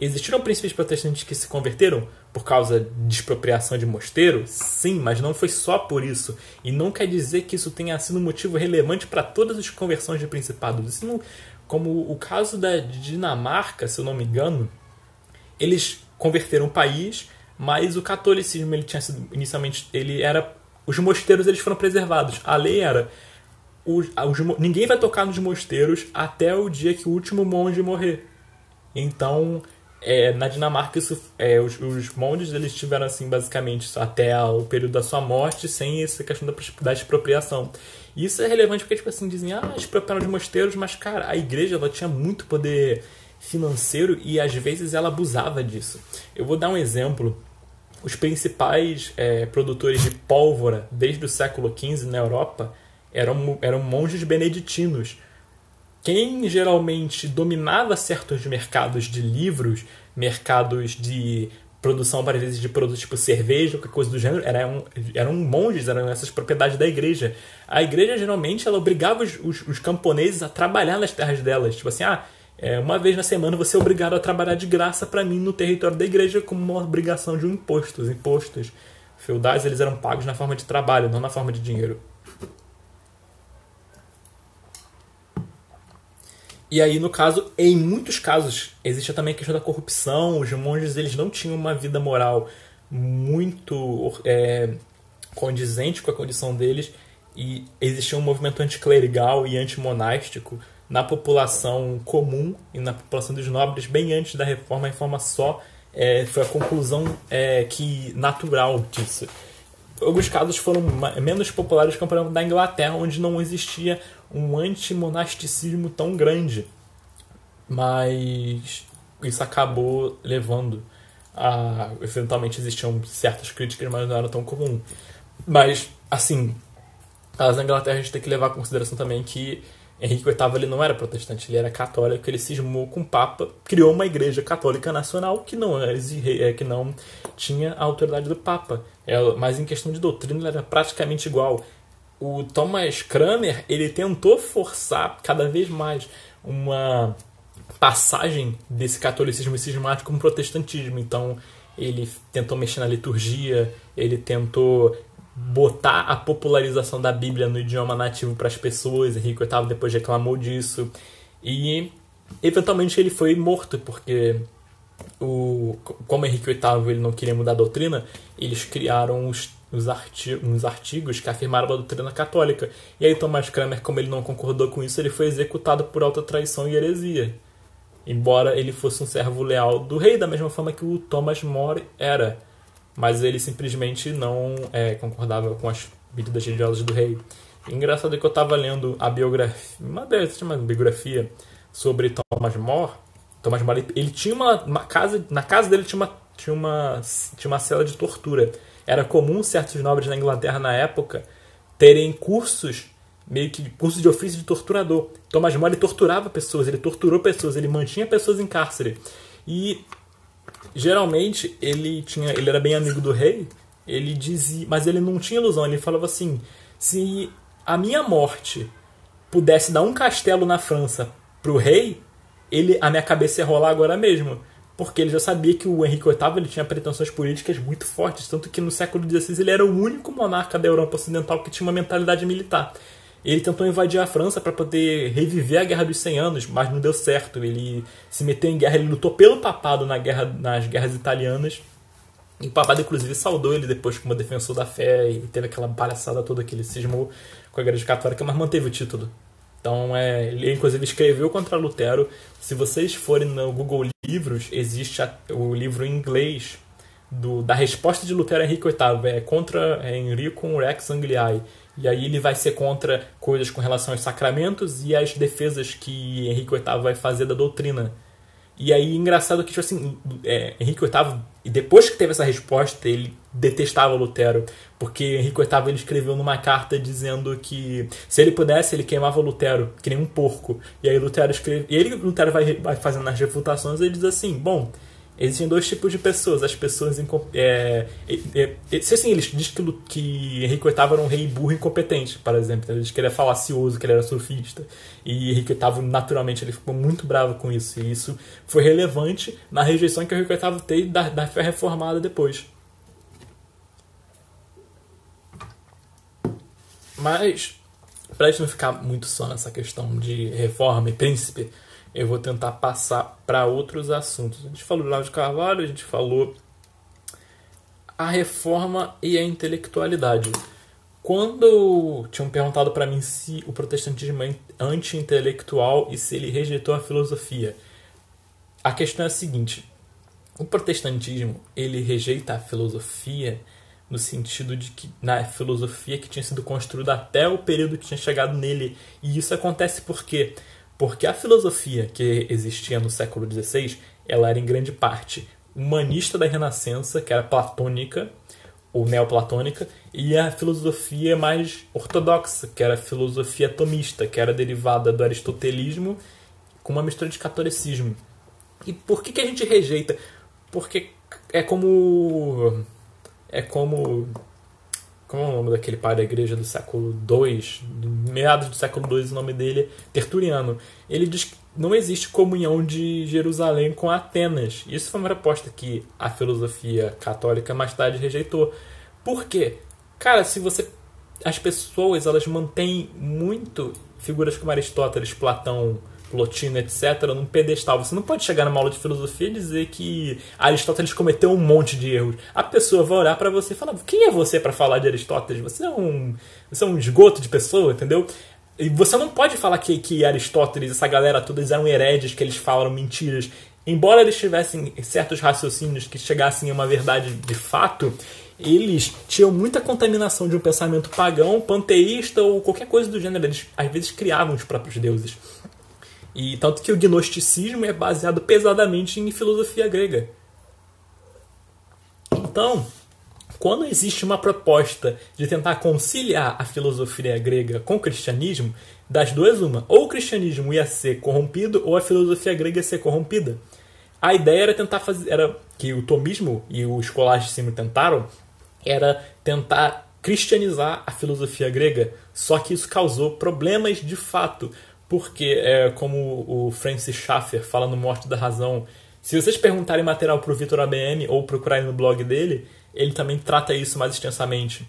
Existiram príncipes protestantes que se converteram por causa de expropriação de mosteiro? Sim, mas não foi só por isso. E não quer dizer que isso tenha sido um motivo relevante para todas as conversões de principados. Não, como o caso da Dinamarca, se eu não me engano, eles converteram o país, mas o catolicismo ele tinha sido inicialmente ele era os mosteiros eles foram preservados. A lei era os, os, ninguém vai tocar nos mosteiros até o dia que o último monge morrer. Então é, na Dinamarca, isso, é, os, os monges eles tiveram assim basicamente até o período da sua morte sem essa questão da, da expropriação. Isso é relevante porque tipo assim dizem ah expropriaram os mosteiros, mas cara a igreja ela tinha muito poder financeiro e às vezes ela abusava disso. Eu vou dar um exemplo. Os principais é, produtores de pólvora desde o século XV na Europa eram, eram monges beneditinos quem geralmente dominava certos mercados de livros, mercados de produção, para vezes, de produtos tipo cerveja, qualquer coisa do gênero, eram, eram monges, eram essas propriedades da igreja. A igreja, geralmente, ela obrigava os, os, os camponeses a trabalhar nas terras delas. Tipo assim, ah, é, uma vez na semana você é obrigado a trabalhar de graça para mim no território da igreja como uma obrigação de um imposto. Os impostos feudais, eles eram pagos na forma de trabalho, não na forma de dinheiro. E aí, no caso, em muitos casos, existe também a questão da corrupção. Os monges eles não tinham uma vida moral muito é, condizente com a condição deles e existia um movimento anticlerical e antimonástico na população comum e na população dos nobres bem antes da reforma. A reforma só é, foi a conclusão é, que natural disso. Alguns casos foram menos populares comparando da Inglaterra, onde não existia um antimonasticismo tão grande. Mas isso acabou levando a. Eventualmente existiam certas críticas, mas não era tão comum. Mas, assim, as Inglaterra a gente tem que levar em consideração também que Henrique VIII ele não era protestante, ele era católico, ele cismou com o Papa, criou uma igreja católica nacional que não, era, é, que não tinha a autoridade do Papa. É, mas em questão de doutrina ele era praticamente igual o Thomas Kramer ele tentou forçar cada vez mais uma passagem desse catolicismo sistemático para o protestantismo. Então ele tentou mexer na liturgia, ele tentou botar a popularização da Bíblia no idioma nativo para as pessoas. Henrique VIII depois reclamou disso e eventualmente ele foi morto porque o como Henrique VIII ele não queria mudar a doutrina, eles criaram os nos artigos, nos artigos que afirmaram a doutrina católica. E aí Thomas Kramer, como ele não concordou com isso, ele foi executado por alta traição e heresia. Embora ele fosse um servo leal do rei, da mesma forma que o Thomas More era. Mas ele simplesmente não é, concordava com as medidas religiosas do rei. E engraçado é que eu estava lendo a biografia, uma uma biografia sobre Thomas More. Thomas More, ele tinha uma, uma casa, na casa dele tinha uma, tinha uma, tinha uma cela de tortura. Era comum certos nobres na Inglaterra na época terem cursos, meio que cursos de ofício de torturador. Thomas More torturava pessoas, ele torturou pessoas, ele mantinha pessoas em cárcere. E geralmente ele tinha, ele era bem amigo do rei, ele dizia, mas ele não tinha ilusão, ele falava assim: se a minha morte pudesse dar um castelo na França pro rei, ele a minha cabeça ia rolar agora mesmo porque ele já sabia que o Henrique VIII ele tinha pretensões políticas muito fortes, tanto que no século XVI ele era o único monarca da Europa Ocidental que tinha uma mentalidade militar. Ele tentou invadir a França para poder reviver a Guerra dos 100 Anos, mas não deu certo. Ele se meteu em guerra, ele lutou pelo papado na guerra, nas guerras italianas. E o papado, inclusive, saudou ele depois como defensor da fé e teve aquela palhaçada toda que ele cismou com a Igreja Católica, mas manteve o título. Então, é, ele inclusive escreveu contra Lutero. Se vocês forem no Google Livros, existe a, o livro em inglês do, da resposta de Lutero a Henrique VIII. É contra é, Enrico Rex Angliae. E aí ele vai ser contra coisas com relação aos sacramentos e as defesas que Henrique VIII vai fazer da doutrina. E aí, engraçado que, tipo assim, é, Henrique VIII, depois que teve essa resposta, ele detestava Lutero, porque Henrique VIII ele escreveu numa carta dizendo que se ele pudesse, ele queimava Lutero, que nem um porco. E aí Lutero escreve, e ele, Lutero vai, vai fazendo as refutações e ele diz assim: bom, Existem dois tipos de pessoas. As pessoas. É, é, é, se assim, eles dizem que, que Henrique VIII era um rei burro e incompetente, por exemplo. Eles que ele era falacioso, que ele era surfista. E Henrique VIII, naturalmente, ele ficou muito bravo com isso. E isso foi relevante na rejeição que Henrique VIII teve da, da fé reformada depois. Mas, para gente não ficar muito só nessa questão de reforma e príncipe eu vou tentar passar para outros assuntos. A gente falou do Lavo de Carvalho, a gente falou a reforma e a intelectualidade. Quando tinham perguntado para mim se o protestantismo é anti-intelectual e se ele rejeitou a filosofia, a questão é a seguinte: o protestantismo ele rejeita a filosofia no sentido de que na filosofia que tinha sido construída até o período que tinha chegado nele, e isso acontece porque porque a filosofia que existia no século XVI, ela era em grande parte humanista da Renascença, que era platônica ou neoplatônica, e a filosofia mais ortodoxa, que era a filosofia tomista, que era derivada do aristotelismo com uma mistura de catolicismo. E por que, que a gente rejeita? Porque é como é como como é o nome daquele pai da igreja do século II, meados do século II, o nome dele é Tertuliano. Ele diz que não existe comunhão de Jerusalém com Atenas. Isso foi uma proposta que a filosofia católica mais tarde rejeitou. Por quê? Cara, se você. As pessoas elas mantêm muito figuras como Aristóteles, Platão, Plotino, etc., num pedestal. Você não pode chegar numa aula de filosofia e dizer que Aristóteles cometeu um monte de erros. A pessoa vai olhar para você e falar: quem é você para falar de Aristóteles? Você é um, você é um esgoto de pessoa, entendeu? E você não pode falar que, que Aristóteles, essa galera toda, eles eram heredes, que eles falaram mentiras. Embora eles tivessem certos raciocínios que chegassem a uma verdade de fato, eles tinham muita contaminação de um pensamento pagão, panteísta ou qualquer coisa do gênero. Eles às vezes criavam os próprios deuses. E tanto que o gnosticismo é baseado pesadamente em filosofia grega. Então, quando existe uma proposta de tentar conciliar a filosofia grega com o cristianismo, das duas uma, ou o cristianismo ia ser corrompido ou a filosofia grega ia ser corrompida. A ideia era tentar fazer, era que o tomismo e o escolasticismo tentaram era tentar cristianizar a filosofia grega, só que isso causou problemas de fato, porque, é, como o Francis Schaeffer fala no Morte da Razão, se vocês perguntarem material para o Vitor ABM ou procurarem no blog dele, ele também trata isso mais extensamente.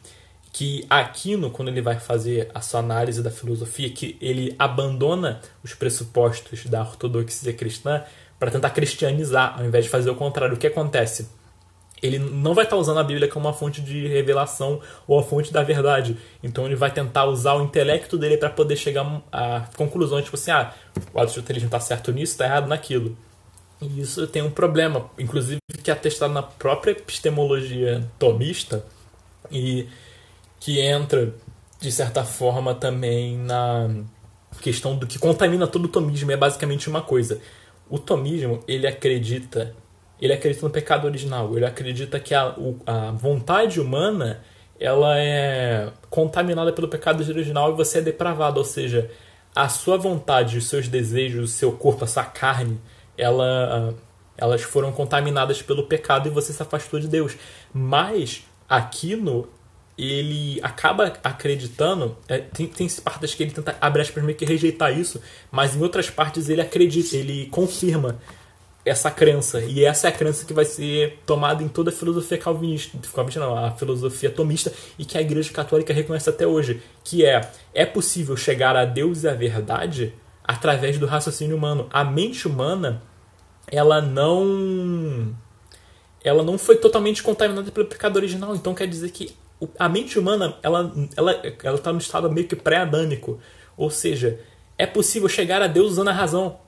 Que Aquino, quando ele vai fazer a sua análise da filosofia, que ele abandona os pressupostos da ortodoxia cristã para tentar cristianizar, ao invés de fazer o contrário. O que acontece? Ele não vai estar usando a Bíblia como uma fonte de revelação ou a fonte da verdade. Então ele vai tentar usar o intelecto dele para poder chegar a conclusões, tipo assim, ah, o aristotelismo está certo nisso, está errado naquilo. E isso tem um problema, inclusive que é atestado na própria epistemologia tomista e que entra, de certa forma, também na questão do que contamina todo o tomismo. É basicamente uma coisa. O tomismo, ele acredita ele acredita no pecado original. Ele acredita que a, a vontade humana ela é contaminada pelo pecado original e você é depravado. Ou seja, a sua vontade, os seus desejos, o seu corpo, a sua carne, ela, elas foram contaminadas pelo pecado e você se afastou de Deus. Mas Aquino ele acaba acreditando, é, tem, tem partes que ele tenta abrir aspas meio que rejeitar isso, mas em outras partes ele acredita, ele confirma essa crença. E essa é a crença que vai ser tomada em toda a filosofia calvinista, calvinista não, a filosofia tomista, e que a Igreja Católica reconhece até hoje, que é é possível chegar a Deus e a verdade através do raciocínio humano. A mente humana, ela não ela não foi totalmente contaminada pelo pecado original, então quer dizer que a mente humana, ela ela ela está no estado meio que pré-adâmico, ou seja, é possível chegar a Deus usando a razão.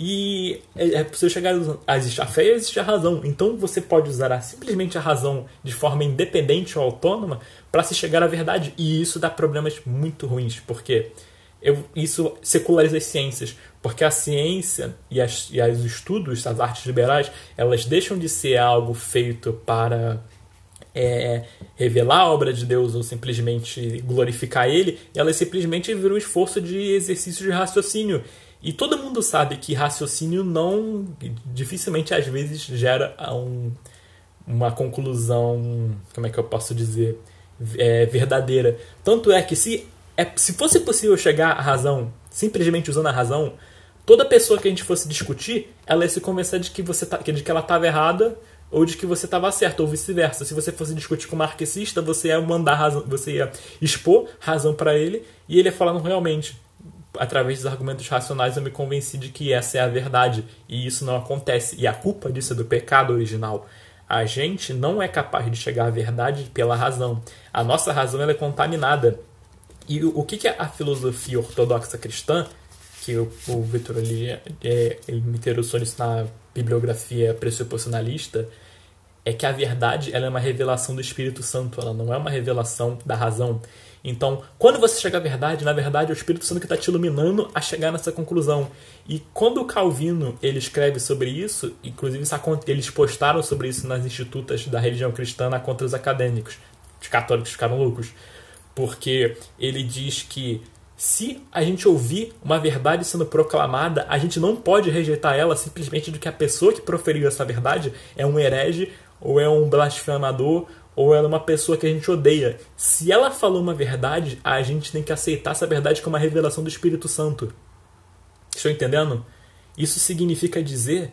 E é, é possível chegar a, existe a fé e existe a razão. Então você pode usar simplesmente a razão de forma independente ou autônoma para se chegar à verdade. E isso dá problemas muito ruins, porque eu, isso seculariza as ciências. Porque a ciência e, as, e os estudos, as artes liberais, elas deixam de ser algo feito para é, revelar a obra de Deus ou simplesmente glorificar Ele, elas simplesmente viram um esforço de exercício de raciocínio. E todo mundo sabe que raciocínio não dificilmente às vezes gera um, uma conclusão, como é que eu posso dizer, é, verdadeira. Tanto é que se, é, se fosse possível chegar à razão simplesmente usando a razão, toda pessoa que a gente fosse discutir, ela ia se convencer de que, você tá, de que ela estava errada ou de que você estava certo, ou vice-versa. Se você fosse discutir com um marxista, você ia mandar razão, você ia expor razão para ele e ele ia falar, não, realmente, através dos argumentos racionais eu me convenci de que essa é a verdade e isso não acontece. E a culpa disso é do pecado original. A gente não é capaz de chegar à verdade pela razão. A nossa razão ela é contaminada. E o, que, que a filosofia ortodoxa cristã, que o, o Vitor ali é, ele me interessou nisso na bibliografia pressuposicionalista é que a verdade ela é uma revelação do Espírito Santo, ela não é uma revelação da razão. Então, quando você chega à verdade, na verdade é o Espírito Santo que está te iluminando a chegar nessa conclusão. E quando o Calvino ele escreve sobre isso, inclusive eles postaram sobre isso nas institutas da religião cristã contra os acadêmicos. Os católicos ficaram loucos. Porque ele diz que se a gente ouvir uma verdade sendo proclamada, a gente não pode rejeitar ela simplesmente do que a pessoa que proferiu essa verdade é um herege, ou é um blasfemador, ou ela é uma pessoa que a gente odeia. Se ela falou uma verdade, a gente tem que aceitar essa verdade como uma revelação do Espírito Santo. Estou entendendo? Isso significa dizer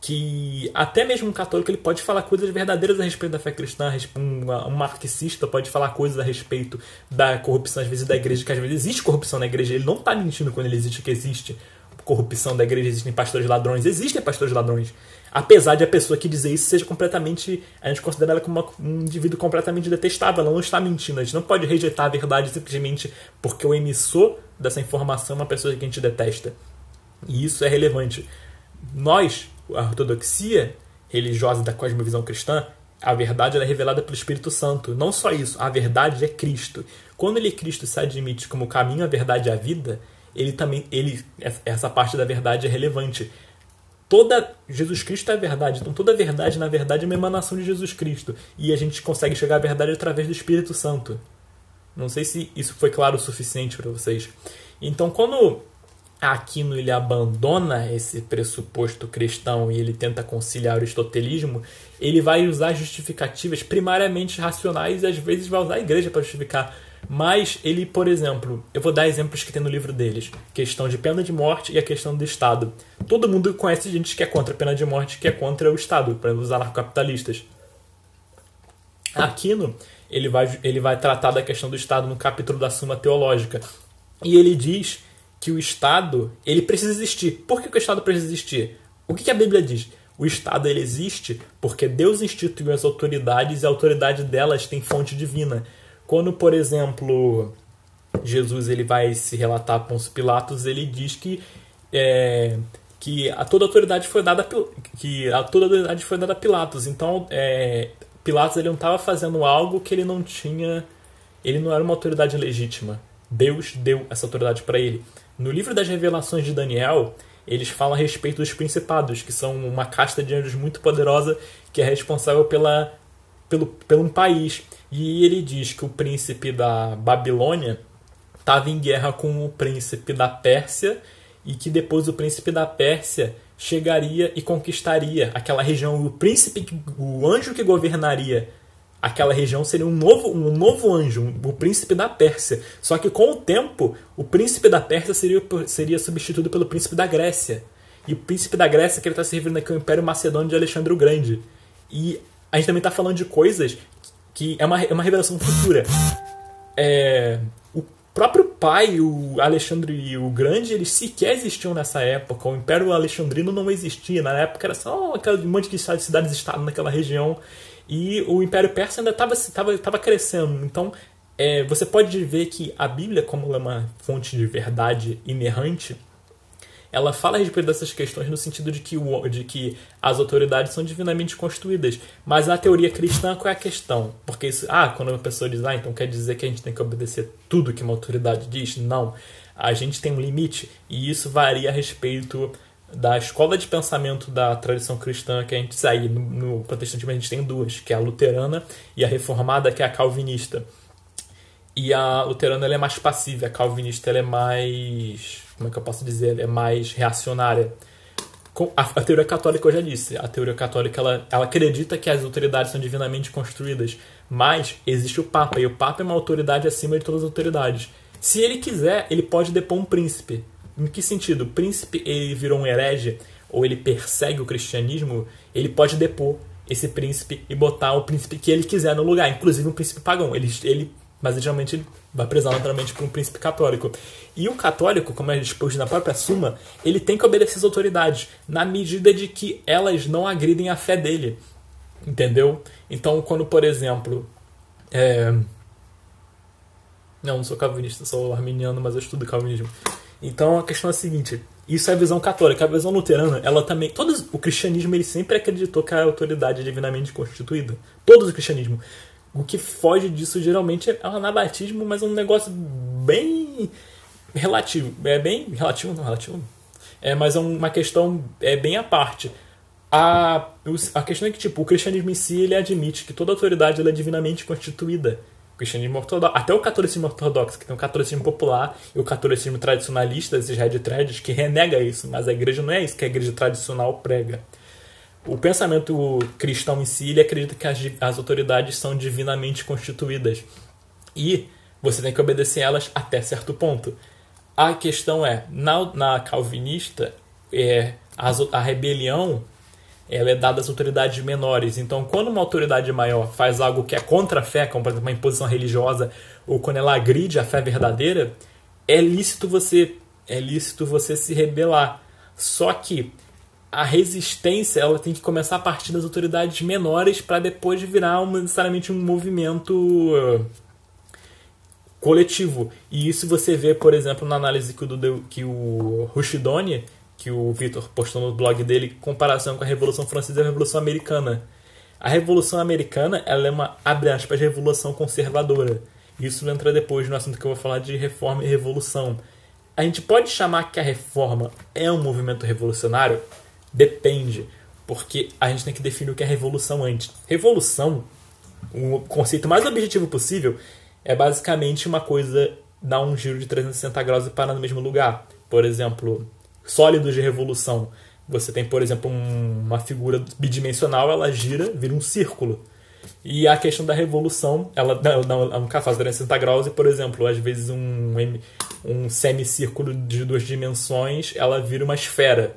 que até mesmo um católico ele pode falar coisas verdadeiras a respeito da fé cristã, um, marxista pode falar coisas a respeito da corrupção às vezes da igreja, que às vezes existe corrupção na igreja, ele não está mentindo quando ele existe que existe corrupção da igreja, existem pastores ladrões, existem pastores ladrões. Apesar de a pessoa que dizer isso seja completamente, a gente considera ela como uma, um indivíduo completamente detestável, ela não está mentindo, a gente não pode rejeitar a verdade simplesmente porque o emissor dessa informação é uma pessoa que a gente detesta. E isso é relevante. Nós, a ortodoxia religiosa da cosmovisão cristã, a verdade é revelada pelo Espírito Santo. Não só isso, a verdade é Cristo. Quando ele Cristo se admite como caminho, a verdade e a vida, ele também ele essa parte da verdade é relevante. Toda Jesus Cristo é a verdade, então toda verdade na verdade é uma emanação de Jesus Cristo e a gente consegue chegar à verdade através do Espírito Santo. Não sei se isso foi claro o suficiente para vocês. Então, quando Aquino ele abandona esse pressuposto cristão e ele tenta conciliar o aristotelismo, ele vai usar justificativas primariamente racionais e às vezes vai usar a igreja para justificar. Mas ele, por exemplo, eu vou dar exemplos que tem no livro deles: questão de pena de morte e a questão do Estado. Todo mundo conhece gente que é contra a pena de morte, que é contra o Estado, para os anarcocapitalistas. Aquino ele vai, ele vai tratar da questão do Estado no capítulo da Suma Teológica. E ele diz que o Estado ele precisa existir. Por que, o Estado precisa existir? O que, que a Bíblia diz? O Estado ele existe porque Deus instituiu as autoridades e a autoridade delas tem fonte divina. Quando, por exemplo, Jesus ele vai se relatar a Pôncio Pilatos, ele diz que é, que a toda autoridade foi dada que a toda autoridade foi dada a Pilatos. Então, é, Pilatos ele não estava fazendo algo que ele não tinha, ele não era uma autoridade legítima. Deus deu essa autoridade para ele. No livro das Revelações de Daniel, eles falam a respeito dos principados, que são uma casta de anjos muito poderosa que é responsável pela, pelo, pelo um país. E ele diz que o príncipe da Babilônia estava em guerra com o príncipe da Pérsia e que depois o príncipe da Pérsia chegaria e conquistaria aquela região. O príncipe, o anjo que governaria aquela região seria um novo, um novo anjo, o príncipe da Pérsia. Só que com o tempo, o príncipe da Pérsia seria, seria substituído pelo príncipe da Grécia. E o príncipe da Grécia que ele está se referindo aqui é o Império Macedônio de Alexandre o Grande. E a gente também está falando de coisas que é uma, é uma revelação futura. É, o próprio pai, o Alexandre o Grande, eles sequer existiam nessa época. O Império Alexandrino não existia. Na época era só aquele monte de cidades-estado naquela região. E o Império Persa ainda estava crescendo. Então, é, você pode ver que a Bíblia, como ela é uma fonte de verdade inerrante, ela fala a respeito dessas questões no sentido de que, o, de que as autoridades são divinamente construídas. Mas a teoria cristã, qual é a questão? Porque isso, ah, quando uma pessoa diz, ah, então quer dizer que a gente tem que obedecer tudo que uma autoridade diz? Não. A gente tem um limite e isso varia a respeito da escola de pensamento da tradição cristã que a gente sai no, no protestantismo a gente tem duas, que é a luterana e a reformada, que é a calvinista. E a luterana ela é mais passiva, a calvinista ela é mais como é que eu posso dizer, é mais reacionária. A, a, teoria católica eu já disse, a teoria católica ela, ela acredita que as autoridades são divinamente construídas, mas existe o Papa, e o Papa é uma autoridade acima de todas as autoridades. Se ele quiser, ele pode depor um príncipe. Em que sentido? O príncipe ele virou um herege, ou ele persegue o cristianismo, ele pode depor esse príncipe e botar o príncipe que ele quiser no lugar, inclusive um príncipe pagão. Ele, ele mas geralmente ele vai prezar naturalmente por um príncipe católico. E o católico, como é exposto na própria Suma, ele tem que obedecer às autoridades, na medida de que elas não agridem a fé dele. Entendeu? Então, quando, por exemplo. É... Não, não sou calvinista, sou arminiano, mas eu estudo calvinismo. Então a questão é a seguinte: isso é a visão católica. A visão luterana, ela também. Todos, o cristianismo ele sempre acreditou que a autoridade é divinamente constituída. Todos o cristianismo. O que foge disso geralmente é o anabatismo, mas é um negócio bem relativo. É bem relativo, não relativo. É, mas é uma questão é bem à parte. A, a questão é que tipo, o cristianismo em si ele admite que toda autoridade ela é divinamente constituída. O cristianismo ortodoxo, até o catolicismo ortodoxo, que tem o catolicismo popular e o catolicismo tradicionalista, esses red threads, que renega isso, mas a igreja não é isso que a igreja tradicional prega o pensamento cristão em si ele acredita que as, as autoridades são divinamente constituídas e você tem que obedecer elas até certo ponto. A questão é, na, na calvinista, é, a, a rebelião ela é dada às autoridades menores. Então, quando uma autoridade maior faz algo que é contra a fé, como por exemplo uma imposição religiosa, ou quando ela agride a fé verdadeira, é lícito você é lícito você se rebelar. Só que a resistência ela tem que começar a partir das autoridades menores para depois virar necessariamente um movimento uh, coletivo. E isso você vê, por exemplo, na análise que o, que o Rushidone, que o Victor postou no blog dele, em comparação com a Revolução Francesa e a Revolução Americana. A Revolução Americana ela é uma, abre aspas, revolução conservadora. Isso entra depois no assunto que eu vou falar de reforma e revolução. A gente pode chamar que a reforma é um movimento revolucionário? Depende, porque a gente tem que definir o que é revolução antes. Revolução, o conceito mais objetivo possível, é basicamente uma coisa dar um giro de 360 graus e parar no mesmo lugar. Por exemplo, sólidos de revolução. Você tem, por exemplo, um, uma figura bidimensional, ela gira, vira um círculo. E a questão da revolução, ela, ela nunca faz 360 graus e, por exemplo, às vezes um, um semicírculo de duas dimensões, ela vira uma esfera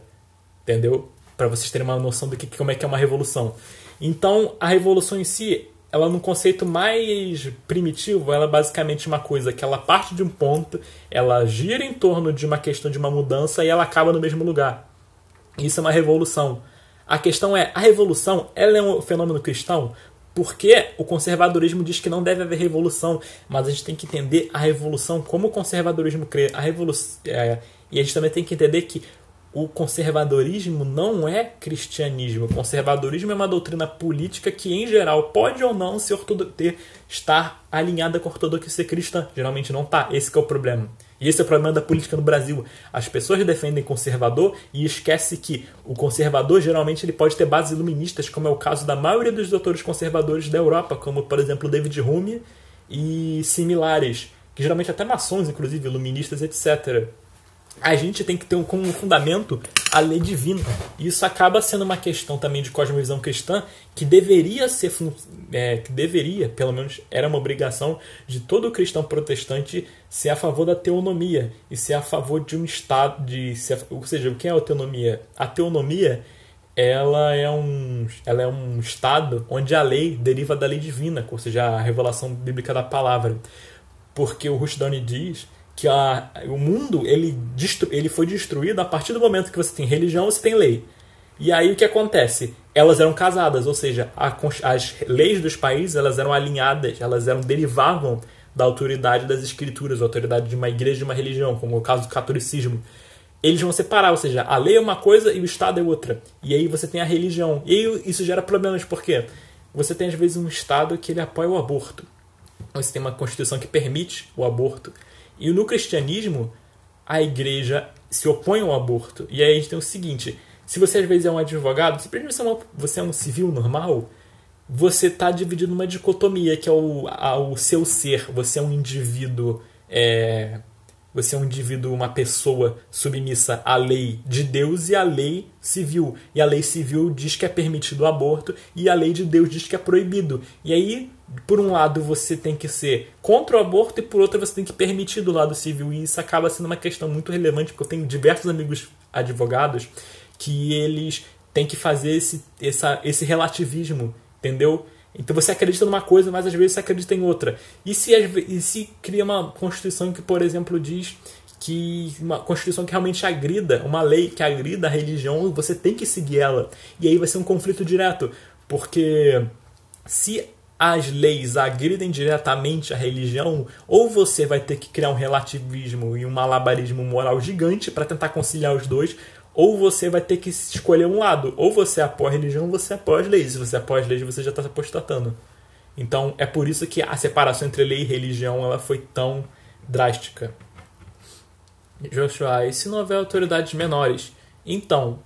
entendeu? Para vocês terem uma noção do que como é que é uma revolução. Então, a revolução em si, ela no conceito mais primitivo, ela é basicamente uma coisa que ela parte de um ponto, ela gira em torno de uma questão de uma mudança e ela acaba no mesmo lugar. Isso é uma revolução. A questão é, a revolução, ela é um fenômeno cristão? Porque o conservadorismo diz que não deve haver revolução, mas a gente tem que entender a revolução como o conservadorismo crê. A revolução, é, e a gente também tem que entender que o conservadorismo não é cristianismo. O conservadorismo é uma doutrina política que, em geral, pode ou não se ter, estar alinhada com a ortodoxia cristã. Geralmente não está. Esse é o problema. E esse é o problema da política no Brasil. As pessoas defendem conservador e esquece que o conservador geralmente ele pode ter bases iluministas, como é o caso da maioria dos doutores conservadores da Europa, como por exemplo David Hume e similares, que geralmente até maçons, inclusive, iluministas, etc a gente tem que ter como fundamento a lei divina. E isso acaba sendo uma questão também de cosmovisão cristã que deveria ser, é, que deveria, pelo menos era uma obrigação de todo cristão protestante ser a favor da teonomia e ser a favor de um estado de, ser, ou seja, o que é a teonomia? A teonomia ela é um, ela é um estado onde a lei deriva da lei divina, ou seja, a revelação bíblica da palavra. Porque o Rushduni diz que a, o mundo ele, destru, ele foi destruído a partir do momento que você tem religião você tem lei. E aí o que acontece? Elas eram casadas, ou seja, a, as leis dos países elas eram alinhadas, elas eram derivavam da autoridade das escrituras, da autoridade de uma igreja, de uma religião, como o caso do catolicismo. Eles vão separar, ou seja, a lei é uma coisa e o Estado é outra. E aí você tem a religião. E isso gera problemas, por quê? Você tem às vezes um Estado que ele apoia o aborto. Você tem uma Constituição que permite o aborto. E no cristianismo, a igreja se opõe ao aborto. E aí a gente tem o seguinte: se você às vezes é um advogado, se você é, uma, você é um civil normal, você está dividido numa dicotomia que é o, a, o seu ser. Você é um indivíduo. É, você é um indivíduo, uma pessoa submissa à lei de Deus e à lei civil. E a lei civil diz que é permitido o aborto e a lei de Deus diz que é proibido. E aí, por um lado, você tem que ser contra o aborto e por outro você tem que permitir do lado civil. E isso acaba sendo uma questão muito relevante, porque eu tenho diversos amigos advogados que eles têm que fazer esse, essa, esse relativismo, entendeu? Então você acredita numa coisa, mas às vezes você acredita em outra. E se, e se cria uma constituição que, por exemplo, diz que uma constituição que realmente agrida, uma lei que agrida a religião, você tem que seguir ela. E aí vai ser um conflito direto, porque se as leis agridem diretamente a religião, ou você vai ter que criar um relativismo e um malabarismo moral gigante para tentar conciliar os dois, ou você vai ter que escolher um lado. Ou você apoia a religião ou você apoia as leis. Se você apoia as leis, você já está se apostatando. Então é por isso que a separação entre lei e religião ela foi tão drástica. Joshua, e se não houver autoridades menores? Então,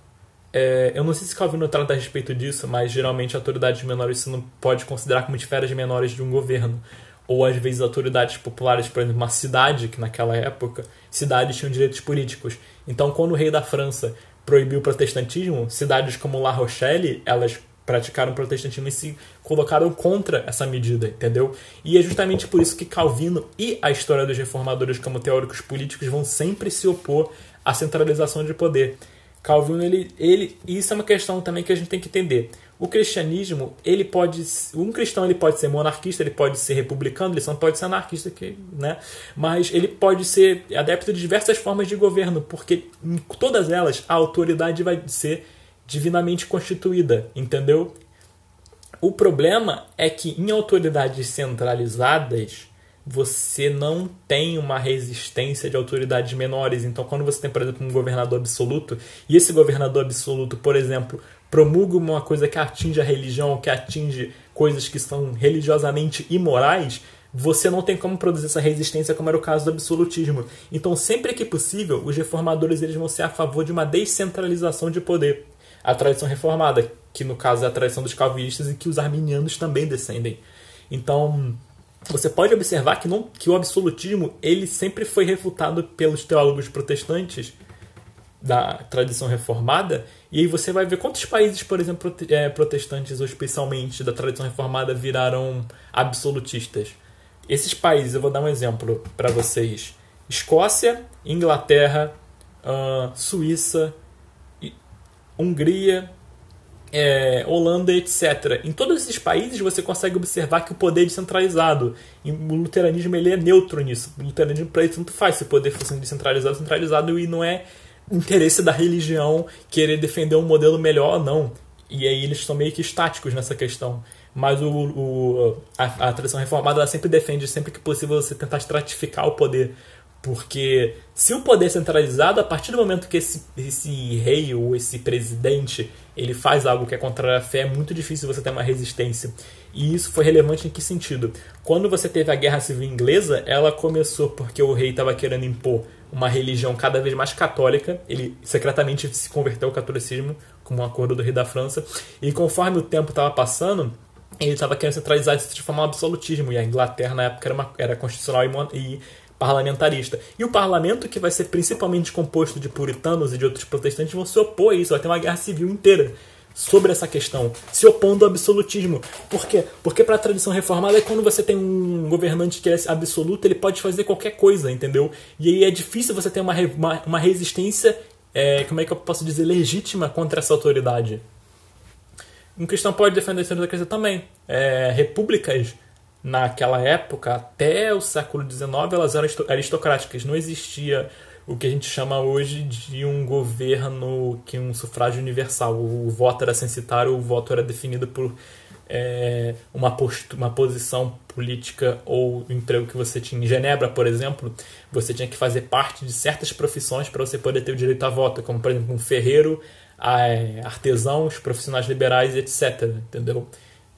é, eu não sei se Calvino trata a respeito disso, mas geralmente autoridades menores você não pode considerar como esferas menores de um governo ou às vezes autoridades populares, por exemplo, uma cidade, que naquela época, cidades tinham direitos políticos. Então, quando o rei da França proibiu o protestantismo, cidades como La Rochelle, elas praticaram protestantismo e se colocaram contra essa medida, entendeu? E é justamente por isso que Calvino e a história dos reformadores como teóricos políticos vão sempre se opor à centralização de poder. Calvino, ele, ele, isso é uma questão também que a gente tem que entender. O cristianismo, ele pode, um cristão ele pode ser monarquista, ele pode ser republicano, ele só não pode ser anarquista, que, né? Mas ele pode ser adepto de diversas formas de governo, porque em todas elas a autoridade vai ser divinamente constituída, entendeu? O problema é que em autoridades centralizadas você não tem uma resistência de autoridades menores. Então, quando você tem, por exemplo, um governador absoluto, e esse governador absoluto, por exemplo, promulga uma coisa que atinge a religião, que atinge coisas que são religiosamente imorais, você não tem como produzir essa resistência, como era o caso do absolutismo. Então, sempre que possível, os reformadores eles vão ser a favor de uma descentralização de poder. A tradição reformada, que no caso é a tradição dos calvinistas e que os arminianos também descendem. Então, você pode observar que, não, que o absolutismo ele sempre foi refutado pelos teólogos protestantes da tradição reformada, e aí você vai ver quantos países, por exemplo, é, protestantes, ou especialmente da tradição reformada, viraram absolutistas. Esses países, eu vou dar um exemplo para vocês: Escócia, Inglaterra, uh, Suíça, Hungria, é, Holanda, etc. Em todos esses países você consegue observar que o poder é descentralizado. E o luteranismo ele é neutro nisso. O luteranismo para ele tanto faz se o poder fosse descentralizado, centralizado e não é interesse da religião querer defender um modelo melhor ou não. E aí eles são meio que estáticos nessa questão. Mas o, o a, a tradição reformada sempre defende sempre que possível você tentar estratificar o poder porque se o poder é centralizado, a partir do momento que esse, esse rei ou esse presidente ele faz algo que é contrário à fé, é muito difícil você ter uma resistência. E isso foi relevante em que sentido? Quando você teve a Guerra Civil Inglesa, ela começou porque o rei estava querendo impor uma religião cada vez mais católica. Ele secretamente se converteu ao catolicismo, como um acordo do rei da França. E conforme o tempo estava passando, ele estava querendo centralizar isso de forma absolutismo. E a Inglaterra, na época, era, uma, era constitucional e parlamentarista. E o parlamento, que vai ser principalmente composto de puritanos e de outros protestantes, vão se opor a isso. Vai ter uma guerra civil inteira sobre essa questão, se opondo ao absolutismo. Por quê? Porque para a tradição reformada é quando você tem um governante que é absoluto, ele pode fazer qualquer coisa, entendeu? E aí é difícil você ter uma, uma, uma resistência, é, como é que eu posso dizer, legítima contra essa autoridade. Um cristão pode defender essa coisa também. É, repúblicas naquela época, até o século XIX, elas eram aristocráticas. Não existia o que a gente chama hoje de um governo que um sufrágio universal. O voto era censitário, o voto era definido por é, uma, uma posição política ou emprego que você tinha. Em Genebra, por exemplo, você tinha que fazer parte de certas profissões para você poder ter o direito a voto, como, por exemplo, um ferreiro, artesãos, profissionais liberais, etc. Entendeu?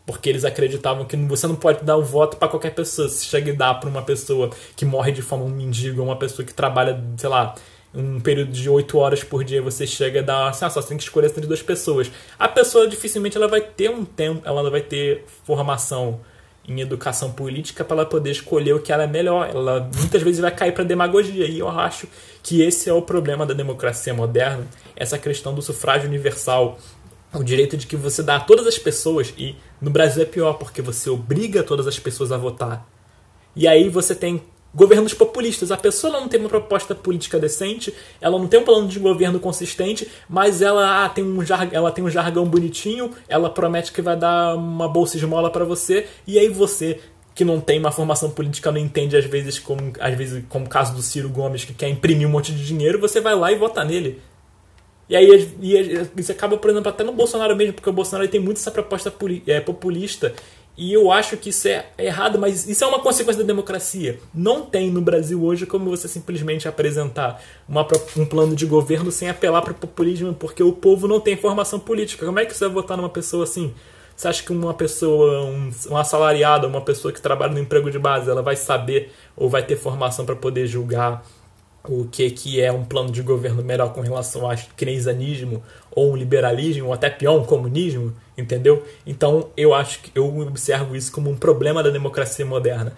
Porque eles acreditavam que você não pode dar o voto para qualquer pessoa. Se chega e dá para uma pessoa que morre de fome, um mendigo, uma pessoa que trabalha, sei lá, um período de 8 horas por dia, você chega e dá assim, ah, só tem que escolher entre duas pessoas. A pessoa dificilmente ela vai ter um tempo, ela vai ter formação em educação política para ela poder escolher o que ela é melhor. Ela muitas vezes vai cair para demagogia e eu acho que esse é o problema da democracia moderna, essa questão do sufrágio universal, o direito de que você dá a todas as pessoas e no Brasil é pior porque você obriga todas as pessoas a votar. E aí você tem governos populistas. A pessoa não tem uma proposta política decente, ela não tem um plano de governo consistente, mas ela ah, tem um jargão, ela tem um jargão bonitinho, ela promete que vai dar uma bolsa de esmola para você, e aí você que não tem uma formação política não entende às vezes como às vezes como o caso do Ciro Gomes que quer imprimir um monte de dinheiro, você vai lá e vota nele. E aí e isso acaba, por exemplo, até no Bolsonaro mesmo, porque o Bolsonaro tem muito essa proposta é, populista e eu acho que isso é errado, mas isso é uma consequência da democracia. Não tem no Brasil hoje como você simplesmente apresentar uma, um plano de governo sem apelar para o populismo, porque o povo não tem formação política. Como é que você vai votar numa pessoa assim? Você acha que uma pessoa, um, um assalariado, uma pessoa que trabalha no emprego de base, ela vai saber ou vai ter formação para poder julgar o que, que é um plano de governo melhor com relação a keynesianismo ou um liberalismo, ou até pior, um comunismo, entendeu? Então eu acho que eu observo isso como um problema da democracia moderna,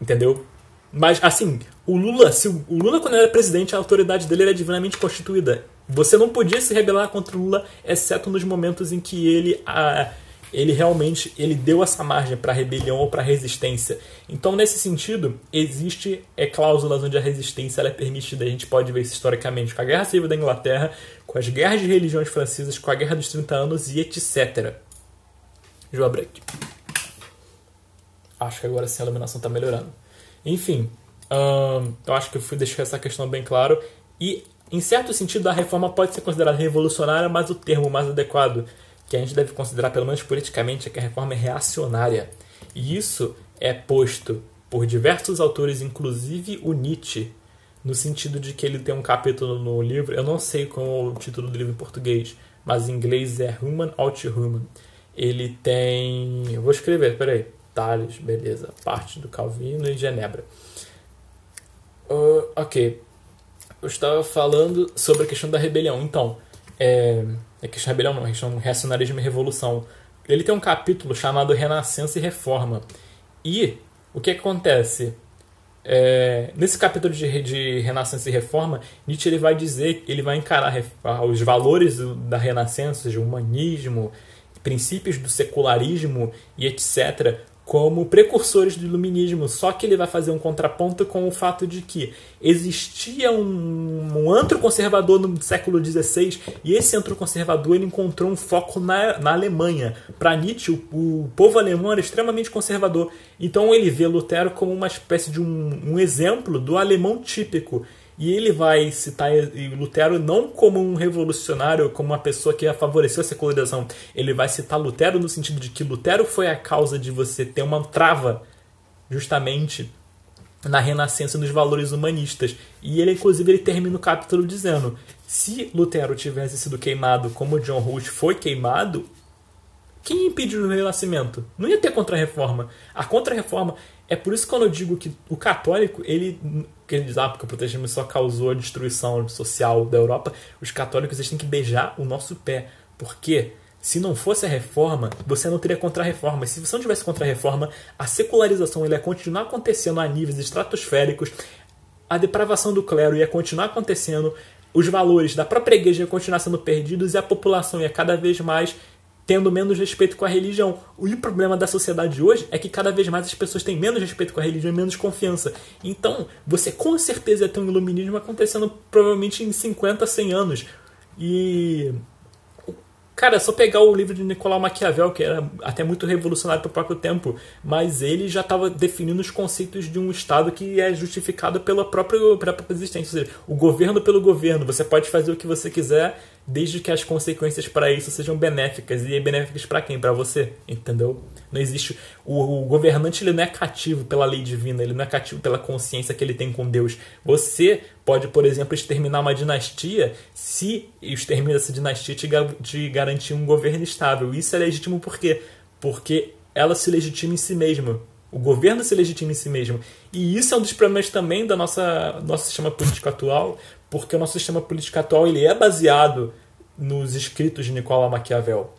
entendeu? Mas assim, o Lula, se o, Lula quando era presidente, a autoridade dele era divinamente constituída. Você não podia se rebelar contra o Lula, exceto nos momentos em que ele a, ele realmente ele deu essa margem para rebelião ou para resistência. Então, nesse sentido, existe é, cláusulas onde a resistência é permitida. A gente pode ver isso historicamente com a Guerra Civil da Inglaterra, com as guerras de religiões francesas, com a Guerra dos 30 Anos e etc. João Break. Acho que agora sim a iluminação está melhorando. Enfim, hum, eu acho que eu fui deixar essa questão bem claro. E, em certo sentido, a reforma pode ser considerada revolucionária, mas o termo mais adequado que a gente deve considerar, pelo menos politicamente, é que a reforma é reacionária. E isso é posto por diversos autores, inclusive o Nietzsche, no sentido de que ele tem um capítulo no livro, eu não sei qual é o título do livro em português, mas em inglês é Human Out Human. Ele tem. Eu vou escrever, peraí. Tales, beleza. Parte do Calvino e Genebra. Uh, ok. Eu estava falando sobre a questão da rebelião. Então, é, é questão rebelião não, questão reacionarismo e revolução. Ele tem um capítulo chamado Renascença e Reforma. E o que acontece? É, nesse capítulo de, de, Renascença e Reforma, Nietzsche ele vai dizer, ele vai encarar os valores da Renascença, o humanismo, princípios do secularismo e etc., como precursores do iluminismo, só que ele vai fazer um contraponto com o fato de que existia um, um antro conservador no século XVI e esse antro conservador ele encontrou um foco na, na Alemanha. Para Nietzsche, o, o, povo alemão era extremamente conservador, então ele vê Lutero como uma espécie de um, um exemplo do alemão típico. E ele vai citar Lutero não como um revolucionário, como uma pessoa que favoreceu a secularização. Ele vai citar Lutero no sentido de que Lutero foi a causa de você ter uma trava, justamente, na renascença dos valores humanistas. E ele, inclusive, ele termina o capítulo dizendo: se Lutero tivesse sido queimado como John Hus foi queimado, quem impediu o renascimento? Não ia ter contra-reforma. A contra-reforma é por isso que quando eu digo que o católico, ele, que ele diz, ah, porque o protecionismo só causou a destruição social da Europa, os católicos eles têm que beijar o nosso pé. Porque se não fosse a reforma, você não teria contra-reforma. Se você não tivesse contra-reforma, a secularização ia continuar acontecendo a níveis estratosféricos, a depravação do clero ia continuar acontecendo, os valores da própria igreja iam continuar sendo perdidos e a população ia cada vez mais tendo menos respeito com a religião. O problema da sociedade hoje é que cada vez mais as pessoas têm menos respeito com a religião e menos confiança. Então, você com certeza ia ter um iluminismo acontecendo provavelmente em 50, 100 anos. E Cara, é só pegar o livro de Nicolau Maquiavel, que era até muito revolucionário para o próprio tempo, mas ele já estava definindo os conceitos de um Estado que é justificado pela própria, pela própria existência. Ou seja, o governo pelo governo. Você pode fazer o que você quiser, desde que as consequências para isso sejam benéficas. E benéficas para quem? Para você, entendeu? Não existe. O, o, governante ele não é cativo pela lei divina, ele não é cativo pela consciência que ele tem com Deus. Você pode, por exemplo, exterminar uma dinastia se o extermínio dessa dinastia te, te garantir um governo estável. Isso é legítimo por quê? Porque ela se legitima em si mesma. O governo se legitima em si mesmo. E isso é um dos problemas também da nossa nosso sistema político atual, porque o nosso sistema político atual ele é baseado nos escritos de Nicolau Maquiavel.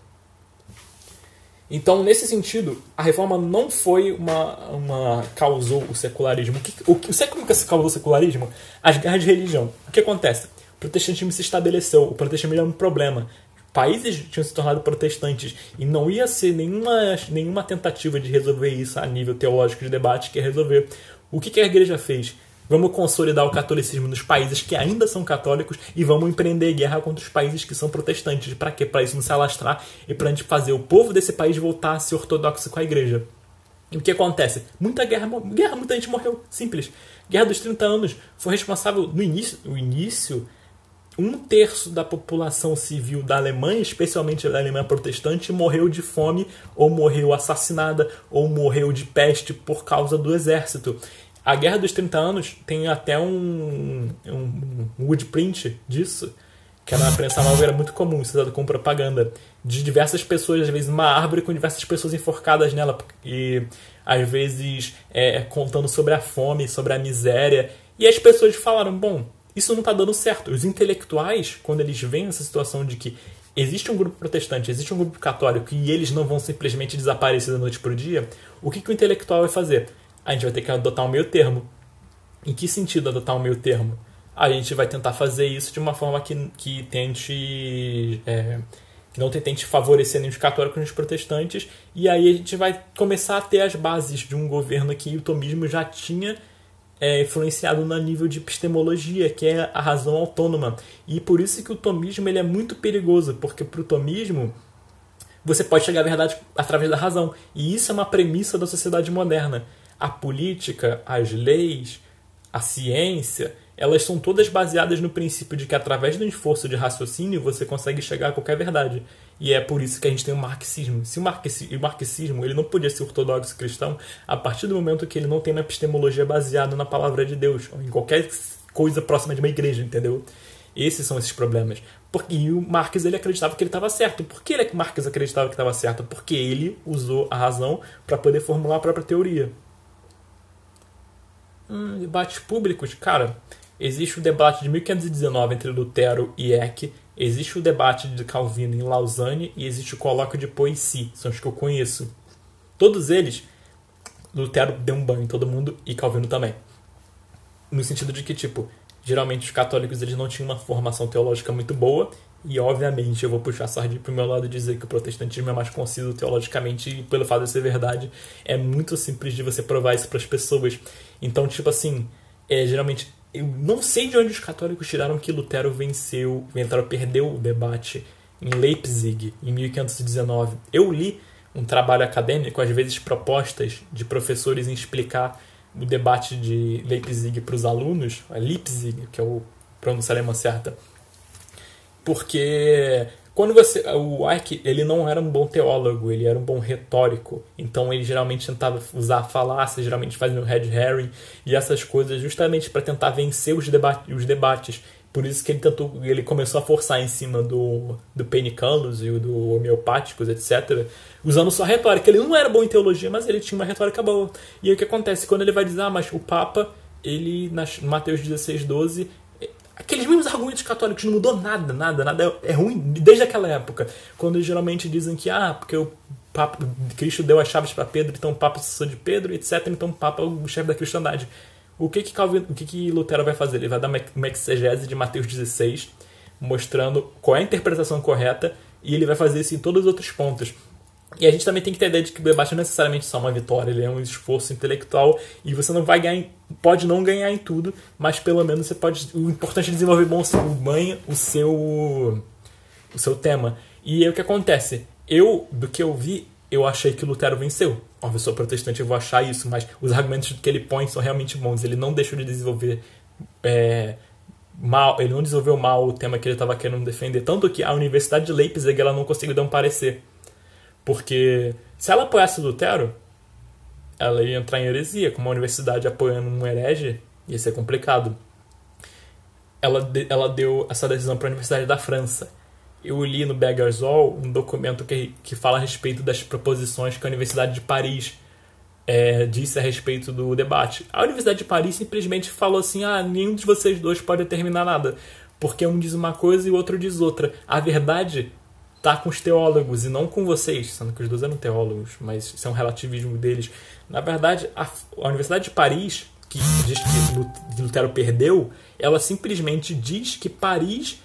Então, nesse sentido, a reforma não foi uma. uma causou o secularismo. O, que, o, o, como que causou o secularismo? As guerras de religião. O que acontece? O protestantismo se estabeleceu. O protestantismo era um problema. Países tinham se tornado protestantes e não ia ser nenhuma, nenhuma tentativa de resolver isso a nível teológico de debate que ia resolver. O que, que a igreja fez? Vamos consolidar o catolicismo nos países que ainda são católicos e vamos empreender guerra contra os países que são protestantes. Para quê? Para isso não se alastrar e para a gente fazer o povo desse país voltar a ser ortodoxo com a igreja. E o que acontece? Muita guerra, guerra, muita gente morreu. Simples. Guerra dos 30 anos foi responsável no início, no início um terço da população civil da Alemanha, especialmente da Alemanha protestante, morreu de fome, ou morreu assassinada, ou morreu de peste por causa do exército. A Guerra dos 30 Anos tem até um, um, woodprint disso, que na prensa nova era muito comum, usado como propaganda, de diversas pessoas, às vezes uma árvore com diversas pessoas enforcadas nela, e às vezes é, contando sobre a fome, sobre a miséria. E as pessoas falaram: bom, isso não está dando certo. Os intelectuais, quando eles veem essa situação de que existe um grupo protestante, existe um grupo católico e eles não vão simplesmente desaparecer da noite para o dia, o que, que o intelectual vai fazer? A gente vai ter que adotar um meio termo. Em que sentido adotar um meio termo? A gente vai tentar fazer isso de uma forma que, que tente. É, que não tente favorecer nem os católicos nem os protestantes, e aí a gente vai começar a ter as bases de um governo que o tomismo já tinha é, influenciado no nível de epistemologia, que é a razão autônoma. E por isso que o tomismo ele é muito perigoso, porque para o tomismo você pode chegar à verdade através da razão. E isso é uma premissa da sociedade moderna a política, as leis, a ciência, elas são todas baseadas no princípio de que através do esforço de raciocínio você consegue chegar a qualquer verdade. E é por isso que a gente tem o marxismo. Se o marxismo, o marxismo ele não podia ser ortodoxo cristão a partir do momento que ele não tem uma epistemologia baseada na palavra de Deus, ou em qualquer coisa próxima de uma igreja, entendeu? Esses são esses problemas. Porque e o Marx ele acreditava que ele estava certo. Por que ele, Marx acreditava que estava certo? Porque ele usou a razão para poder formular a própria teoria. Hum, debates públicos, cara. Existe o debate de 1519 entre Lutero e Eck. Existe o debate de Calvino em Lausanne e existe o colóquio de Poissy, são os que eu conheço. Todos eles, Lutero deu um banho em todo mundo e Calvino também. No sentido de que, tipo, geralmente os católicos eles não tinham uma formação teológica muito boa e, obviamente, eu vou puxar sardinha pro meu lado e dizer que o protestantismo é mais conciso teologicamente e, pelo fato de ser verdade, é muito simples de você provar isso para as pessoas. Então, tipo assim, é, geralmente, eu não sei de onde os católicos tiraram que Lutero venceu, Lutero perdeu o debate em Leipzig, em 1519. Eu li um trabalho acadêmico, às vezes propostas de professores em explicar o debate de Leipzig para os alunos, Leipzig, que é o pronúncia alemã certa, porque quando você o Ike ele não era um bom teólogo ele era um bom retórico. Então ele geralmente tentava usar falácias geralmente fazia o red herring e essas coisas justamente para tentar vencer os, debate, os debates. Por isso que ele tentou ele começou a forçar em cima do do penicanos e do homeopáticos etc usando sua retórica. Ele não era bom em teologia mas ele tinha uma retórica boa. E aí o que acontece? Quando ele vai dizer ah mas o papa ele nas Mateus 16 12 aqueles mesmos argumentos católicos não mudou nada, nada, nada é, é ruim desde aquela época. Quando geralmente dizem que, ah, porque o Papa, Cristo deu as chaves para Pedro, então o Papa sucessor de Pedro, etc. Então o Papa é o chefe da cristandade. O que que, Calvin, o que que Lutero vai fazer? Ele vai dar uma exegese de Mateus 16, mostrando qual é a interpretação correta, e ele vai fazer isso em todos os outros pontos. E a gente também tem que ter a ideia de que o debate não é necessariamente só uma vitória, ele é um esforço intelectual e você não vai ganhar, pode não ganhar em tudo, mas pelo menos você pode. O importante é desenvolver bom o banho, o seu, o seu tema. E aí o que acontece? Eu, do que eu vi, eu achei que Lutero venceu. Óbvio, eu sou protestante, eu vou achar isso, mas os argumentos que ele põe são realmente bons. Ele não deixou de desenvolver é, mal, ele não desenvolveu mal o tema que ele estava querendo defender. Tanto que a Universidade de Leipzig ela não conseguiu dar um parecer porque se ela apoiasse Lutero, ela ia entrar em heresia, como a universidade apoiando um herege, ia ser complicado. Ela, ela deu essa decisão para a Universidade da França. Eu li no Beggar's All um documento que, que fala a respeito das proposições que a Universidade de Paris é, disse a respeito do debate. A Universidade de Paris simplesmente falou assim: ah, nenhum de vocês dois pode determinar nada, porque um diz uma coisa e o outro diz outra. A verdade tá com os teólogos e não com vocês, sendo que os dois eram teólogos, mas isso é um relativismo deles. Na verdade, a, a Universidade de Paris, que diz que Lutero perdeu, ela simplesmente diz que Paris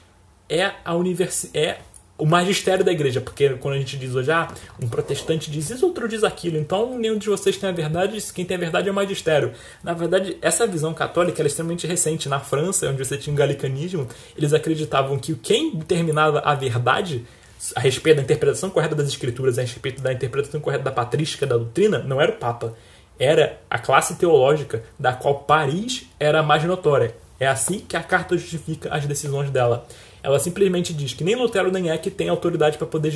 é a universidade é o magistério da igreja, porque quando a gente diz hoje, ah, um protestante diz isso, outro diz aquilo, então nenhum de vocês tem a verdade, quem tem a verdade é o magistério. Na verdade, essa visão católica é extremamente recente. Na França, onde você tinha o galicanismo, eles acreditavam que quem determinava a verdade a respeito da interpretação correta das escrituras, a respeito da interpretação correta da patrística da doutrina, não era o Papa, era a classe teológica da qual Paris era a mais notória. É assim que a carta justifica as decisões dela. Ela simplesmente diz que nem Lutero nem que tem autoridade para poder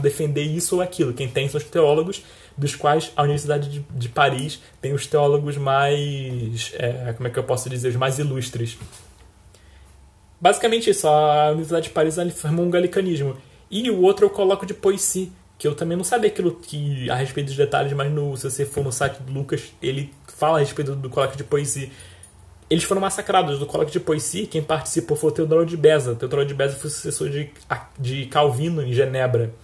defender isso ou aquilo. Quem tem são os teólogos, dos quais a Universidade de, de Paris tem os teólogos mais. É, como é que eu posso dizer? Os mais ilustres. Basicamente isso. A Universidade de Paris formou um galicanismo. E o outro eu coloco de Poissy, que eu também não sabia aquilo que, a respeito dos detalhes, mas no, se você for no site do Lucas, ele fala a respeito do, colóquio de Poissy. Eles foram massacrados do colóquio de Poissy. Quem participou foi o Teodoro de Beza. Teodoro de Beza foi sucessor de, de Calvino em Genebra.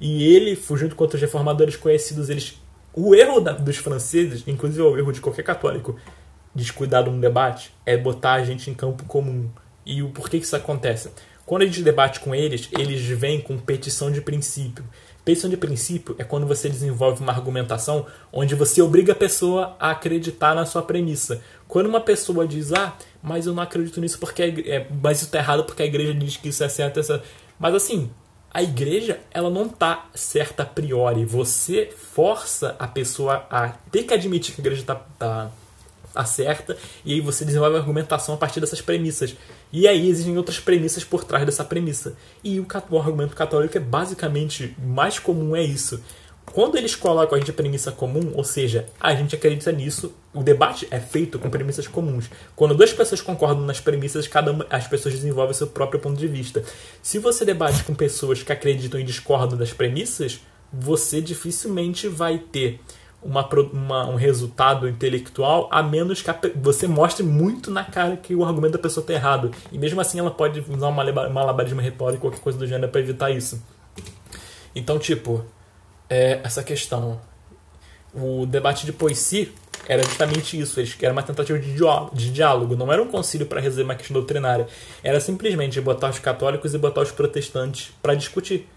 E ele, junto com outros reformadores conhecidos, eles o erro da, dos franceses, inclusive o erro de qualquer católico, descuidado no debate, é botar a gente em campo comum. E o porquê que isso acontece? Quando a gente debate com eles, eles vêm com petição de princípio. Petição de princípio é quando você desenvolve uma argumentação onde você obriga a pessoa a acreditar na sua premissa. Quando uma pessoa diz, ah, mas eu não acredito nisso porque é, mas isso está errado porque a igreja diz que isso é certo, essa... mas assim, a igreja ela não está certa a priori. Você força a pessoa a ter que admitir que a igreja está tá, tá certa e aí você desenvolve a argumentação a partir dessas premissas. E aí existem outras premissas por trás dessa premissa. E o, o argumento católico é basicamente mais comum é isso. Quando eles colocam a gente a premissa comum, ou seja, a gente acredita nisso, o debate é feito com premissas comuns. Quando duas pessoas concordam nas premissas, cada uma, as pessoas desenvolvem seu próprio ponto de vista. Se você debate com pessoas que acreditam e discordam das premissas, você dificilmente vai ter uma, uma, um resultado intelectual, a menos que a, você mostre muito na cara que o argumento da pessoa está errado. E mesmo assim ela pode usar uma malabarismo retórico ou qualquer coisa do gênero para evitar isso. Então, tipo, é essa questão. O debate de Poissy era justamente isso. Era uma tentativa de, de diálogo, não era um concílio para resolver uma questão doutrinária. Era simplesmente botar os católicos e botar os protestantes para discutir.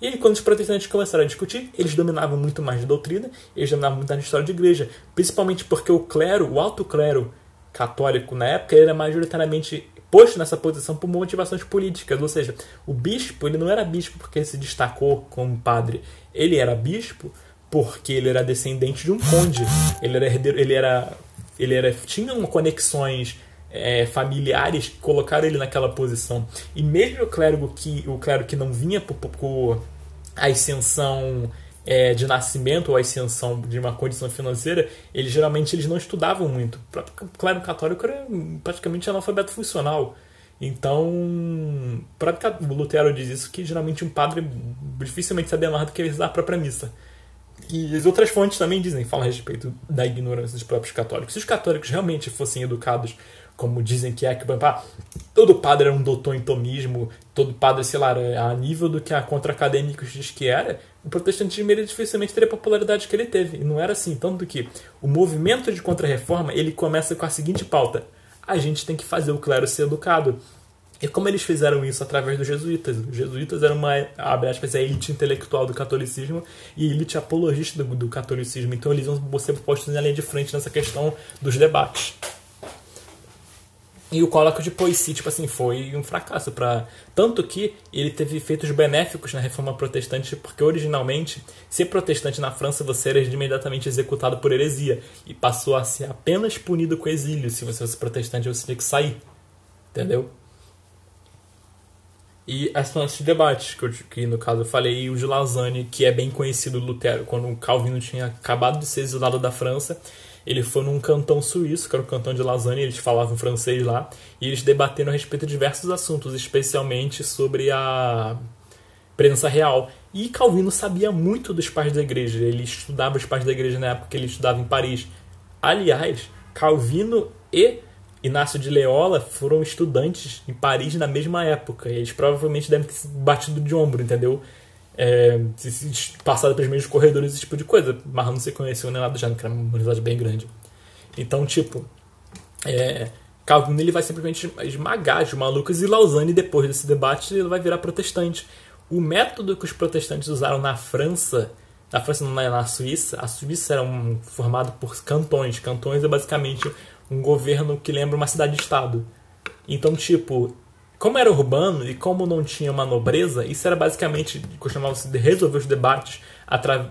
E aí, quando os protestantes começaram a discutir, eles dominavam muito mais de doutrina, eles dominavam muito mais de história de igreja, principalmente porque o clero, o alto clero católico na época, era majoritariamente posto nessa posição por motivações políticas, ou seja, o bispo ele não era bispo porque se destacou como padre, ele era bispo porque ele era descendente de um conde, ele era herdeiro, ele era, ele era tinha conexões é, familiares colocaram ele naquela posição. E mesmo o clérigo que, o clero que não vinha por, a ascensão é, de nascimento ou a ascensão de uma condição financeira, eles geralmente eles não estudavam muito. O clero católico era praticamente analfabeto funcional. Então, o Lutero diz isso que geralmente um padre dificilmente sabia mais do que rezar a própria missa. E as outras fontes também dizem, falam a respeito da ignorância dos próprios católicos. Se os católicos realmente fossem educados como dizem que é, que ah, todo padre era um doutor em tomismo, todo padre, sei lá, a nível do que a contra-acadêmicos diz que era, o protestantismo ele dificilmente teria a popularidade que ele teve. E não era assim, tanto que o movimento de contra-reforma ele começa com a seguinte pauta: a gente tem que fazer o clero ser educado. E como eles fizeram isso através dos jesuítas? Os jesuítas eram uma, abre aspas, a elite intelectual do catolicismo e elite apologista do, do catolicismo. Então eles vão ser postos na linha de frente nessa questão dos debates. E o Colloquio de Poissy, tipo assim, foi um fracasso para tanto que ele teve efeitos benéficos na reforma protestante, porque originalmente, ser protestante na França você era imediatamente executado por heresia e passou a ser apenas punido com exílio. Se você fosse protestante, você tinha que sair. Entendeu? E são esses debates que, eu, que, no caso, eu falei, e o de Lausanne, que é bem conhecido do Lutero, quando Calvino tinha acabado de ser exilado da França, ele foi num cantão suíço, que era o cantão de Lausanne, eles falavam francês lá, e eles debateram a respeito de diversos assuntos, especialmente sobre a presença real. E Calvino sabia muito dos pais da igreja, ele estudava os pais da igreja na época que ele estudava em Paris. Aliás, Calvino e Inácio de Leola foram estudantes em Paris na mesma época, eles provavelmente devem ter batido de ombro, entendeu? É, passada pelos meios corredores, esse tipo de coisa. Mas não se conheceu nem nada já, que era uma comunidade bem grande. Então, tipo, é, Calvino ele vai simplesmente esmagar os malucos e Lausanne, depois desse debate, ele vai virar protestante. O método que os protestantes usaram na França, na França não é na Suíça, a Suíça era um, formado por cantões. Cantões é basicamente um governo que lembra uma cidade-estado. Então, tipo, como era urbano e como não tinha uma nobreza, isso era basicamente, costumava-se resolver os debates,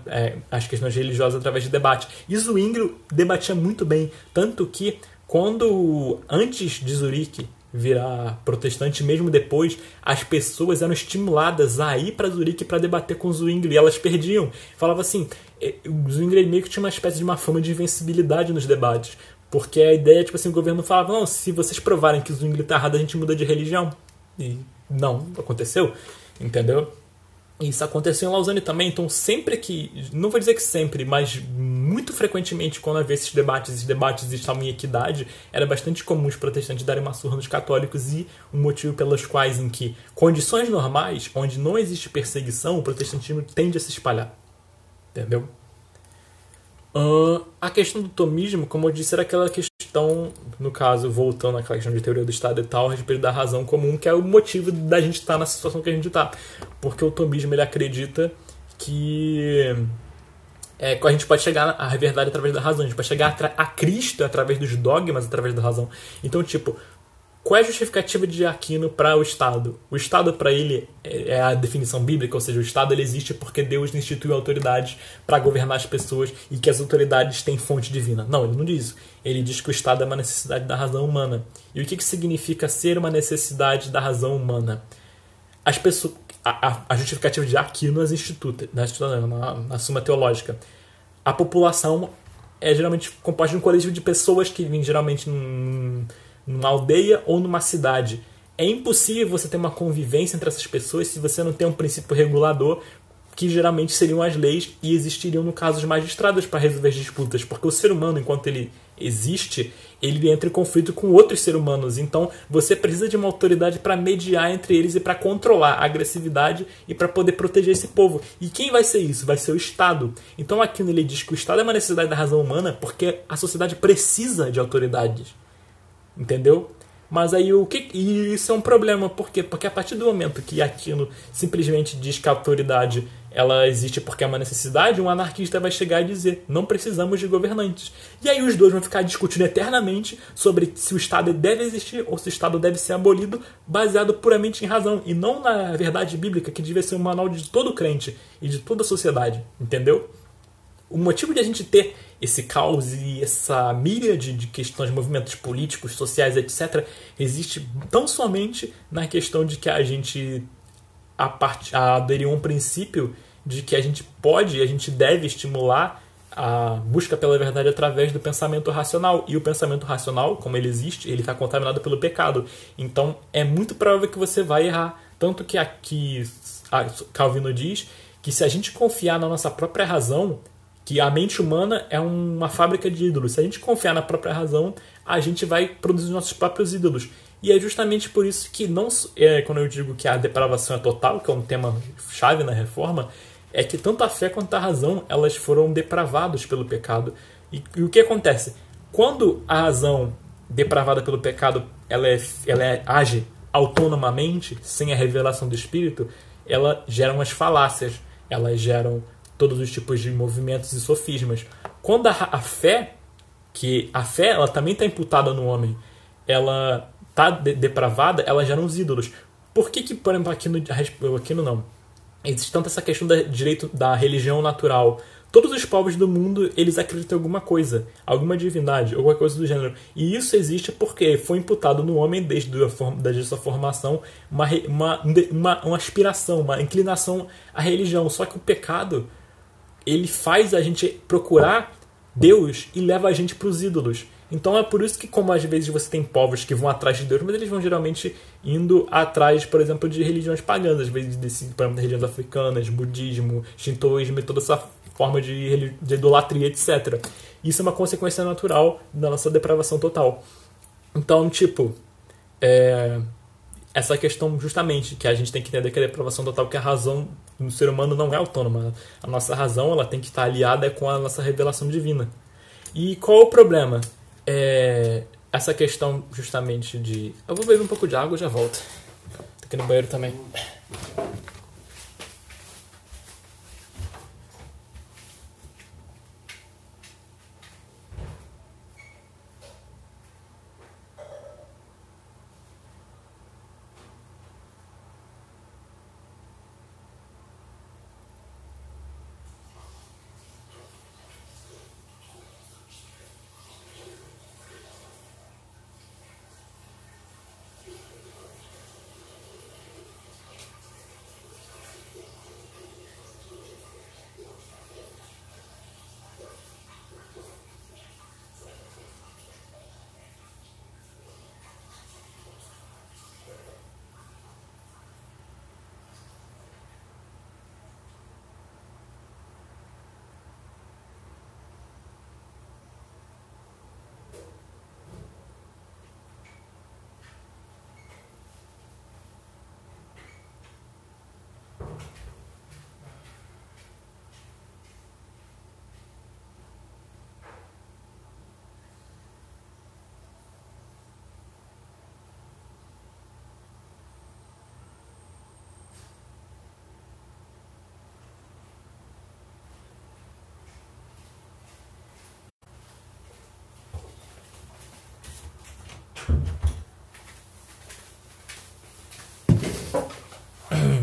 é, as questões religiosas através de debate. E Zwingli debatia muito bem, tanto que quando, antes de Zurique virar protestante, mesmo depois, as pessoas eram estimuladas a ir para Zurique para debater com Zwingli e elas perdiam. Falava assim, é, Zwingli meio que tinha uma espécie de uma fama de invencibilidade nos debates, porque a ideia, tipo assim, o governo falava, não, se vocês provarem que o Zwingli está errado, a gente muda de religião. E não, aconteceu, entendeu? Isso aconteceu em Lausanne também, então sempre que, não vou dizer que sempre, mas muito frequentemente quando havia esses debates, esses debates estavam em equidade, era bastante comum os protestantes darem uma surra nos católicos e um motivo pelos quais em que condições normais, onde não existe perseguição, o protestantismo tende a se espalhar. Entendeu? Uh, a questão do tomismo, como eu disse, era aquela questão, no caso, voltando àquela questão de teoria do Estado e tal, a respeito da razão comum, que é o motivo da gente estar na situação que a gente está. Porque o tomismo ele acredita que é, a gente pode chegar à verdade através da razão, a gente pode chegar a, a Cristo através dos dogmas, através da razão. Então, tipo, qual é a justificativa de Aquino para o Estado? O Estado, para ele, é, é a definição bíblica, ou seja, o Estado ele existe porque Deus instituiu autoridades para governar as pessoas e que as autoridades têm fonte divina. Não, ele não diz isso. Ele diz que o Estado é uma necessidade da razão humana. E o que, que significa ser uma necessidade da razão humana? As pessoas, a, a justificativa de Aquino nas institutos, na, na, na Suma Teológica. A população é geralmente composta de um coletivo de pessoas que geralmente num numa aldeia ou numa cidade. É impossível você ter uma convivência entre essas pessoas se você não tem um princípio regulador, que geralmente seriam as leis e existiriam, no caso, os magistrados para resolver as disputas, porque o ser humano, enquanto ele existe, ele entra em conflito com outros seres humanos. Então, você precisa de uma autoridade para mediar entre eles e para controlar a agressividade e para poder proteger esse povo. E quem vai ser isso? Vai ser o Estado. Então, aqui ele diz que o Estado é uma necessidade da razão humana porque a sociedade precisa de autoridades entendeu? Mas aí o que e isso é um problema, por quê? Porque a partir do momento que Aquino simplesmente diz que a autoridade ela existe porque é uma necessidade, um anarquista vai chegar e dizer: "Não precisamos de governantes". E aí os dois vão ficar discutindo eternamente sobre se o Estado deve existir ou se o Estado deve ser abolido, baseado puramente em razão e não na verdade bíblica que devia ser o manual de todo crente e de toda a sociedade, entendeu? O motivo de a gente ter esse caos e essa míriade de questões, movimentos políticos, sociais, etc., existe tão somente na questão de que a gente a part... aderiu a um princípio de que a gente pode, a gente deve estimular a busca pela verdade através do pensamento racional. E o pensamento racional, como ele existe, ele está contaminado pelo pecado. Então é muito provável que você vai errar. Tanto que aqui Calvino diz que se a gente confiar na nossa própria razão, que a mente humana é uma fábrica de ídolos. Se a gente confiar na própria razão, a gente vai produzir nossos próprios ídolos. E é justamente por isso que não é, quando eu digo que a depravação é total, que é um tema chave na reforma, é que tanto a fé quanto a razão elas foram depravados pelo pecado. E, e o que acontece? Quando a razão depravada pelo pecado ela, é, ela é, age autonomamente, sem a revelação do Espírito, ela gera umas falácias, elas geram todos os tipos de movimentos e sofismas. Quando a, a fé, que a fé ela também está imputada no homem, ela está de, depravada, ela gera uns ídolos. Por que, que por exemplo, aqui no, não? Existe tanto essa questão do direito da religião natural. Todos os povos do mundo, eles acreditam em alguma coisa, alguma divindade, alguma coisa do gênero. E isso existe porque foi imputado no homem, desde desde sua formação, uma, uma, uma, uma aspiração, uma inclinação à religião. Só que o pecado, ele faz a gente procurar Deus e leva a gente para os ídolos. Então é por isso que, como às vezes você tem povos que vão atrás de Deus, mas eles vão geralmente indo atrás, por exemplo, de religiões pagãs, às vezes, por exemplo, de religiões africanas, budismo, shintoísmo e toda essa forma de, de idolatria, etc. Isso é uma consequência natural da nossa depravação total. Então, tipo, é, essa questão justamente que a gente tem que entender que a depravação total que a razão do ser humano não é autônoma. A nossa razão ela tem que estar aliada com a nossa revelação divina. E qual o problema? É essa questão justamente de. Eu vou beber um pouco de água e já volto. Tô aqui no banheiro também.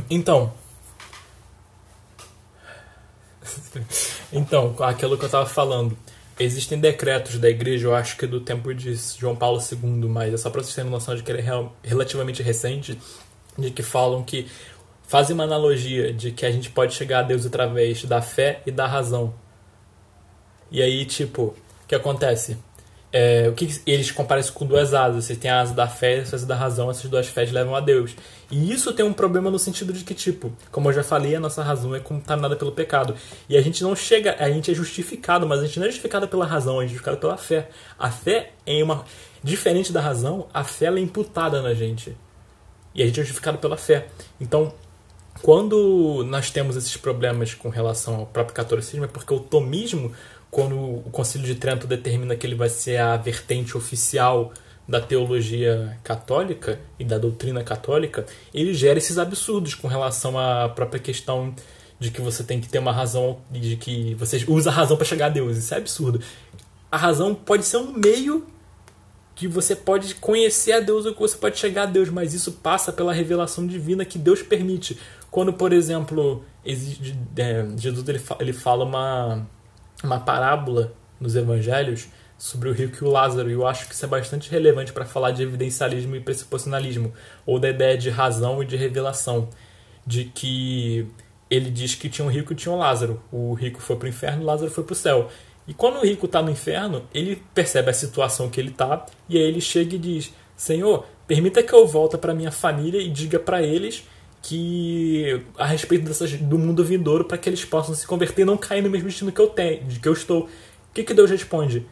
Então. então, aquilo que eu estava falando. Existem decretos da igreja, eu acho que do tempo de João Paulo II, mas é só para vocês terem noção de que ele é relativamente recente, de que falam que fazem uma analogia de que a gente pode chegar a Deus através da fé e da razão. E aí, tipo, o que acontece? É, o que eles comparam isso com duas asas. Você tem a asa da fé e a asa da razão, essas duas fés levam a Deus. E isso tem um problema no sentido de que, tipo, como eu já falei, a nossa razão é contaminada pelo pecado. E a gente não chega, a gente é justificado, mas a gente não é justificado pela razão, a gente é justificado pela fé. A fé é uma. Diferente da razão, a fé é imputada na gente. E a gente é justificado pela fé. Então, quando nós temos esses problemas com relação ao próprio catolicismo, é porque o tomismo quando o Concílio de Trento determina que ele vai ser a vertente oficial da teologia católica e da doutrina católica, ele gera esses absurdos com relação à própria questão de que você tem que ter uma razão, de que você usa a razão para chegar a Deus. Isso é absurdo. A razão pode ser um meio que você pode conhecer a Deus ou que você pode chegar a Deus, mas isso passa pela revelação divina que Deus permite. Quando, por exemplo, é, Jesus ele fala uma uma parábola nos evangelhos sobre o rico e o Lázaro, e eu acho que isso é bastante relevante para falar de evidencialismo e pressuposicionalismo, ou da ideia de razão e de revelação, de que ele diz que tinha um rico e tinha um Lázaro. O rico foi para o inferno, o Lázaro foi para o céu. E quando o rico está no inferno, ele percebe a situação que ele está, e aí ele chega e diz: Senhor, permita que eu volte para minha família e diga para eles que a respeito dessas, do mundo vindouro para que eles possam se converter e não cair no mesmo destino que eu tenho, que eu estou. O que, que Deus responde?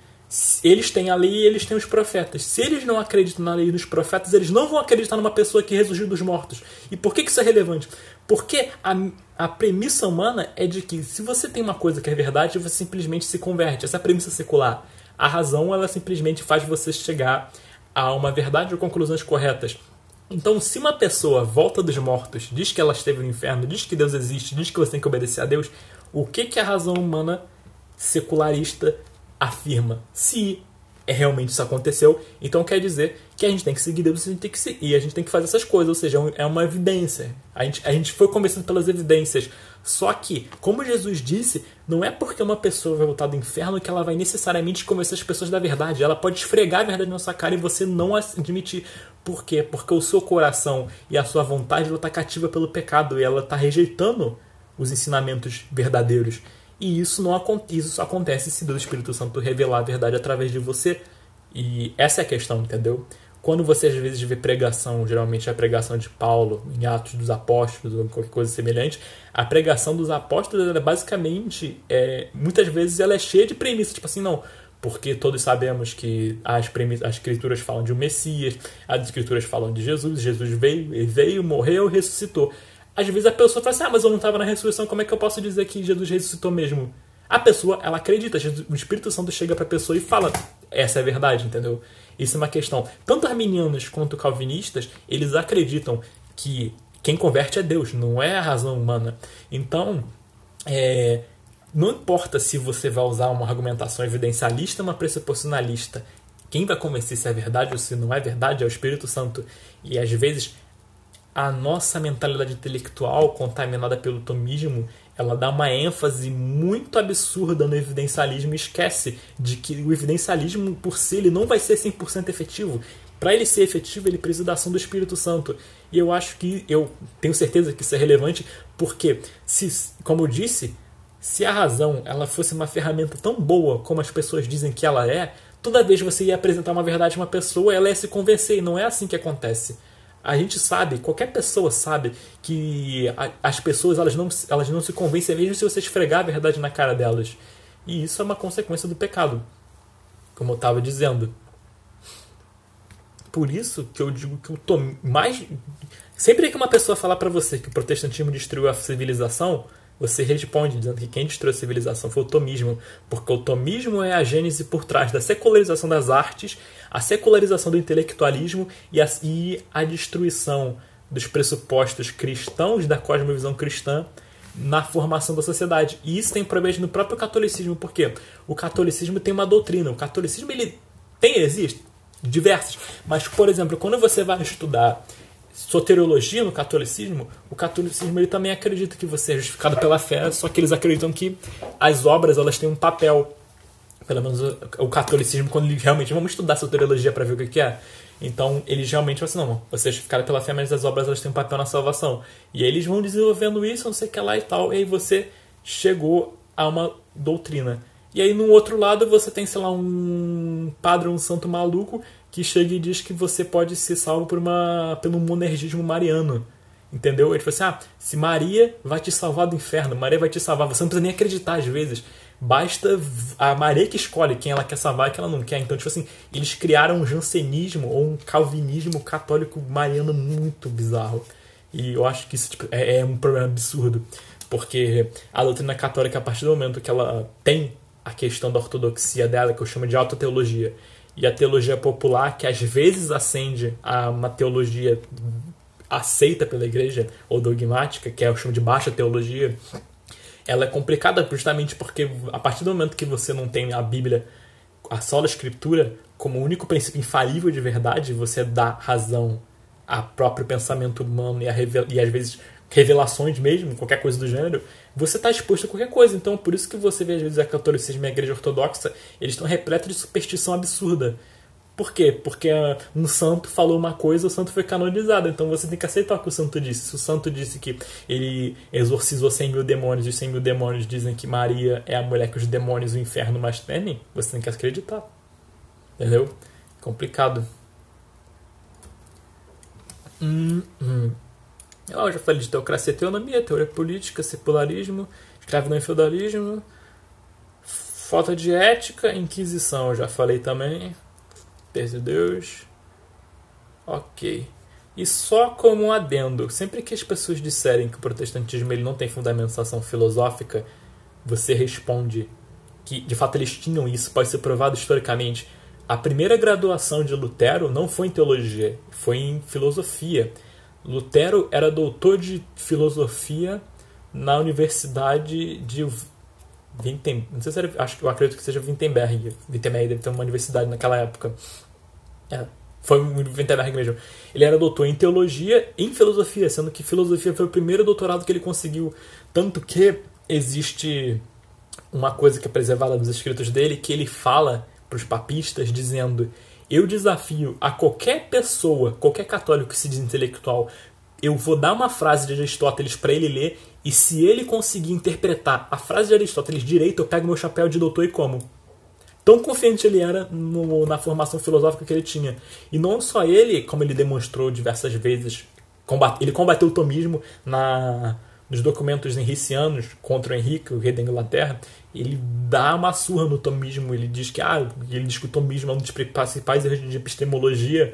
Eles têm a lei e eles têm os profetas. Se eles não acreditam na lei e nos profetas, eles não vão acreditar numa pessoa que ressurgiu dos mortos. E por que, que isso é relevante? Porque a, a premissa humana é de que se você tem uma coisa que é verdade, você simplesmente se converte. Essa é a premissa secular. A razão, ela simplesmente faz você chegar a uma verdade ou conclusões corretas. Então, se uma pessoa volta dos mortos, diz que ela esteve no inferno, diz que Deus existe, diz que você tem que obedecer a Deus, o que, que a razão humana secularista afirma? Se é realmente isso aconteceu, então quer dizer que a gente tem que seguir Deus, a gente tem que seguir, e a gente tem que fazer essas coisas, ou seja, é uma evidência. A gente, a gente foi conversando pelas evidências. Só que, como Jesus disse, não é porque uma pessoa vai voltar do inferno que ela vai necessariamente convencer as pessoas da verdade. Ela pode esfregar a verdade na sua cara e você não admitir. Por quê? Porque o seu coração e a sua vontade está cativa pelo pecado e ela está rejeitando os ensinamentos verdadeiros. E isso não acontece, isso acontece se Deus Espírito Santo revelar a verdade através de você. E essa é a questão, entendeu? Quando você às vezes vê pregação, geralmente é a pregação de Paulo em Atos dos Apóstolos ou qualquer coisa semelhante, a pregação dos apóstolos é basicamente, é, muitas vezes ela é cheia de premissas, tipo assim, não, porque todos sabemos que as, as escrituras falam de um Messias, as escrituras falam de Jesus, Jesus veio, veio, morreu, ressuscitou. Às vezes a pessoa fala assim, ah, mas eu não estava na ressurreição, como é que eu posso dizer que Jesus ressuscitou mesmo? A pessoa, ela acredita, o Espírito Santo chega para a pessoa e fala, essa é a verdade, entendeu? Isso é uma questão. Tanto arminianos quanto calvinistas, eles acreditam que quem converte é Deus, não é a razão humana. Então, é, não importa se você vai usar uma argumentação evidencialista ou uma pressuposicionalista, quem vai convencer se é verdade ou se não é verdade é o Espírito Santo. E às vezes a nossa mentalidade intelectual contaminada pelo tomismo, ela dá uma ênfase muito absurda no evidencialismo e esquece de que o evidencialismo por si ele não vai ser 100% efetivo. Para ele ser efetivo, ele precisa da ação do Espírito Santo. E eu acho que eu tenho certeza que isso é relevante, porque se, como eu disse, se a razão ela fosse uma ferramenta tão boa como as pessoas dizem que ela é, toda vez que você ia apresentar uma verdade a uma pessoa, ela ia se convencer, e não é assim que acontece. A gente sabe, qualquer pessoa sabe que as pessoas elas não, elas não se convencem mesmo se você esfregar a verdade na cara delas. E isso é uma consequência do pecado, como eu estava dizendo. Por isso que eu digo que eu tô mais. Sempre que uma pessoa falar para você que o protestantismo destruiu a civilização, você responde dizendo que quem destruiu a civilização foi o tomismo, porque o tomismo é a gênese por trás da secularização das artes, a secularização do intelectualismo e a, e a destruição dos pressupostos cristãos da cosmovisão cristã na formação da sociedade. E isso tem problema no próprio catolicismo, porque o catolicismo tem uma doutrina. O catolicismo ele tem existe diversas, mas por exemplo, quando você vai estudar soteriologia no catolicismo, o catolicismo ele também acredita que você é justificado pela fé, só que eles acreditam que as obras elas têm um papel. Pelo menos o catolicismo, quando eles realmente vamos estudar soteriologia para ver o que é. Então, eles realmente falam assim, não, você é justificado pela fé, mas as obras elas têm um papel na salvação. E aí eles vão desenvolvendo isso, não sei o que lá e tal, e aí você chegou a uma doutrina. E aí, no outro lado, você tem, sei lá, um padre, um santo maluco que chega e diz que você pode ser salvo por uma, pelo monergismo mariano. Entendeu? Ele fala assim: ah, se Maria vai te salvar do inferno, Maria vai te salvar. Você não precisa nem acreditar às vezes. Basta a Maria que escolhe quem ela quer salvar e quem ela não quer. Então, tipo assim, eles criaram um jansenismo ou um calvinismo católico mariano muito bizarro. E eu acho que isso tipo, é, é um problema absurdo. Porque a doutrina católica, a partir do momento que ela tem a questão da ortodoxia dela, que eu chamo de autoteologia, e a teologia popular, que às vezes acende a uma teologia aceita pela igreja, ou dogmática, que é o chamo de baixa teologia, ela é complicada justamente porque a partir do momento que você não tem a Bíblia, a sola escritura, como o único princípio infalível de verdade, você dá razão ao próprio pensamento humano e, a, e às vezes revelações mesmo, qualquer coisa do gênero, você está exposto a qualquer coisa. Então, por isso que você vê às vezes a catolicismo e a igreja ortodoxa, eles estão repletos de superstição absurda. Por quê? Porque uh, um santo falou uma coisa, o santo foi canonizado. Então você tem que aceitar o que o santo disse. Se o santo disse que ele exorcizou 100 mil demônios e os 100 mil demônios dizem que Maria é a mulher que os demônios do inferno mais temem, você tem que acreditar. Entendeu? Complicado. Hum, hum. Eu já falei de teocracia e teonomia, teoria política, secularismo, escravidão e feudalismo, falta de ética, inquisição, já falei também, terço de Deus. Ok. E só como um adendo, sempre que as pessoas disserem que o protestantismo ele não tem fundamentação filosófica, você responde que de fato eles tinham isso, pode ser provado historicamente. A primeira graduação de Lutero não foi em teologia, foi em filosofia. Lutero era doutor de filosofia na Universidade de Wittenberg. Não sei se era, acho que eu acredito que seja Wittenberg. Wittenberg deve ter uma universidade naquela época. É, foi um Wittenberg mesmo. Ele era doutor em teologia e em filosofia, sendo que filosofia foi o primeiro doutorado que ele conseguiu. Tanto que existe uma coisa que é preservada nos escritos dele, que ele fala para os papistas dizendo eu desafio a qualquer pessoa, qualquer católico que se diz intelectual, eu vou dar uma frase de Aristóteles para ele ler e se ele conseguir interpretar a frase de Aristóteles direito, eu pego meu chapéu de doutor e como. Tão confiante ele era no, na formação filosófica que ele tinha. E não só ele, como ele demonstrou diversas vezes, combate, ele combateu o tomismo na, nos documentos henricianos contra o Henrique, o rei da Inglaterra, ele dá uma surra no tomismo, ele diz que ah, ele diz que o tomismo é um dos principais erros de epistemologia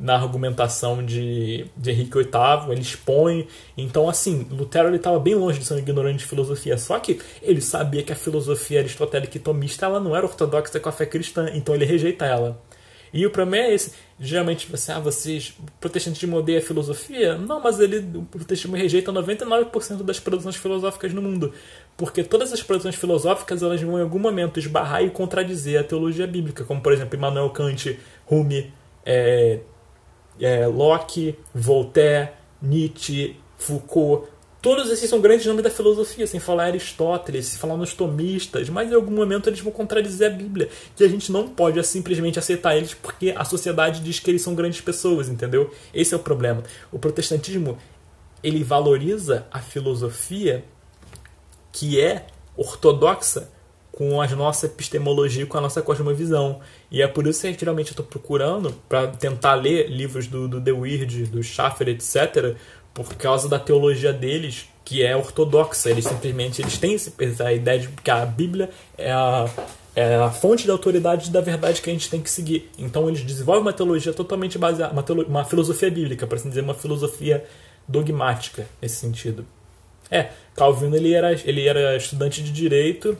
na argumentação de, de Henrique VIII, ele expõe. Então, assim, Lutero estava bem longe de ser um ignorante de filosofia, só que ele sabia que a filosofia aristotélica e tomista ela não era ortodoxa com a fé cristã, então ele rejeita ela. E o problema é esse. Geralmente você, ah, vocês, protestantes odeiam a filosofia? Não, mas ele, o protestantismo rejeita 99% das produções filosóficas no mundo. Porque todas as produções filosóficas elas vão em algum momento esbarrar e contradizer a teologia bíblica, como por exemplo Immanuel Kant, Rumi, é, é, Locke, Voltaire, Nietzsche, Foucault. Todos esses são grandes nomes da filosofia, sem falar Aristóteles, sem falar nos tomistas, mas em algum momento eles vão contradizer a Bíblia, que a gente não pode simplesmente aceitar eles porque a sociedade diz que eles são grandes pessoas, entendeu? Esse é o problema. O protestantismo, ele valoriza a filosofia que é ortodoxa com a nossa epistemologia, com a nossa cosmovisão. E é por isso que geralmente eu estou procurando para tentar ler livros do, do De Weird, do Schaffer, etc., por causa da teologia deles, que é ortodoxa. Eles simplesmente eles têm a ideia de que a Bíblia é a, é a fonte da autoridade da verdade que a gente tem que seguir. Então eles desenvolvem uma teologia totalmente baseada, uma, uma filosofia bíblica, para assim dizer, uma filosofia dogmática nesse sentido. É, Calvino ele era, ele era estudante de direito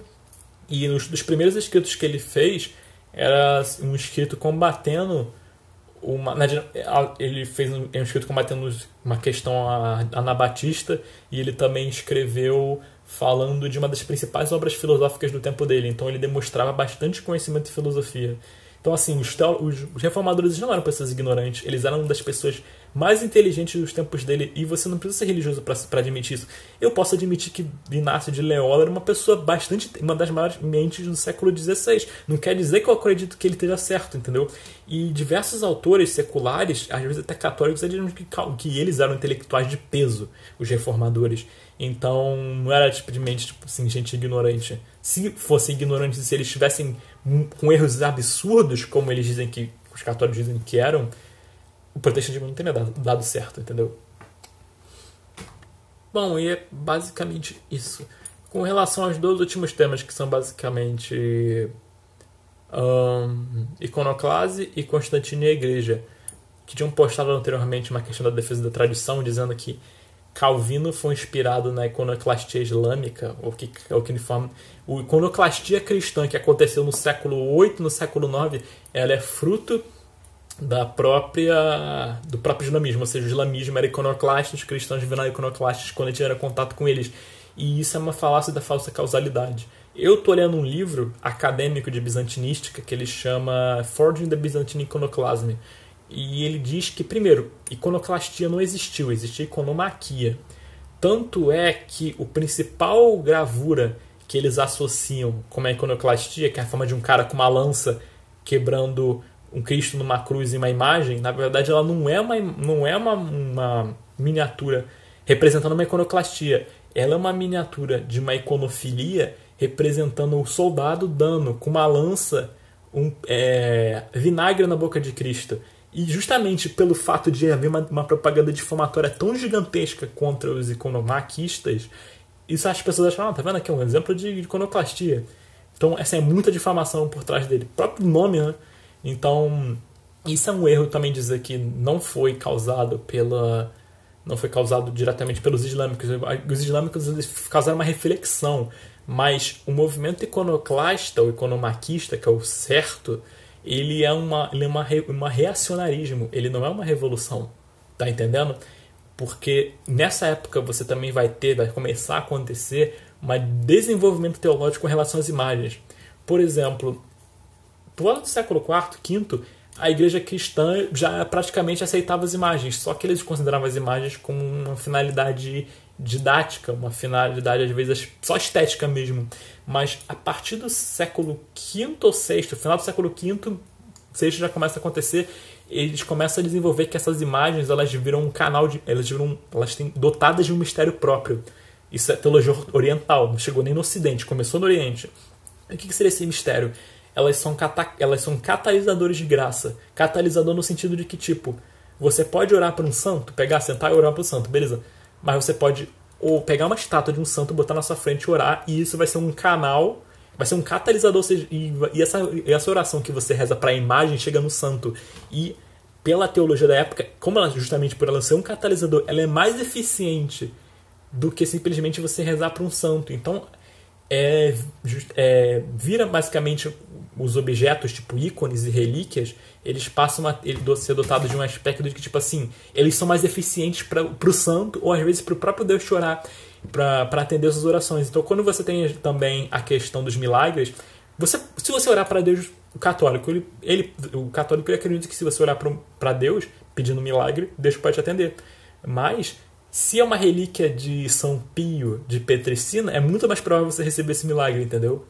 e um dos primeiros escritos que ele fez era um escrito combatendo uma, ele fez um, um escrito combatendo uma questão anabatista e ele também escreveu falando de uma das principais obras filosóficas do tempo dele. Então ele demonstrava bastante conhecimento de filosofia. Então, assim, os, os reformadores não eram pessoas ignorantes, eles eram das pessoas mais inteligentes dos tempos dele, e você não precisa ser religioso para admitir isso. Eu posso admitir que Inácio de Leola era uma pessoa bastante. uma das maiores mentes do século XVI. Não quer dizer que eu acredito que ele esteja certo, entendeu? E diversos autores seculares, às vezes até católicos, dizem que, que eles eram intelectuais de peso, os reformadores. Então, não era simplesmente tipo assim, gente ignorante. Se fossem ignorantes, se eles estivessem com erros absurdos, como eles dizem que os católicos dizem que eram, o protestantismo não teria dado, dado certo, entendeu? Bom, e é basicamente isso. Com relação aos dois últimos temas, que são basicamente um, iconoclase e Constantino e a Igreja, que tinham postado anteriormente uma questão da defesa da tradição, dizendo que Calvino foi inspirado na iconoclastia islâmica, ou que, ou que forma, o iconoclastia cristã que aconteceu no século 8, no século 9, ela é fruto da própria do próprio islamismo, ou seja, o islamismo era iconoclasta, os cristãos viraram iconoclastas quando tiveram contato com eles. E isso é uma falácia da falsa causalidade. Eu estou lendo um livro acadêmico de bizantinística que ele chama Forging the Byzantine Iconoclasm, e ele diz que, primeiro, iconoclastia não existiu, existia iconomaquia. Tanto é que o principal gravura que eles associam como a iconoclastia, que é a forma de um cara com uma lança quebrando um Cristo numa cruz e uma imagem, na verdade ela não é uma, não é uma, uma miniatura representando uma iconoclastia. Ela é uma miniatura de uma iconofilia representando o soldado dando com uma lança um, é, vinagre na boca de Cristo. E justamente pelo fato de haver uma, uma propaganda difamatória tão gigantesca contra os iconomaquistas, isso as pessoas acham, ah, tá vendo aqui um exemplo de iconoclastia. Então, essa é muita difamação por trás dele. O próprio nome, né? Então, isso é um erro também dizer que não foi causado pela não foi causado diretamente pelos islâmicos. Os islâmicos causaram uma reflexão, mas o movimento iconoclasta, ou iconomaquista, que é o certo, ele é, uma, ele é uma, uma reacionarismo, ele não é uma revolução. Tá entendendo? Porque nessa época você também vai ter, vai começar a acontecer um desenvolvimento teológico com relação às imagens. Por exemplo, do ano do século IV, V, a igreja cristã já praticamente aceitava as imagens, só que eles consideravam as imagens como uma finalidade didática, uma finalidade às vezes só estética mesmo. Mas a partir do século V ou VI, final do século V, VI já começa a acontecer, eles começam a desenvolver que essas imagens elas viram um canal de, elas viram, elas têm dotadas de um mistério próprio. Isso é teologia oriental, não chegou nem no Ocidente, começou no Oriente. o que seria esse mistério? Elas são, cata, elas são catalisadores de graça. Catalisador no sentido de que, tipo, você pode orar para um santo, pegar, sentar e orar para o santo, beleza? Mas você pode ou pegar uma estátua de um santo, botar na sua frente e orar, e isso vai ser um canal vai ser um catalisador, seja, e, e, essa, e essa oração que você reza para a imagem chega no santo. E pela teologia da época, como ela justamente por ela ser um catalisador, ela é mais eficiente do que simplesmente você rezar para um santo. Então, é, é, vira basicamente os objetos, tipo ícones e relíquias, eles passam a ser dotados de um aspecto de que, tipo assim, eles são mais eficientes para o santo ou às vezes para o próprio Deus chorar, para atender suas orações. Então, quando você tem também a questão dos milagres, você, se você orar para Deus, o católico, ele, ele, o católico ele acredita que se você orar para Deus pedindo um milagre, Deus pode te atender. Mas se é uma relíquia de São Pio de Petricina, é muito mais provável você receber esse milagre, entendeu?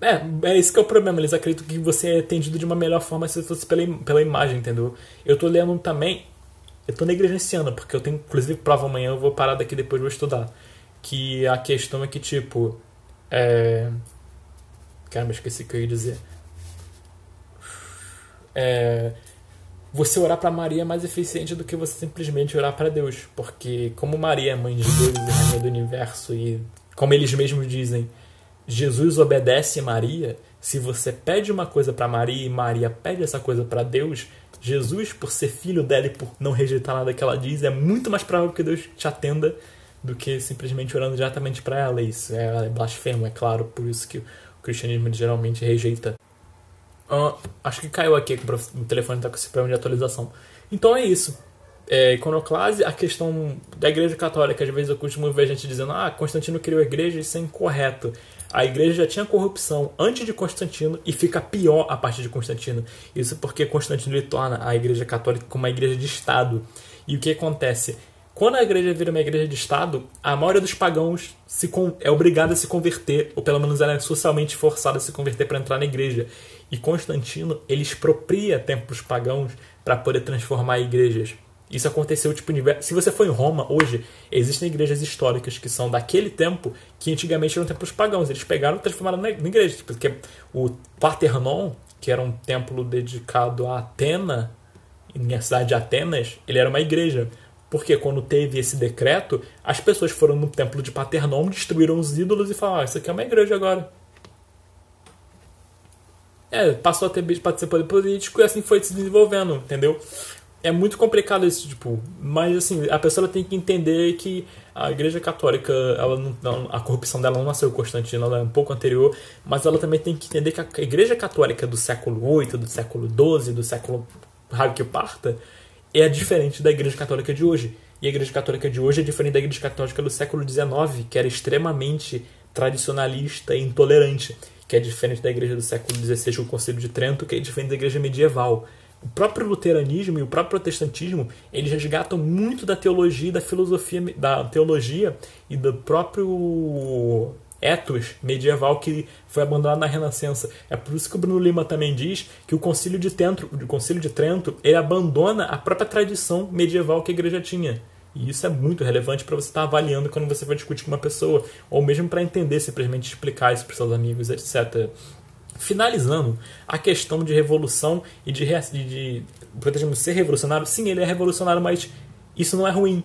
É, é esse que é o problema. Eles acreditam que você é atendido de uma melhor forma se fosse pela, pela imagem, entendeu? Eu tô lendo também. Eu tô ano, porque eu tenho, inclusive, prova amanhã, eu vou parar daqui depois vou estudar. Que a questão é que, tipo. É. Caramba, esqueci o que eu ia dizer. É você orar para Maria é mais eficiente do que você simplesmente orar para Deus, porque como Maria é mãe de Deus e rainha do universo e como eles mesmos dizem, Jesus obedece Maria, se você pede uma coisa para Maria e Maria pede essa coisa para Deus, Jesus, por ser filho dela e por não rejeitar nada que ela diz, é muito mais provável que Deus te atenda do que simplesmente orando diretamente para ela. Isso é blasfemo, é claro, por isso que o cristianismo geralmente rejeita Uh, acho que caiu aqui, o telefone está com esse problema de atualização. Então é isso. É, iconoclase, a questão da igreja católica, às vezes eu costumo ver gente dizendo ah, Constantino criou a igreja, isso é incorreto. A igreja já tinha corrupção antes de Constantino e fica pior a partir de Constantino. Isso porque Constantino ele torna a igreja católica como uma igreja de Estado. E o que acontece? Quando a igreja vira uma igreja de Estado, a maioria dos pagãos se é obrigada a se converter, ou pelo menos ela é socialmente forçada a se converter para entrar na igreja. E Constantino ele expropria templos pagãos para poder transformar igrejas. Isso aconteceu tipo se você for em Roma hoje existem igrejas históricas que são daquele tempo que antigamente eram templos pagãos. Eles pegaram e transformaram na igreja, porque o Parthenon, que era um templo dedicado a Atena, na cidade de Atenas, ele era uma igreja. Porque quando teve esse decreto, as pessoas foram no templo de Paternon, destruíram os ídolos e falaram: ah, isso aqui é uma igreja agora. É, passou a ter poder político e assim foi se desenvolvendo, entendeu? É muito complicado isso, tipo, mas assim, a pessoa tem que entender que a Igreja Católica, ela não, a corrupção dela não nasceu Constantino, ela é um pouco anterior, mas ela também tem que entender que a Igreja Católica do século VIII, do século XII, do século raio que parta, é diferente da Igreja Católica de hoje. E a Igreja Católica de hoje é diferente da Igreja Católica do século XIX, que era extremamente tradicionalista e intolerante que é diferente da igreja do século XVI, o Conselho de Trento, que é diferente da igreja medieval. O próprio luteranismo e o próprio protestantismo, eles resgatam muito da teologia, da filosofia, da teologia e do próprio ethos medieval que foi abandonado na Renascença. É por isso que o Bruno Lima também diz que o Concílio de Trento, o Concílio de Trento, ele abandona a própria tradição medieval que a igreja tinha. E isso é muito relevante para você estar tá avaliando quando você vai discutir com uma pessoa, ou mesmo para entender, simplesmente explicar isso para seus amigos, etc. Finalizando, a questão de revolução e de, de, de ser revolucionário, sim, ele é revolucionário, mas isso não é ruim,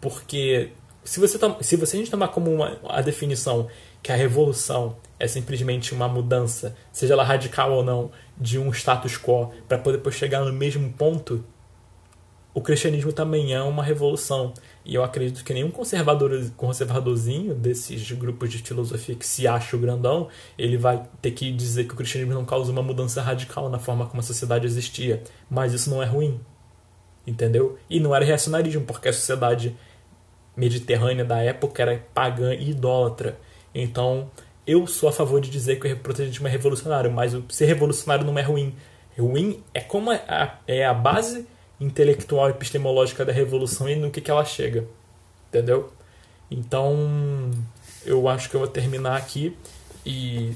porque se você, se você a gente tomar como uma, a definição que a revolução é simplesmente uma mudança, seja ela radical ou não, de um status quo para poder depois chegar no mesmo ponto, o cristianismo também é uma revolução. E eu acredito que nenhum conservador, conservadorzinho desses grupos de filosofia que se acha o grandão, ele vai ter que dizer que o cristianismo não causa uma mudança radical na forma como a sociedade existia. Mas isso não é ruim. Entendeu? E não era reacionarismo, porque a sociedade mediterrânea da época era pagã e idólatra. Então, eu sou a favor de dizer que o protestantismo é revolucionário, mas ser revolucionário não é ruim. Ruim é como a, é a base intelectual epistemológica da revolução e no que, que ela chega. Entendeu? Então, eu acho que eu vou terminar aqui e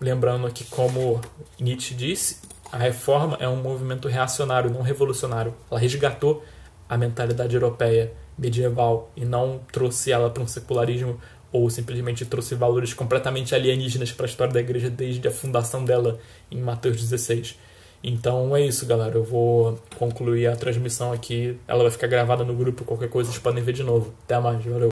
lembrando que, como Nietzsche disse, a reforma é um movimento reacionário, não revolucionário. Ela resgatou a mentalidade europeia medieval e não trouxe ela para um secularismo ou simplesmente trouxe valores completamente alienígenas para a história da igreja desde a fundação dela em Mateus 16. Então é isso, galera. Eu vou concluir a transmissão aqui. Ela vai ficar gravada no grupo. Qualquer coisa vocês podem ver de novo. Até mais, valeu.